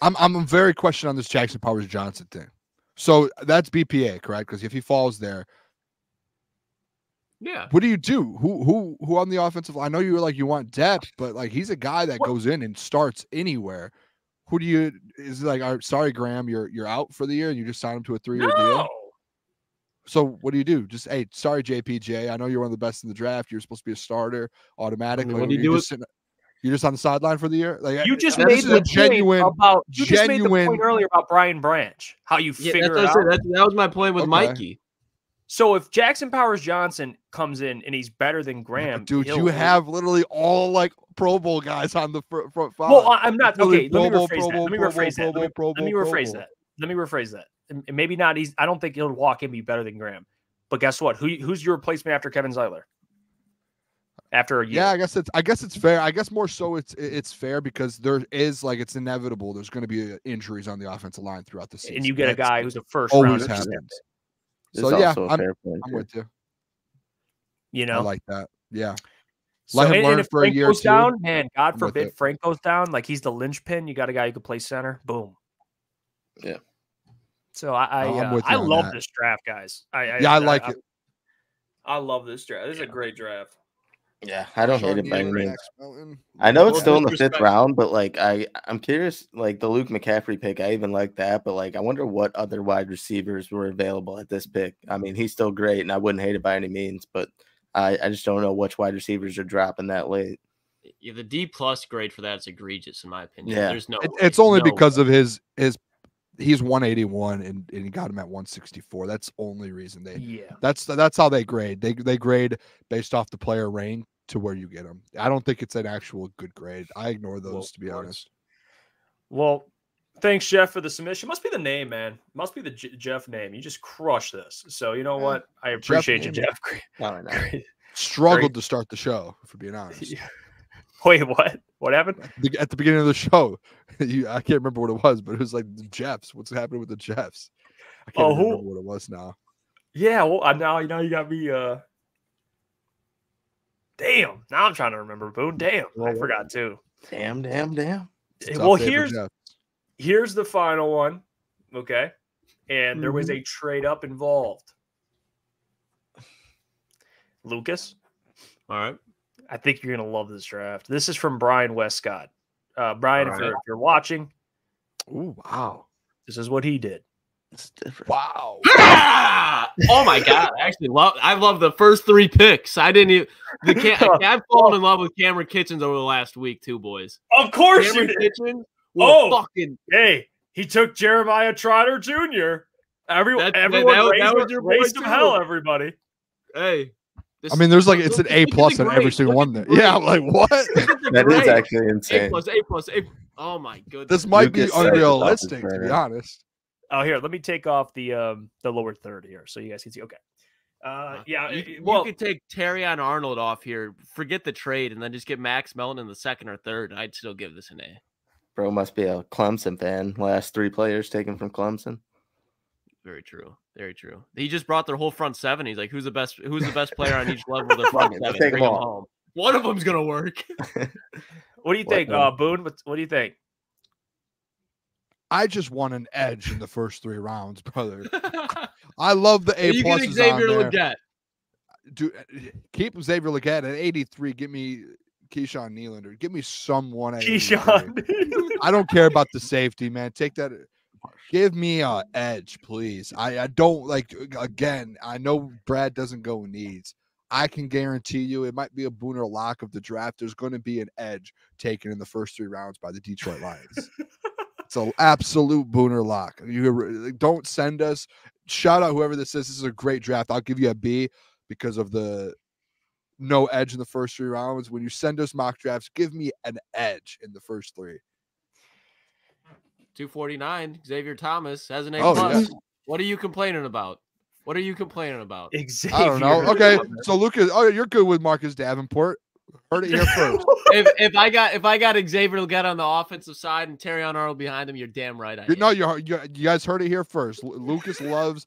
I'm I'm very question on this Jackson Powers Johnson thing. So that's BPA, correct? Because if he falls there, Yeah. what do you do? Who who who on the offensive line? I know you were like you want depth, but like he's a guy that What- goes in and starts anywhere. Who do you is it like "All right, sorry, Graham, you're you're out for the year and you just signed him to a three year No. deal? So what do you do? Just hey, sorry, JPJ. I know you're one of the best in the draft. You're supposed to be a starter automatically. what do you do just sitting- you're just on the sideline for the year. Like You just made the genuine. point about you just made the genuine- point earlier about Brian Branch, how you Yeah, figure that's, it out. said. That, that was my point with Okay. Mikey. So if Jackson Powers Johnson comes in and he's better than Graham, Dude, he'll- you have literally all like Pro Bowl guys on the fr- front five. Well, I- I'm not Literally okay. Let me Pro Bowl, rephrase that. Bowl, Let me Pro Bowl, rephrase that. Let me, Pro let me rephrase that. Let me rephrase that. And and maybe not. He's. I don't think he'll walk in be better than Graham. But guess what? Who who's your replacement after Kevin Zeitler? After a year, Yeah, I guess it's I guess it's fair. I guess more so it's it's fair because there is like it's inevitable. There's going to be uh, injuries on the offensive line throughout the season. and you get a guy who's a first always rounder. happens. So is yeah, also a I'm, I'm with you. You know, I know, like that. Yeah. So, him and- learn and if for a Frank year or goes two, down, man, God I'm forbid it. Frank goes down. Like he's the linchpin. You got a guy who can play center. Boom. Yeah. So I I, No, uh, I love that. this draft, guys. I, Yeah, I like it. I love this draft. This is a great draft. Yeah, I don't hate it by any means. I know it's still in the fifth round, but like I, I'm curious. Like the Luke McCaffrey pick, I even like that. But like, I wonder what other wide receivers were available at this pick. I mean, he's still great, and I wouldn't hate it by any means. But I, I just don't know which wide receivers are dropping that late. Yeah, the D plus grade for that is egregious in my opinion. Yeah. There's no. It- it's only No because way. of his his he's 181 and, and he got him at 164. That's only reason they Yeah. that's that's how they grade. They they grade based off the player rank to where you get them. I don't think it's an actual good grade. I ignore those Well, to be course. honest. Well, thanks, Jeff, for the submission. Must be the name, man. Must be the J- Jeff name. You just crush this. So you know Yeah. what? I appreciate you, name. Jeff. [laughs] Great- Oh, no. great. Struggled to start the show, for being honest. Yeah. [laughs] Wait, what? What happened? At the beginning of the show, [laughs] you I can't remember what it was, but it was like the Jeffs. What's happening with the Jeffs? I can't Oh, even who- remember what it was now. Yeah. Well, I- now now you got me. uh Damn. Now I'm trying to remember. Boone. Damn. I forgot too. Damn, damn, damn. It's Eh, Well, tough day for here's here's the final one. Okay. And there was Mm-hmm. a trade up involved. Lukas, All right. I think you're gonna love this draft. This is from Brian Westcott. Uh, Brian, if, you're, if you're watching, Ooh, wow. this is what he did. It's different. Wow. [laughs] Oh my god! I actually love. I love the first three picks. I didn't even. The Cam, [laughs] I've fallen in love with Kamren Kinchens over the last week too, boys. Of course Kamren you did. Kinchens. will Oh! fucking Hey, he took Jeremiah Trotter Jr. Everyone, That- that- everyone, that was- raise, that was your your boy raise some too. hell, everybody. hey. this- I mean, there's like it's an A plus on every single one there. [laughs] Yeah. I'm like, what? Look at the That is actually insane. A plus, A plus, A. Oh my goodness. This might be Lukas said it's off his unrealistic, to be honest. Oh, here, let me take off the um the lower third here, so you guys can see. Okay. Uh, yeah. you, it- you could take Terrion Arnold off here, forget the trade, and then just get Max Melton in the second or third. I'd still give this an A. Bro must be a Clemson fan. Last three players taken from Clemson. Very true. Very true. He just brought their whole front seven. He's like, who's the best? Who's the best player on each level of their front Fuck it, let's seven? take 'em Bring 'em all. home. One of them's gonna work. [laughs] what do you what think, uh, Boone? What, what do you think? I just want an edge in the first three rounds, brother. [laughs] I love the A you pluses get on Xavier there. Legette. Dude, keep Xavier Legette at 83. Give me Keyshawn Nealander. Give me someone at Keyshawn. I don't care about the safety, man. Take that. Give me a edge, please. I, I don't like again. I know Brad doesn't go needs. I can guarantee you it might be a booner lock of the draft. There's going to be an edge taken in the first three rounds by the Detroit Lions. [laughs] it's an absolute booner lock. You don't send us. Shout out whoever this is. This is a great draft. I'll give you a B because of the no edge in the first three rounds. When you send us mock drafts, give me an edge in the first three. 249. Xavier Thomas has an A Oh, plus. yeah. What are you complaining about? What are you complaining about? Xavier. [laughs] I don't know. Okay, so Lukas, oh, you're good with Marcus Davenport. Heard it here first. [laughs] if, if I got if I got Xavier Legette on the offensive side and Terrion Arnold behind him, you're damn right. I You- am. no, you, you you guys heard it here first. Lu- Lukas loves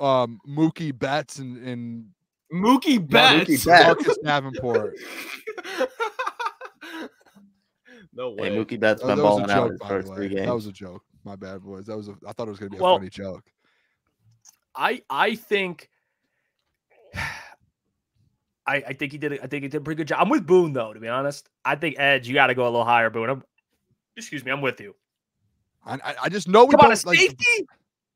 um Mookie Betts and, and Mookie Mookie Betts. Betts. [laughs] Marcus Davenport. no Hey, way. Mookie Betts That, been that was a balling out joke, his first three games. That was a joke. My bad, boys. That was a. I thought it was gonna be a Well- funny joke. I I think I, I think he did I think he did a pretty good job. I'm with Boone though, to be honest. I think Edge, you got to go a little higher, Boone. I'm, excuse me, I'm with you. I, I, I just know we Come on, a don't like. safety,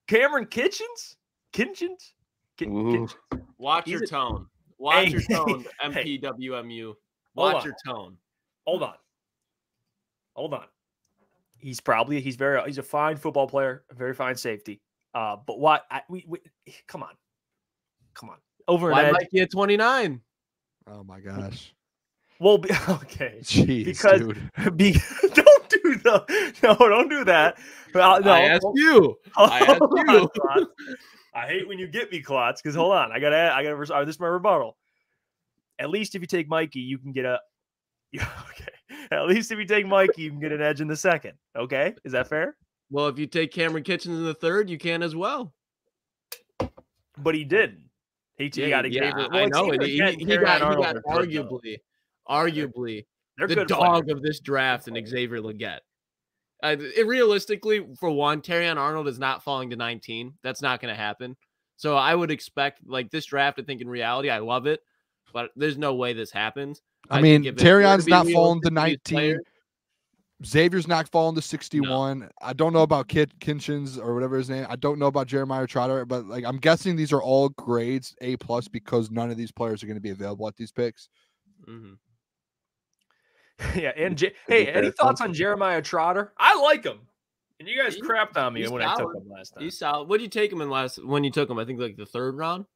Kamren Kinchens, Kinchens. Ki- Ooh. Watch He's your a- tone. Watch Hey, your [laughs] tone, hey. MPWMU. Hold Watch on. your tone. Hold on, hold on. He's probably he's very he's a fine football player, a very fine safety. Uh, but what I, we, we come on, come on over an Why edge. Mikey at 29? Oh my gosh. [laughs] Well, be, [laughs] okay. [laughs] Jeez, Because- dude. Be, don't do the no, don't do that. Well, no, I asked you. I asked hold on, you. I hate when you get me, Klotz because hold on, I gotta, I gotta. res- uh, This is my rebuttal. At least if you take Mikey, you can get a. Yeah, okay. At least if you take Mikey, you can get an edge in the second. Okay, is that fair? Well, if you take Kamren Kinchens in the third, you can as well. But he didn't. He, he Yeah, got yeah, Xavier. I know. Xavier he, he, he got, he got are though. arguably, arguably They're the dog players. of this draft and Xavier Legette. Uh, it, realistically, for one, Terrion Arnold is not falling to 19. That's not going to happen. So I would expect like this draft. I think in reality, I love it, but there's no way this happens. I, I mean, think if it were to Terrion's not falling to 19. these players- Xavier's not falling to 61. I don't know about Kid Kinchens or whatever his name. I don't know about Jeremiah Trotter, but like I'm guessing these are all grades A plus because none of these players are going to be available at these picks. Mhm. [laughs] yeah, and J- hey, any thoughts on Jeremiah Trotter? I like him, and you guys He- crapped on me he's when I took him last time. He's solid. What did you take him in last when you took him? I think like the third round,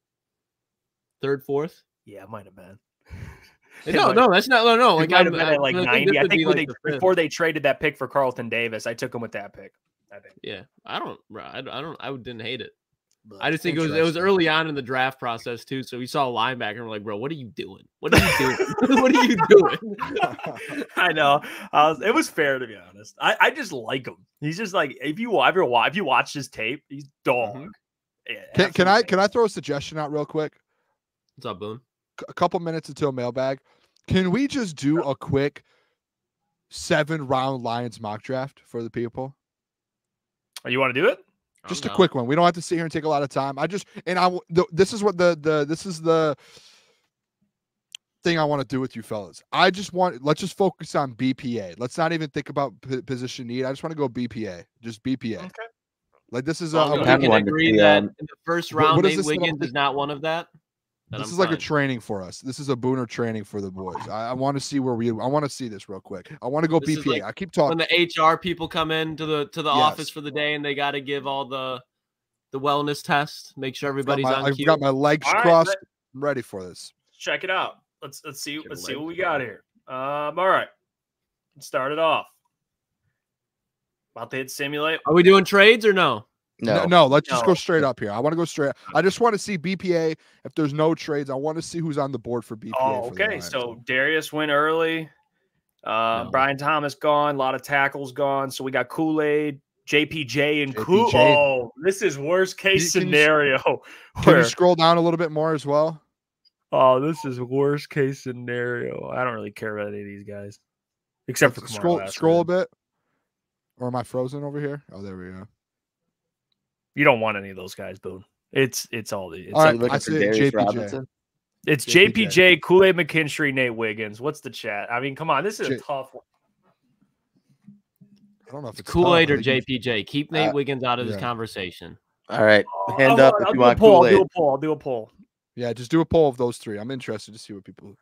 third, fourth. Yeah, it might have been. No, might- no, that's not. No, no. Like might have I'm- been at like I ninety. I think be, when like, they the before they traded that pick for Carlton Davis, I took him with that pick. I think. Yeah, I don't. bro, I don't. I don't. I didn't hate it. But- I just think it was it was early on in the draft process too. So we saw a linebacker and we're like, bro, what are you doing? What are you doing? [laughs] what are you doing? [laughs] I know. I was, it was fair to be honest. I, I just like him. He's just like if you wa- ever wa- if you watch his tape, he's dog. Mhm. Yeah, Can, can I can I throw a suggestion out real quick? What's up, Boone? C- A couple minutes until mailbag. Can we just do a quick seven round Lions mock draft for the people? Oh, you want to do it? I'm just a down. quick one. We don't have to sit here and take a lot of time. I just and I the, this is what the the this is the thing I want to do with you fellas. I just want let's just focus on BPA. Let's not even think about p- position need. I just want to go BPA. Just BPA. Okay. Like this is a, Well, a we can agree see, that in the first what- what round, is Nate Wiggins is not one of that. Then this I'm is like a training for us. This is a booner training for the boys. I, I want to see where we. I want to see this real quick. I want to go This BPA. like I keep talking. when talking. the HR people come in to the to the Yes. office for the day and they got to give all the the wellness test, make sure everybody's my, on I've cue. got my legs All right, crossed. let- I'm ready for this. Check it out. Let's let's see Get let's see what we got here. Um, all right. Let's start it off. About to hit simulate. Are we doing trades or no? No, No, no, let's just go straight up here. I want to go straight. I just want to see BPA. If there's no trades, I want to see who's on the board for BPA. Oh, for okay. So Darius went early. Uh, No. Brian Thomas gone. A lot of tackles gone. So we got Kool Aid, JPJ, and Kool. Oh, this is worst case Can [laughs] you- scenario. can where- you scroll down a little bit more as well? oh, this is worst case scenario. I don't really care about any of these guys, except for Kamar scroll scroll a bit. Or am I frozen over here? Oh, there we go. You don't want any of those guys, Boone. It's it's all the it's, All So right, you looking I for Darius JPJ. Robinson? it's JPJ. JPJ, Kool Aid McKinstry, Nate Wiggins. What's the chat? I mean, come on, this is a J- tough one. I don't know if it's Kool Aid or JPJ? Keep Nate Uh, Wiggins out of this conversation. All right, Oh, hand hold up on, if I'll you do a want poll. Kool I'll do a poll. I'll do a poll. Yeah, just do a poll of those three. I'm interested to see what people.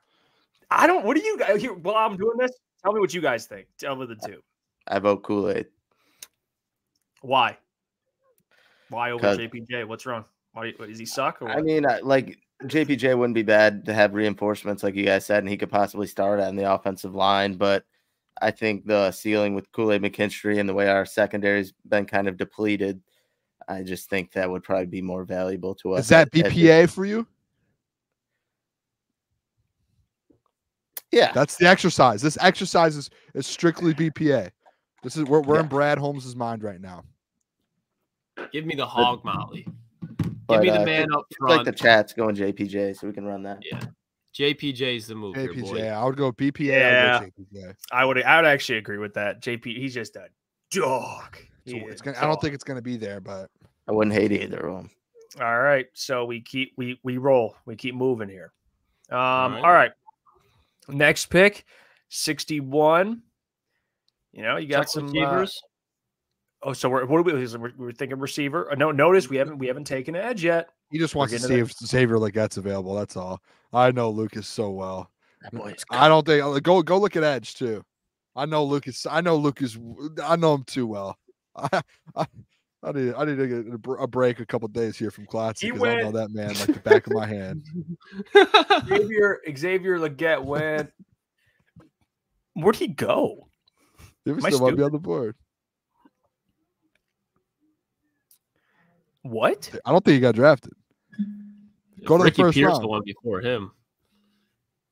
I don't. What do you guys? Here, while I'm doing this, tell me what you guys think. Tell me the two. I vote Kool Aid. Why? Why over JPJ? What's wrong? Why do you- does he suck? Or I mean, like JPJ wouldn't be bad to have reinforcements, like you guys said, and he could possibly start on the offensive line. But I think the ceiling with Kool Aid McKinstry and the way our secondary's been kind of depleted, I just think that would probably be more valuable to us. Is that at- at BPA for you? yeah, That's the exercise. This exercise is, is strictly BPA. This is we're, we're Yeah. in Brad Holmes's mind right now. Give me the hog molly. but, Give me the uh, man up it's like the chat's going JPJ, so we can run that. yeah, JPJ's the move here, boy. JPJ. I would go BPA. Yeah. I would go JPJ. I would. I would actually agree with that. JP. He's just a dog. So it's gonna, I don't think it's gonna be there, but I wouldn't hate either of them. All right. So we keep we we roll. We keep moving here. Um. All right. right. Next pick, sixty-one. You know, you got Check some. uh, receivers. Oh, so we're what are we? We're, we're thinking receiver. Uh, no, notice we haven't we haven't taken edge yet. he just wants to see to if Xavier Legette's available. That's all. I know Lukas so well. I don't think uh, go go look at Edge too. I know Lukas. I know Lukas. I know him too well. [laughs] I I, I need I need to get a a break a couple days here from Classic He because I know that man like the back of my hand. [laughs] Xavier Xavier Legette went. [laughs] Where'd he go? He Am I still might be on the board. What? I don't think he got drafted. Go to the Ricky first Pierce, round. the one before him.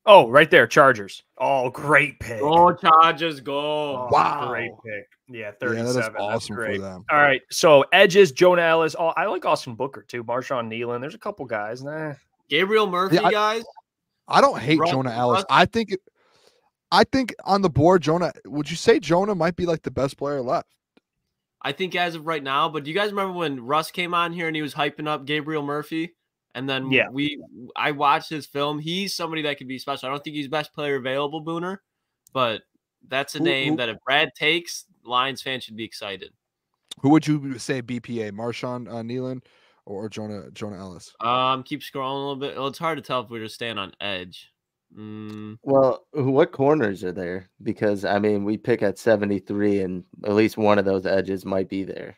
Oh, right there, Chargers. Oh, great pick. Go Chargers, go! Oh, Wow. great pick. Yeah, Yeah, thirty-seven. that is That's awesome for great. them. All right, so edges, Jonah Elliss. Oh, I like Austin Booker too. Marshawn Kneeland. There's a couple guys. Nah, Gabriel Murphy, I- guys. I don't hate Russ- Jonah Elliss. Russ- I think it, I think on the board, Jonah. Would you say Jonah might be like the best player left? I think as of right now. But do you guys remember when Russ came on here and he was hyping up Gabriel Murphy? And then Yeah. we, I watched his film. He's somebody that could be special. I don't think he's best player available, Booner, but that's a Who- name who- that if Brad takes, Lions fans should be excited. Who would you say BPA? Marshawn uh, Kneeland or Jonah Jonah Elliss? Um, keep scrolling a little bit. Well, it's hard to tell if we're just staying on edge. Mm, Well, what corners are there? Because I mean, we pick at 73, and at least one of those edges might be there.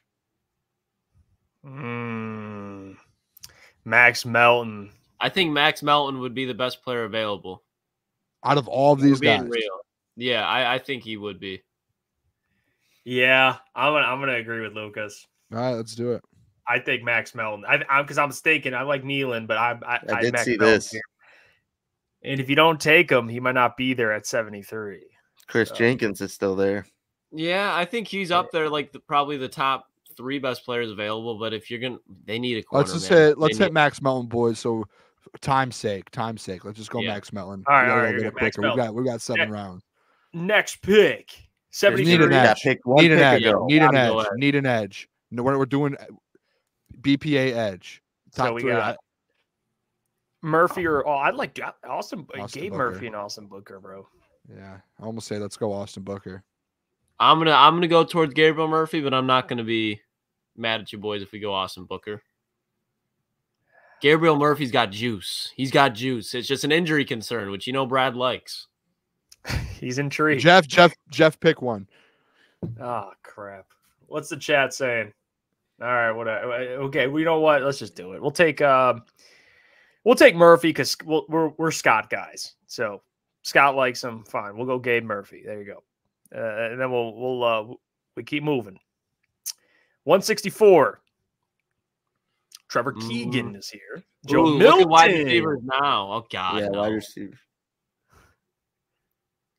Mm. Max Melton. I think Max Melton would be the best player available. Out of all of these being guys, real. Yeah, I, I think he would be. Yeah, I'm gonna I'm gonna agree with Lukas. all right, let's do it. I think Max Melton. I, I'm because I'm mistaken. I like Kneeland, but I I, I did Max see Melton this. Here. And if you don't take him, he might not be there at 73. Chris So- Jenkins is still there. Yeah, I think he's up there, like the, probably the top three best players available. But if you're gonna, they need a corner. Let's just man. hit let's They hit Max Melton, boys. So time's sake, time's sake, let's just go Yeah. Max Melton. All right, We gotta go right, a you're little good. Max quicker. We Melton. got we got seven Yeah. rounds. Next pick, need an edge. picked one Need an edge. ago. Need an edge. edge. Need an edge. No, we're, we're doing uh, BPA edge. So we three. got Murphy or oh, I'd like Austin, Austin Gabe Booker. Murphy and Austin Booker, bro. yeah, I almost say let's go Austin Booker. I'm gonna, I'm gonna go towards Gabriel Murphy, but I'm not gonna be mad at you boys if we go Austin Booker. Gabriel Murphy's got juice. He's got juice. It's just an injury concern, which you know Brad likes. [laughs] He's intrigued. Jeff, Jeff, Jeff, pick one. Oh crap! What's the chat saying? All right, what? Okay, well, you know what? Let's just do it. We'll take um, we'll take Murphy because we'll, we're we're Scott guys. So Scott likes him. Fine, we'll go Gabe Murphy. There you go. Uh, and then we'll we'll uh, we keep moving. One sixty four. Trevor Mhm. Keegan is here. Joe Ooh, look at wide Milton. receivers now. Oh God, yeah, no. wide receiver.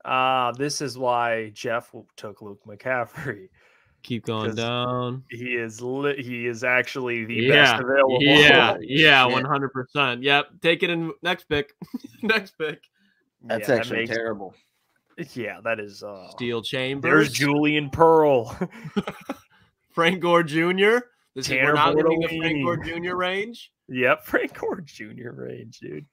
Ah, this is why Jeff took Luke McCaffrey. Keep going down. He is li- he is actually the Yeah, best available. Yeah, [laughs] yeah, shit. one hundred percent. Yep, take it in next pick. [laughs] next pick. That's Yeah, that actually makes- terrible. Yeah, that is. Uh, Steele Chambers. there's Julian Pearl. [laughs] Frank Gore Jr. This is we're now getting the Frank Gore Jr. range. yep, Frank Gore Jr. range, dude.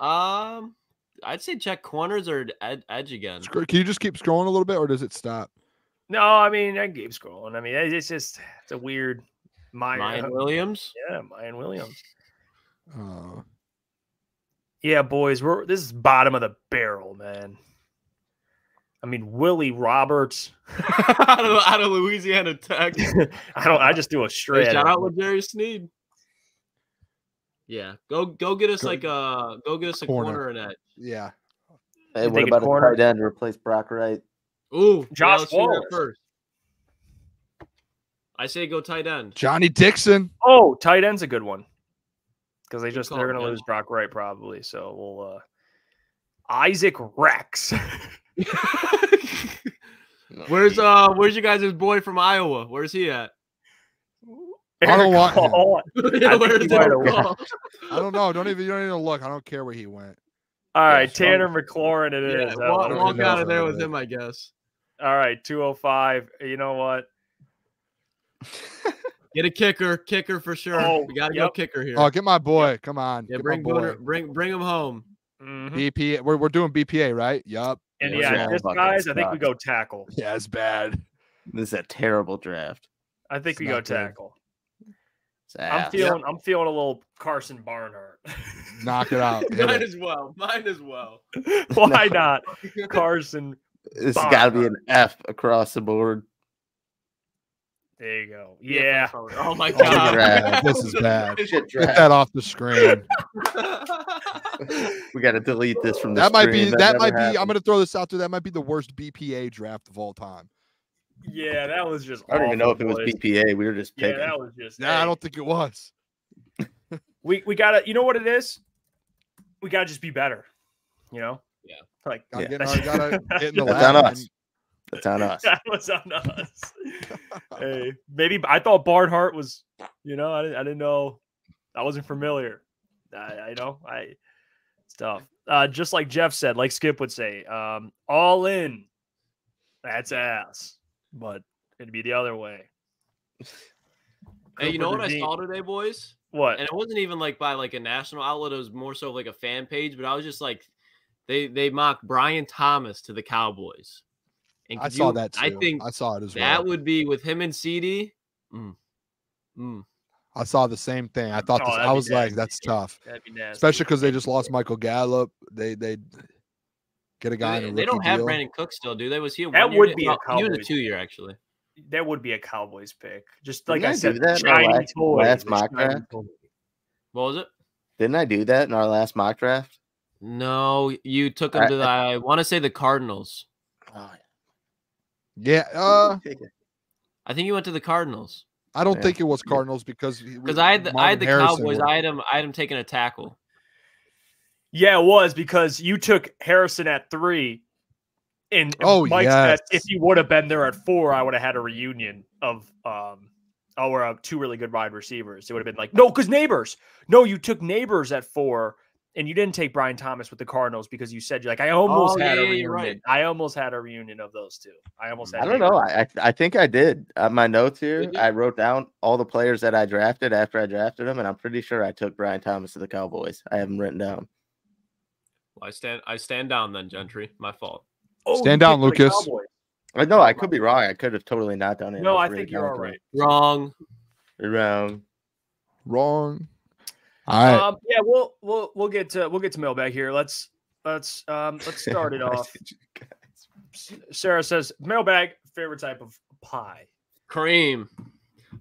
Um, I'd say check corners or ed- edge again. Can you just keep scrolling a little bit, or does it stop? No, I mean I keep scrolling. I mean it's just it's a weird. My Ryan Williams. yeah, Mayan Williams. Uh, Yeah, boys, we're this is bottom of the barrel, man. I mean Willie Roberts. [laughs] out, of, out of Louisiana Tech. I don't. I just do a Hey, straight. shout out with Jerry Sneed. Yeah, go go get us Go- like a go get us a Corner. corner, in that. yeah. Hey, what think a about corner- a tight end to replace Brock Wright? Ooh, yeah, Josh let's do that Wallace. first. I say go tight end. Johnny Dixon. Oh, tight end's a good one because they just call, they're gonna man. lose Brock Wright probably. So we'll uh Isaac Rex. [laughs] where's uh where's you guys' boy from Iowa? Where's he at? I don't want him. Yeah, think [laughs] where's he might have I don't know. Don't even. You don't even look. I don't care where he went. All right, Tanner McLachlan it Yeah, is. Uh, walk, walk out of there with him, I guess. All right, 205. You know what? [laughs] Get a kicker, kicker for sure. Oh, we gotta yep. go kicker here. Oh, get my boy. Come on. yeah, get bring my boy. Booner, bring bring him home. Mhm. BPA. We're, we're doing BPA, right? Yup. And Yeah, yeah, this guys, I think we go tackle. [laughs] Yeah, it's bad. This is a terrible draft. I think It's we go tackle. I'm ass. feeling I'm feeling a little Karsen Barnhart. Knock it out. [laughs] Hit Mine it. as well. Mine as well. Why not? Karsen. This has got to be an F across the board. There you go. Yeah. Oh my [laughs] god. draft. [laughs] This is bad. Get that off the screen. [laughs] We got to delete this from the That might be. screen. That never might be. I'm gonna throw this out there. That might be the worst BPA draft of all time. Yeah, that was just. I don't even know if it was. BPA. We were just Yeah, that was just. Yeah, I don't think it was. We we gotta. You know what it is? We gotta just be better. You know. Yeah. Like Gotta, Yeah. get, in our- gotta get in the [laughs] That's lab. on us. That's on us. that was on us. [laughs] hey, maybe I thought Barnhart was. You know, I didn't. I didn't know. I wasn't familiar. I, I know. I it's tough. Uh, just like Jeff said, like Skip would say, um, all in. That's ass. But it'd be the other way. Hey, you know Cooper what I saw today, boys? What? And it wasn't even like by like a national outlet. It was more so like a fan page. But I was just like, they they mock Brian Thomas to the Cowboys. And I saw you- that too. I think I saw it as that well. That would be with him and CD. Mm. Mm. I saw the same thing. I thought Oh, this, I be was like, that's tough, That'd be nasty. especially because they just lost [laughs] Michael Gallup. They they get a guy in They, a they don't have deal. Brandon Cook still, do they? Was he a That one would deal? be a No, he was a Cowboys two year actually. that would be a Cowboys pick. Just Didn't like I I said, do that shiny last- toy. last mock draft? toy. What was it? Didn't I do that in our last mock draft? No, you took him I- to the. I want to say the Cardinals. Oh, Yeah, uh, I think you went to the Cardinals I don't Yeah. think it was Cardinals because because I had the, I had the Harrison Cowboys. was- I had him. I had him taking a tackle. Yeah, it was because you took Harrison at three. And Oh, Mike said if yes. you would have been there at four, I would have had a reunion of um our uh, two really good wide receivers. It would have been like, no, because Nabers. No, you took Nabers at four, and you didn't take Brian Thomas with the Cardinals because you said you're like, I almost Oh, had yeah, a reunion. right. I almost had a reunion of those two. I almost had I don't know. I I, I think I did. Uh, my notes here, I wrote down all the players that I drafted after I drafted them, and I'm pretty sure I took Brian Thomas to the Cowboys. I have them written down. Well, I stand. I stand down then, Gentry. My fault. Oh, Stand down, Lukas. I know I could be wrong. I could have totally not done it. No, I think you're all countercultural. right. Wrong. Wrong. All right, Um, yeah, we'll we'll we'll get to we'll get to mailbag here. Let's let's um let's [laughs] start it off. did you guys- S- Sarah says mailbag favorite type of pie. Cream.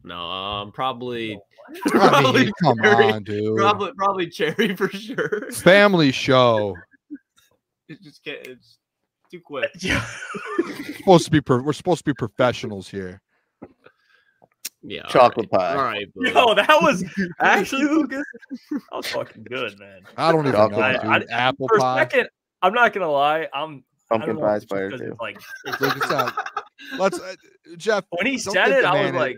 No, um, probably, I [laughs] probably, mean, come cherry. on, dude. probably, probably cherry for sure. [laughs] Family show. It just can't. It's too quick. Yeah. supposed to be. Pro- we're supposed to be professionals here. Yeah. Chocolate right. pie. All right. [laughs] boo. Yo, that was [laughs] actually Lukas. That was fucking good, man. I don't even know, Chocolate dude. pie. I- Apple For a pie. second, I'm not gonna lie. I'm Pumpkin don't know pie's it's fire too. like it's- Look at that. Let's, uh, Jeff. when he said it, I was mayonnaise.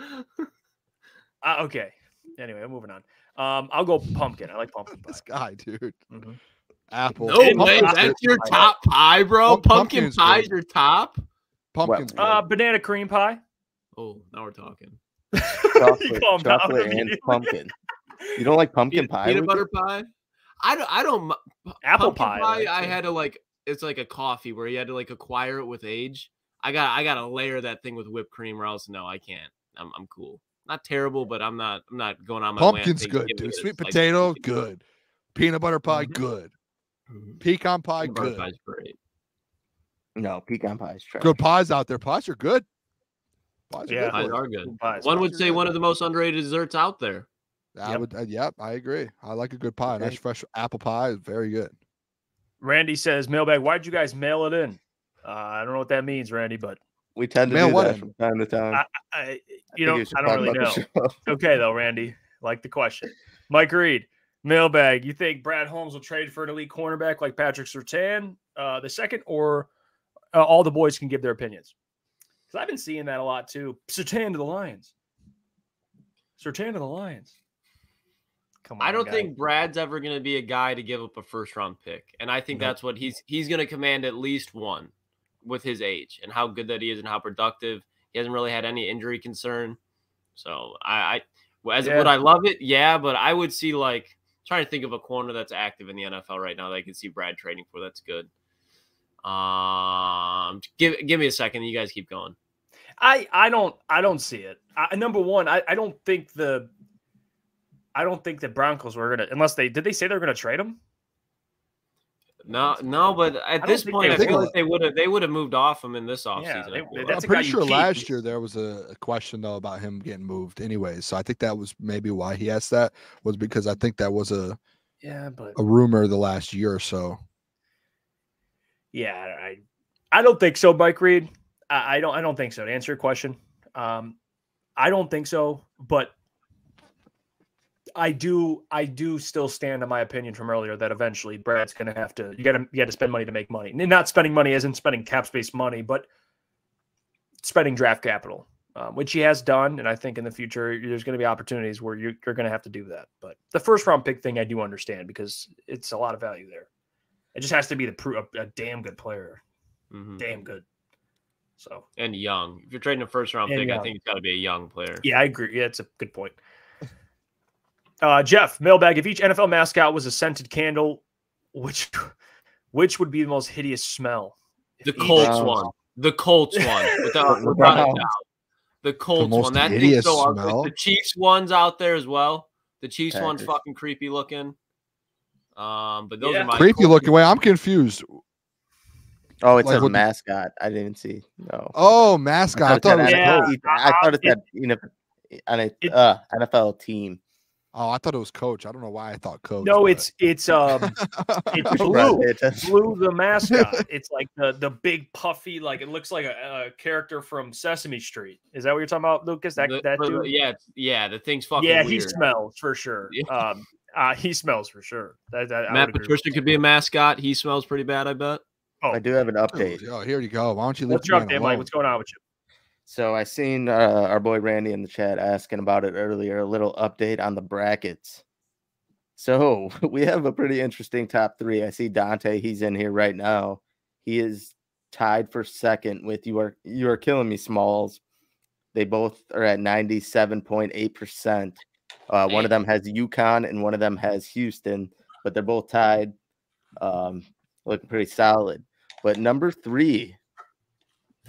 like, [laughs] uh, okay. Anyway, I'm moving on. Um, I'll go pumpkin. I like pumpkin pie. This guy, dude. Mhm. Apple. No Pumpkin way. pie. That's your Pie. top pie, bro. Pump- Pumpkin pumpkin's pie's good. your top. Pumpkin. Uh, banana cream pie. Oh, now we're talking. Chocolate, [laughs] chocolate and pumpkin. You don't like pumpkin Peanut, pie? peanut Lukas? butter pie. I don't. I don't. Apple pie, I pie. like, I too. had to like. It's like a coffee where you had to like acquire it with age. I got. I got to layer that thing with whipped cream, or else no, I can't. I'm. I'm cool. Not terrible, but I'm not. I'm not going on my way Pumpkin's good, dude. Sweet like, potato, pumpkin. good. Peanut butter pie, Mhm. good. Mhm. Pecan pie, Peanut good. pie's great. No, pecan pie is trash. Good pies out there. Pies are good. Pies are Yeah. good. Pies are good. Pies. One would Pies are say good. one of the most underrated desserts out there. I Yep. would. Uh, yep, I agree. I like a good pie. Nice fresh apple pie is very good. Randy says mailbag. Why'd you guys mail it in? Uh, I don't know what that means, Randy, but We tend to Man, do what that in? from time to time. I, I I you think know, I don't really know. about the show. [laughs] Okay, though, Randy. Like the question. Mike Reed, mailbag. You think Brad Holmes will trade for an elite cornerback like Patrick Surtain uh, the second, or uh, all the boys can give their opinions? Because I've been seeing that a lot too. Surtain to the Lions. Surtain to the Lions. Come on, I don't guy. think Brad's ever going to be a guy to give up a first round pick, and I think Nope. that's what he's he's going to command at least one with his age and how good that he is and how productive. He hasn't really had any injury concern, so I, I as Yeah. would I love it? Yeah, but I would see like trying to think of a corner that's active in the NFL right now that I can see Brad trading for. That's good. Um, give give me a second. You guys keep going. I I don't I don't see it. I, number one, I, I don't think the I don't think the Broncos were gonna unless they did they say they were gonna trade him. No, no, but at don't this point, they I feel like they would have they would have moved off him in this offseason. they- they, that's I'm pretty you sure keep. last year there was a, a question though about him getting moved anyways. So I think that was maybe why he asked that was because I think that was a, Yeah, but a rumor the last year or so. yeah, I I don't think so, Mike Reed. I, I don't I don't think so. To answer your question, um, I don't think so, but I do I do still stand on my opinion from earlier that eventually Brad's going to have to you got to you got to spend money to make money. And not spending money as in spending cap space money, but spending draft capital. um, which he has done. And I think in the future, there's going to be opportunities where you're, you're going to have to do that. But the first round pick thing, I do understand because it's a lot of value there. It just has to be the pro- a, a damn good player, Mhm. damn good. So And young. If you're trading a first round And pick, I think it's got to be a young player. yeah, I agree. Yeah, it's a good point. Uh, Jeff, mailbag. If each NFL mascot was a scented candle, which which would be the most hideous smell? The If Colts Browns. one. The Colts one. Without, The [laughs] without a doubt. The Colts most one. That thing's hideous so smell? The Chiefs one's out there as well. The Chiefs one's fucking creepy looking. Um, but those Yeah. are my Creepy Colts- looking. Wait, I'm confused. Oh, it's Like a what the- mascot. I didn't even see. No. Oh, mascot. I thought it was said Yeah. coach. I thought it It- said you know, on a uh, NFL team. Oh, I thought it was coach. I don't know why I thought coach. No, but- it's it's um it's [laughs] blue. It does- Blue the mascot. [laughs] It's like the the big puffy, like it looks like a, a character from Sesame Street. Is that what you're talking about, Lukas? That the- that for the- dude? yeah, yeah, the thing's fucking yeah, weird. he smells for sure. Um, uh, he smells for sure. That, that, Matt would agree with Patricia could be a mascot. He smells pretty bad, I bet. I do have an update. Oh, here you go. Why don't you leave What's your the man update, Mike? What's going on with you? So I seen uh, our boy Randy in the chat asking about it earlier. A little update on the brackets. So [laughs] we have a pretty interesting top three. I see Dante. He's in here right now. He is tied for second with you are you are killing me, Smalls. They both are at ninety seven point eight percent. Uh, one of them has UConn and one of them has Houston, but they're both tied. Um, looking pretty solid. But number three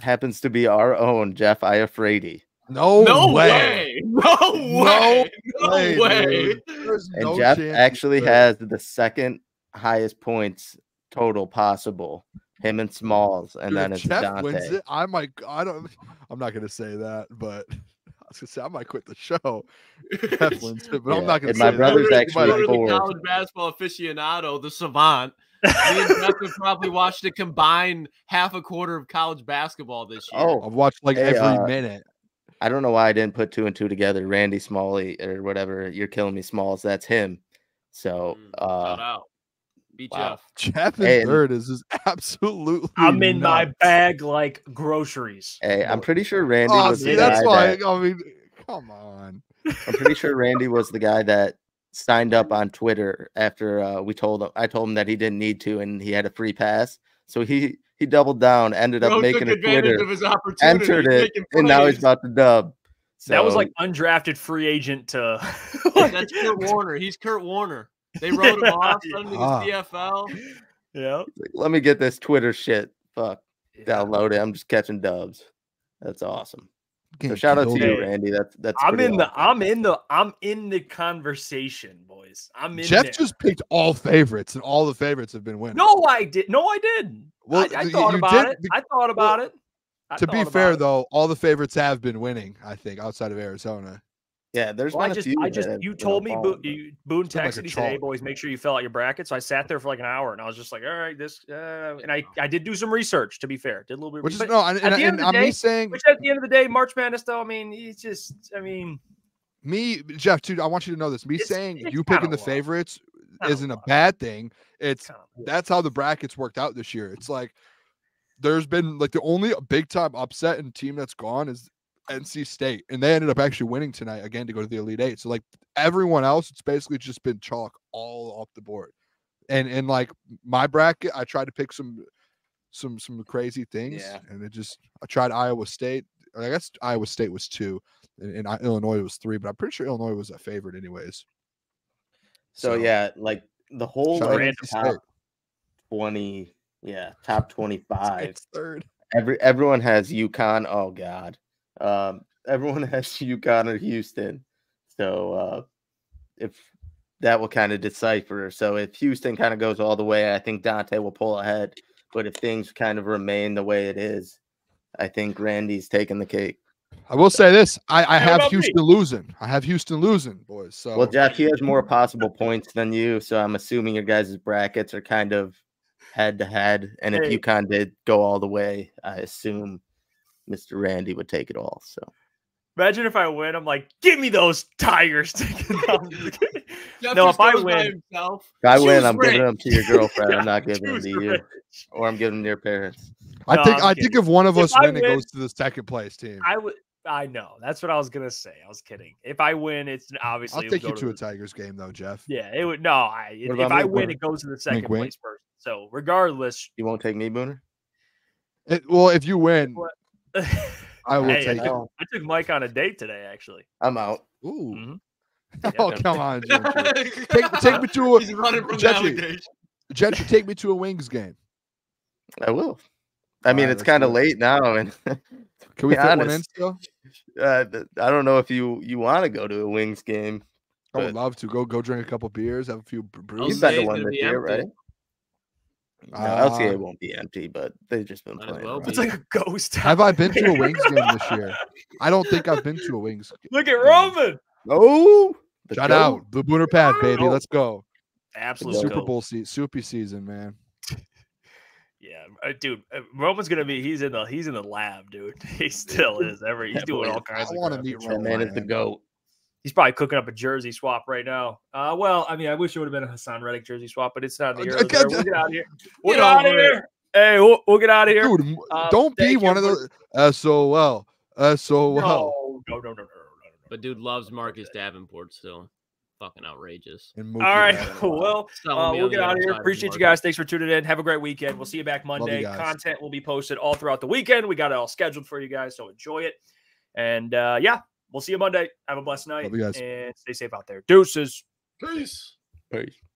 happens to be our own Jeff Iafrate. No, no way. way. No way. No way, way. dude. And no Jeff actually has the second highest points total possible. Him and Smalls, and Dude, then it's Jeff Dante. wins it. I might. I don't. I'm not gonna say that, but [laughs] I was gonna say I might quit the show. Jeff wins it, but Yeah, I'm [laughs] not gonna. and say my brother's You actually might- four. college basketball aficionado, the savant. Me and Jeff have probably watched a combined half a quarter of college basketball this year. Oh, I've watched like Hey, every uh, minute. I don't know why I didn't put two and two together. Randy Smalley or whatever. You're killing me, Smalls. That's him. So, Mm, shout uh, out. Beat wow. Jeff. Jeff in hey, and- third is just [laughs] absolutely. I'm in my bag like groceries. hey, I'm pretty sure Randy Oh, was see, the that's guy why. that, I mean, come on. I'm pretty sure Randy was the guy that signed up on Twitter after uh, we told him. I told him that he didn't need to, and he had a free pass. So he he doubled down, ended up Bro making took a advantage Twitter, of his opportunity. entered it, and now he's plays. about to dub. that was like undrafted free agent to. [laughs] That's Kurt Warner. He's Kurt Warner. They [laughs] wrote him off, suddenly Ah. he's PFL. yeah. Like, let me get this Twitter shit. Fuck, download it. I'm just catching dubs. That's awesome. So shout out to you, Hey, Randy. That's that's. I'm pretty in the. I'm in the. I'm in the conversation, boys. I'm in Jeff there. just picked all favorites, and all the favorites have been winning. No, I did. No, I didn't. Well, I, I you- thought about did it. be- I thought about it. I to be fair, it. though, all the favorites have been winning. I think outside of Arizona. Yeah, there's Well, I been a just, few I just, you told me, Bo- you, Boone Seemed like texted a me today, troll. boys, make sure you fill out your bracket. So I sat there for like an hour, and I was just like, all right, this, uh, and I, I did do some research. To be fair, did a little bit, Which is no, and, at and, the end and of I'm the me day- saying Which at the end of the day, March Madness, though, I mean, it's just, I mean, me, Jeff, too. I want you to know this. Me It's- saying it's you picking the favorites isn't a low. bad thing. It's that's how the brackets worked out this year. It's like there's been like the only big time upset and team that's gone is NC State, and they ended up actually winning tonight again to go to the Elite Eight. So like everyone else, it's basically just been chalk all off the board. And and like my bracket, I tried to pick some some some crazy things, Yeah. and it just I tried Iowa State. I guess Iowa State was two, and, and I- Illinois was three, but I'm pretty sure Illinois was a favorite anyways. So, yeah, like the whole like, top State. twenty, yeah, top twenty-five. It's third. Every everyone has UConn. Oh God, um, everyone has UConn or Houston. So uh, if that will kind of decipher. So if Houston kind of goes all the way, I think Dante will pull ahead. But if things kind of remain the way it is, I think Randy's taking the cake. I will say this: I, I have about me? Houston losing. I have Houston losing, boys. So Well, Jeff, he has more possible points than you, so I'm assuming your guys' brackets are kind of head to head. And if Hey. did go all the way, I assume Mr. Randy would take it all. So imagine if I win, I'm like, give me those Tigers. taking down- Jeff No, if I win- himself. if I win, I'm giving them to your girlfriend. I'm not [laughs] giving them to choose you, Rich. or I'm giving them to your parents. I No, think I'm think if one of If us I win, it goes to the second place team. I would I know. That's what I was gonna say. I was kidding. If I win, it's obviously. I'll take you to a Tigers game though, Jeff. Yeah, it would. No, I. If about I win, Booner? it goes to the second wink. place person. So regardless, You won't take me, Booner? It- well, if you win, What- [laughs] I will Hey, take I it. took, I took Mike on a date today, actually. I'm out. Ooh. [laughs] Mhm. Oh, Yeah. come on, Gentry. [laughs] take, take me to a running from the Gentry. Gentry. Take me to a Wings game. I will. I mean, Alright, it's kind of late now, and Can we Be fit one in honest. still? uh, I don't know if you you want to go to a Wings game. I would love to go go drink a couple beers, have a few brews. You've LCA been to one gonna this year, empty. right? No, Uh, LCA won't be empty, but they've just been Might as playing. well. It's like a ghost. town. [laughs] Have I been to a Wings game this year? I don't think I've been to a Wings. game. [laughs] Look at Roman. Oh, the Shout goat. out the Booner Pad, baby. Let's go. Absolute Let's Super. Bowl se- soupy season, man. [laughs] Yeah, uh, dude. uh, Roman's gonna be. He's in the. He's in the lab, dude. He still is. Every he's Yeah, doing all kinds I wanna crap. meet That Roman. man is the man. goat. He's probably cooking up a jersey swap right now. Uh, well, I mean, I wish it would have been a Haason Reddick jersey swap, but it's not in the air. uh, We'll get out of here. We'll Get get out of here. Hey, we'll, we'll get out of here. Dude, m- Uh, don't be you one of for- the SOL. SOL. no, no, no, no, no, no, no, no. But dude loves Marcus Davenport still. Fucking outrageous. And All Mookie right. Betts. [laughs] Well, uh, we'll get out of here. side of Appreciate you guys. Thanks for tuning in. Have a great weekend. We'll see you back Monday. guys. Content will be posted all throughout the weekend. We got it all scheduled for you guys, so enjoy it. And uh, yeah, we'll see you Monday. Have a blessed night Love you guys. and stay safe out there. Deuces. Peace. Peace.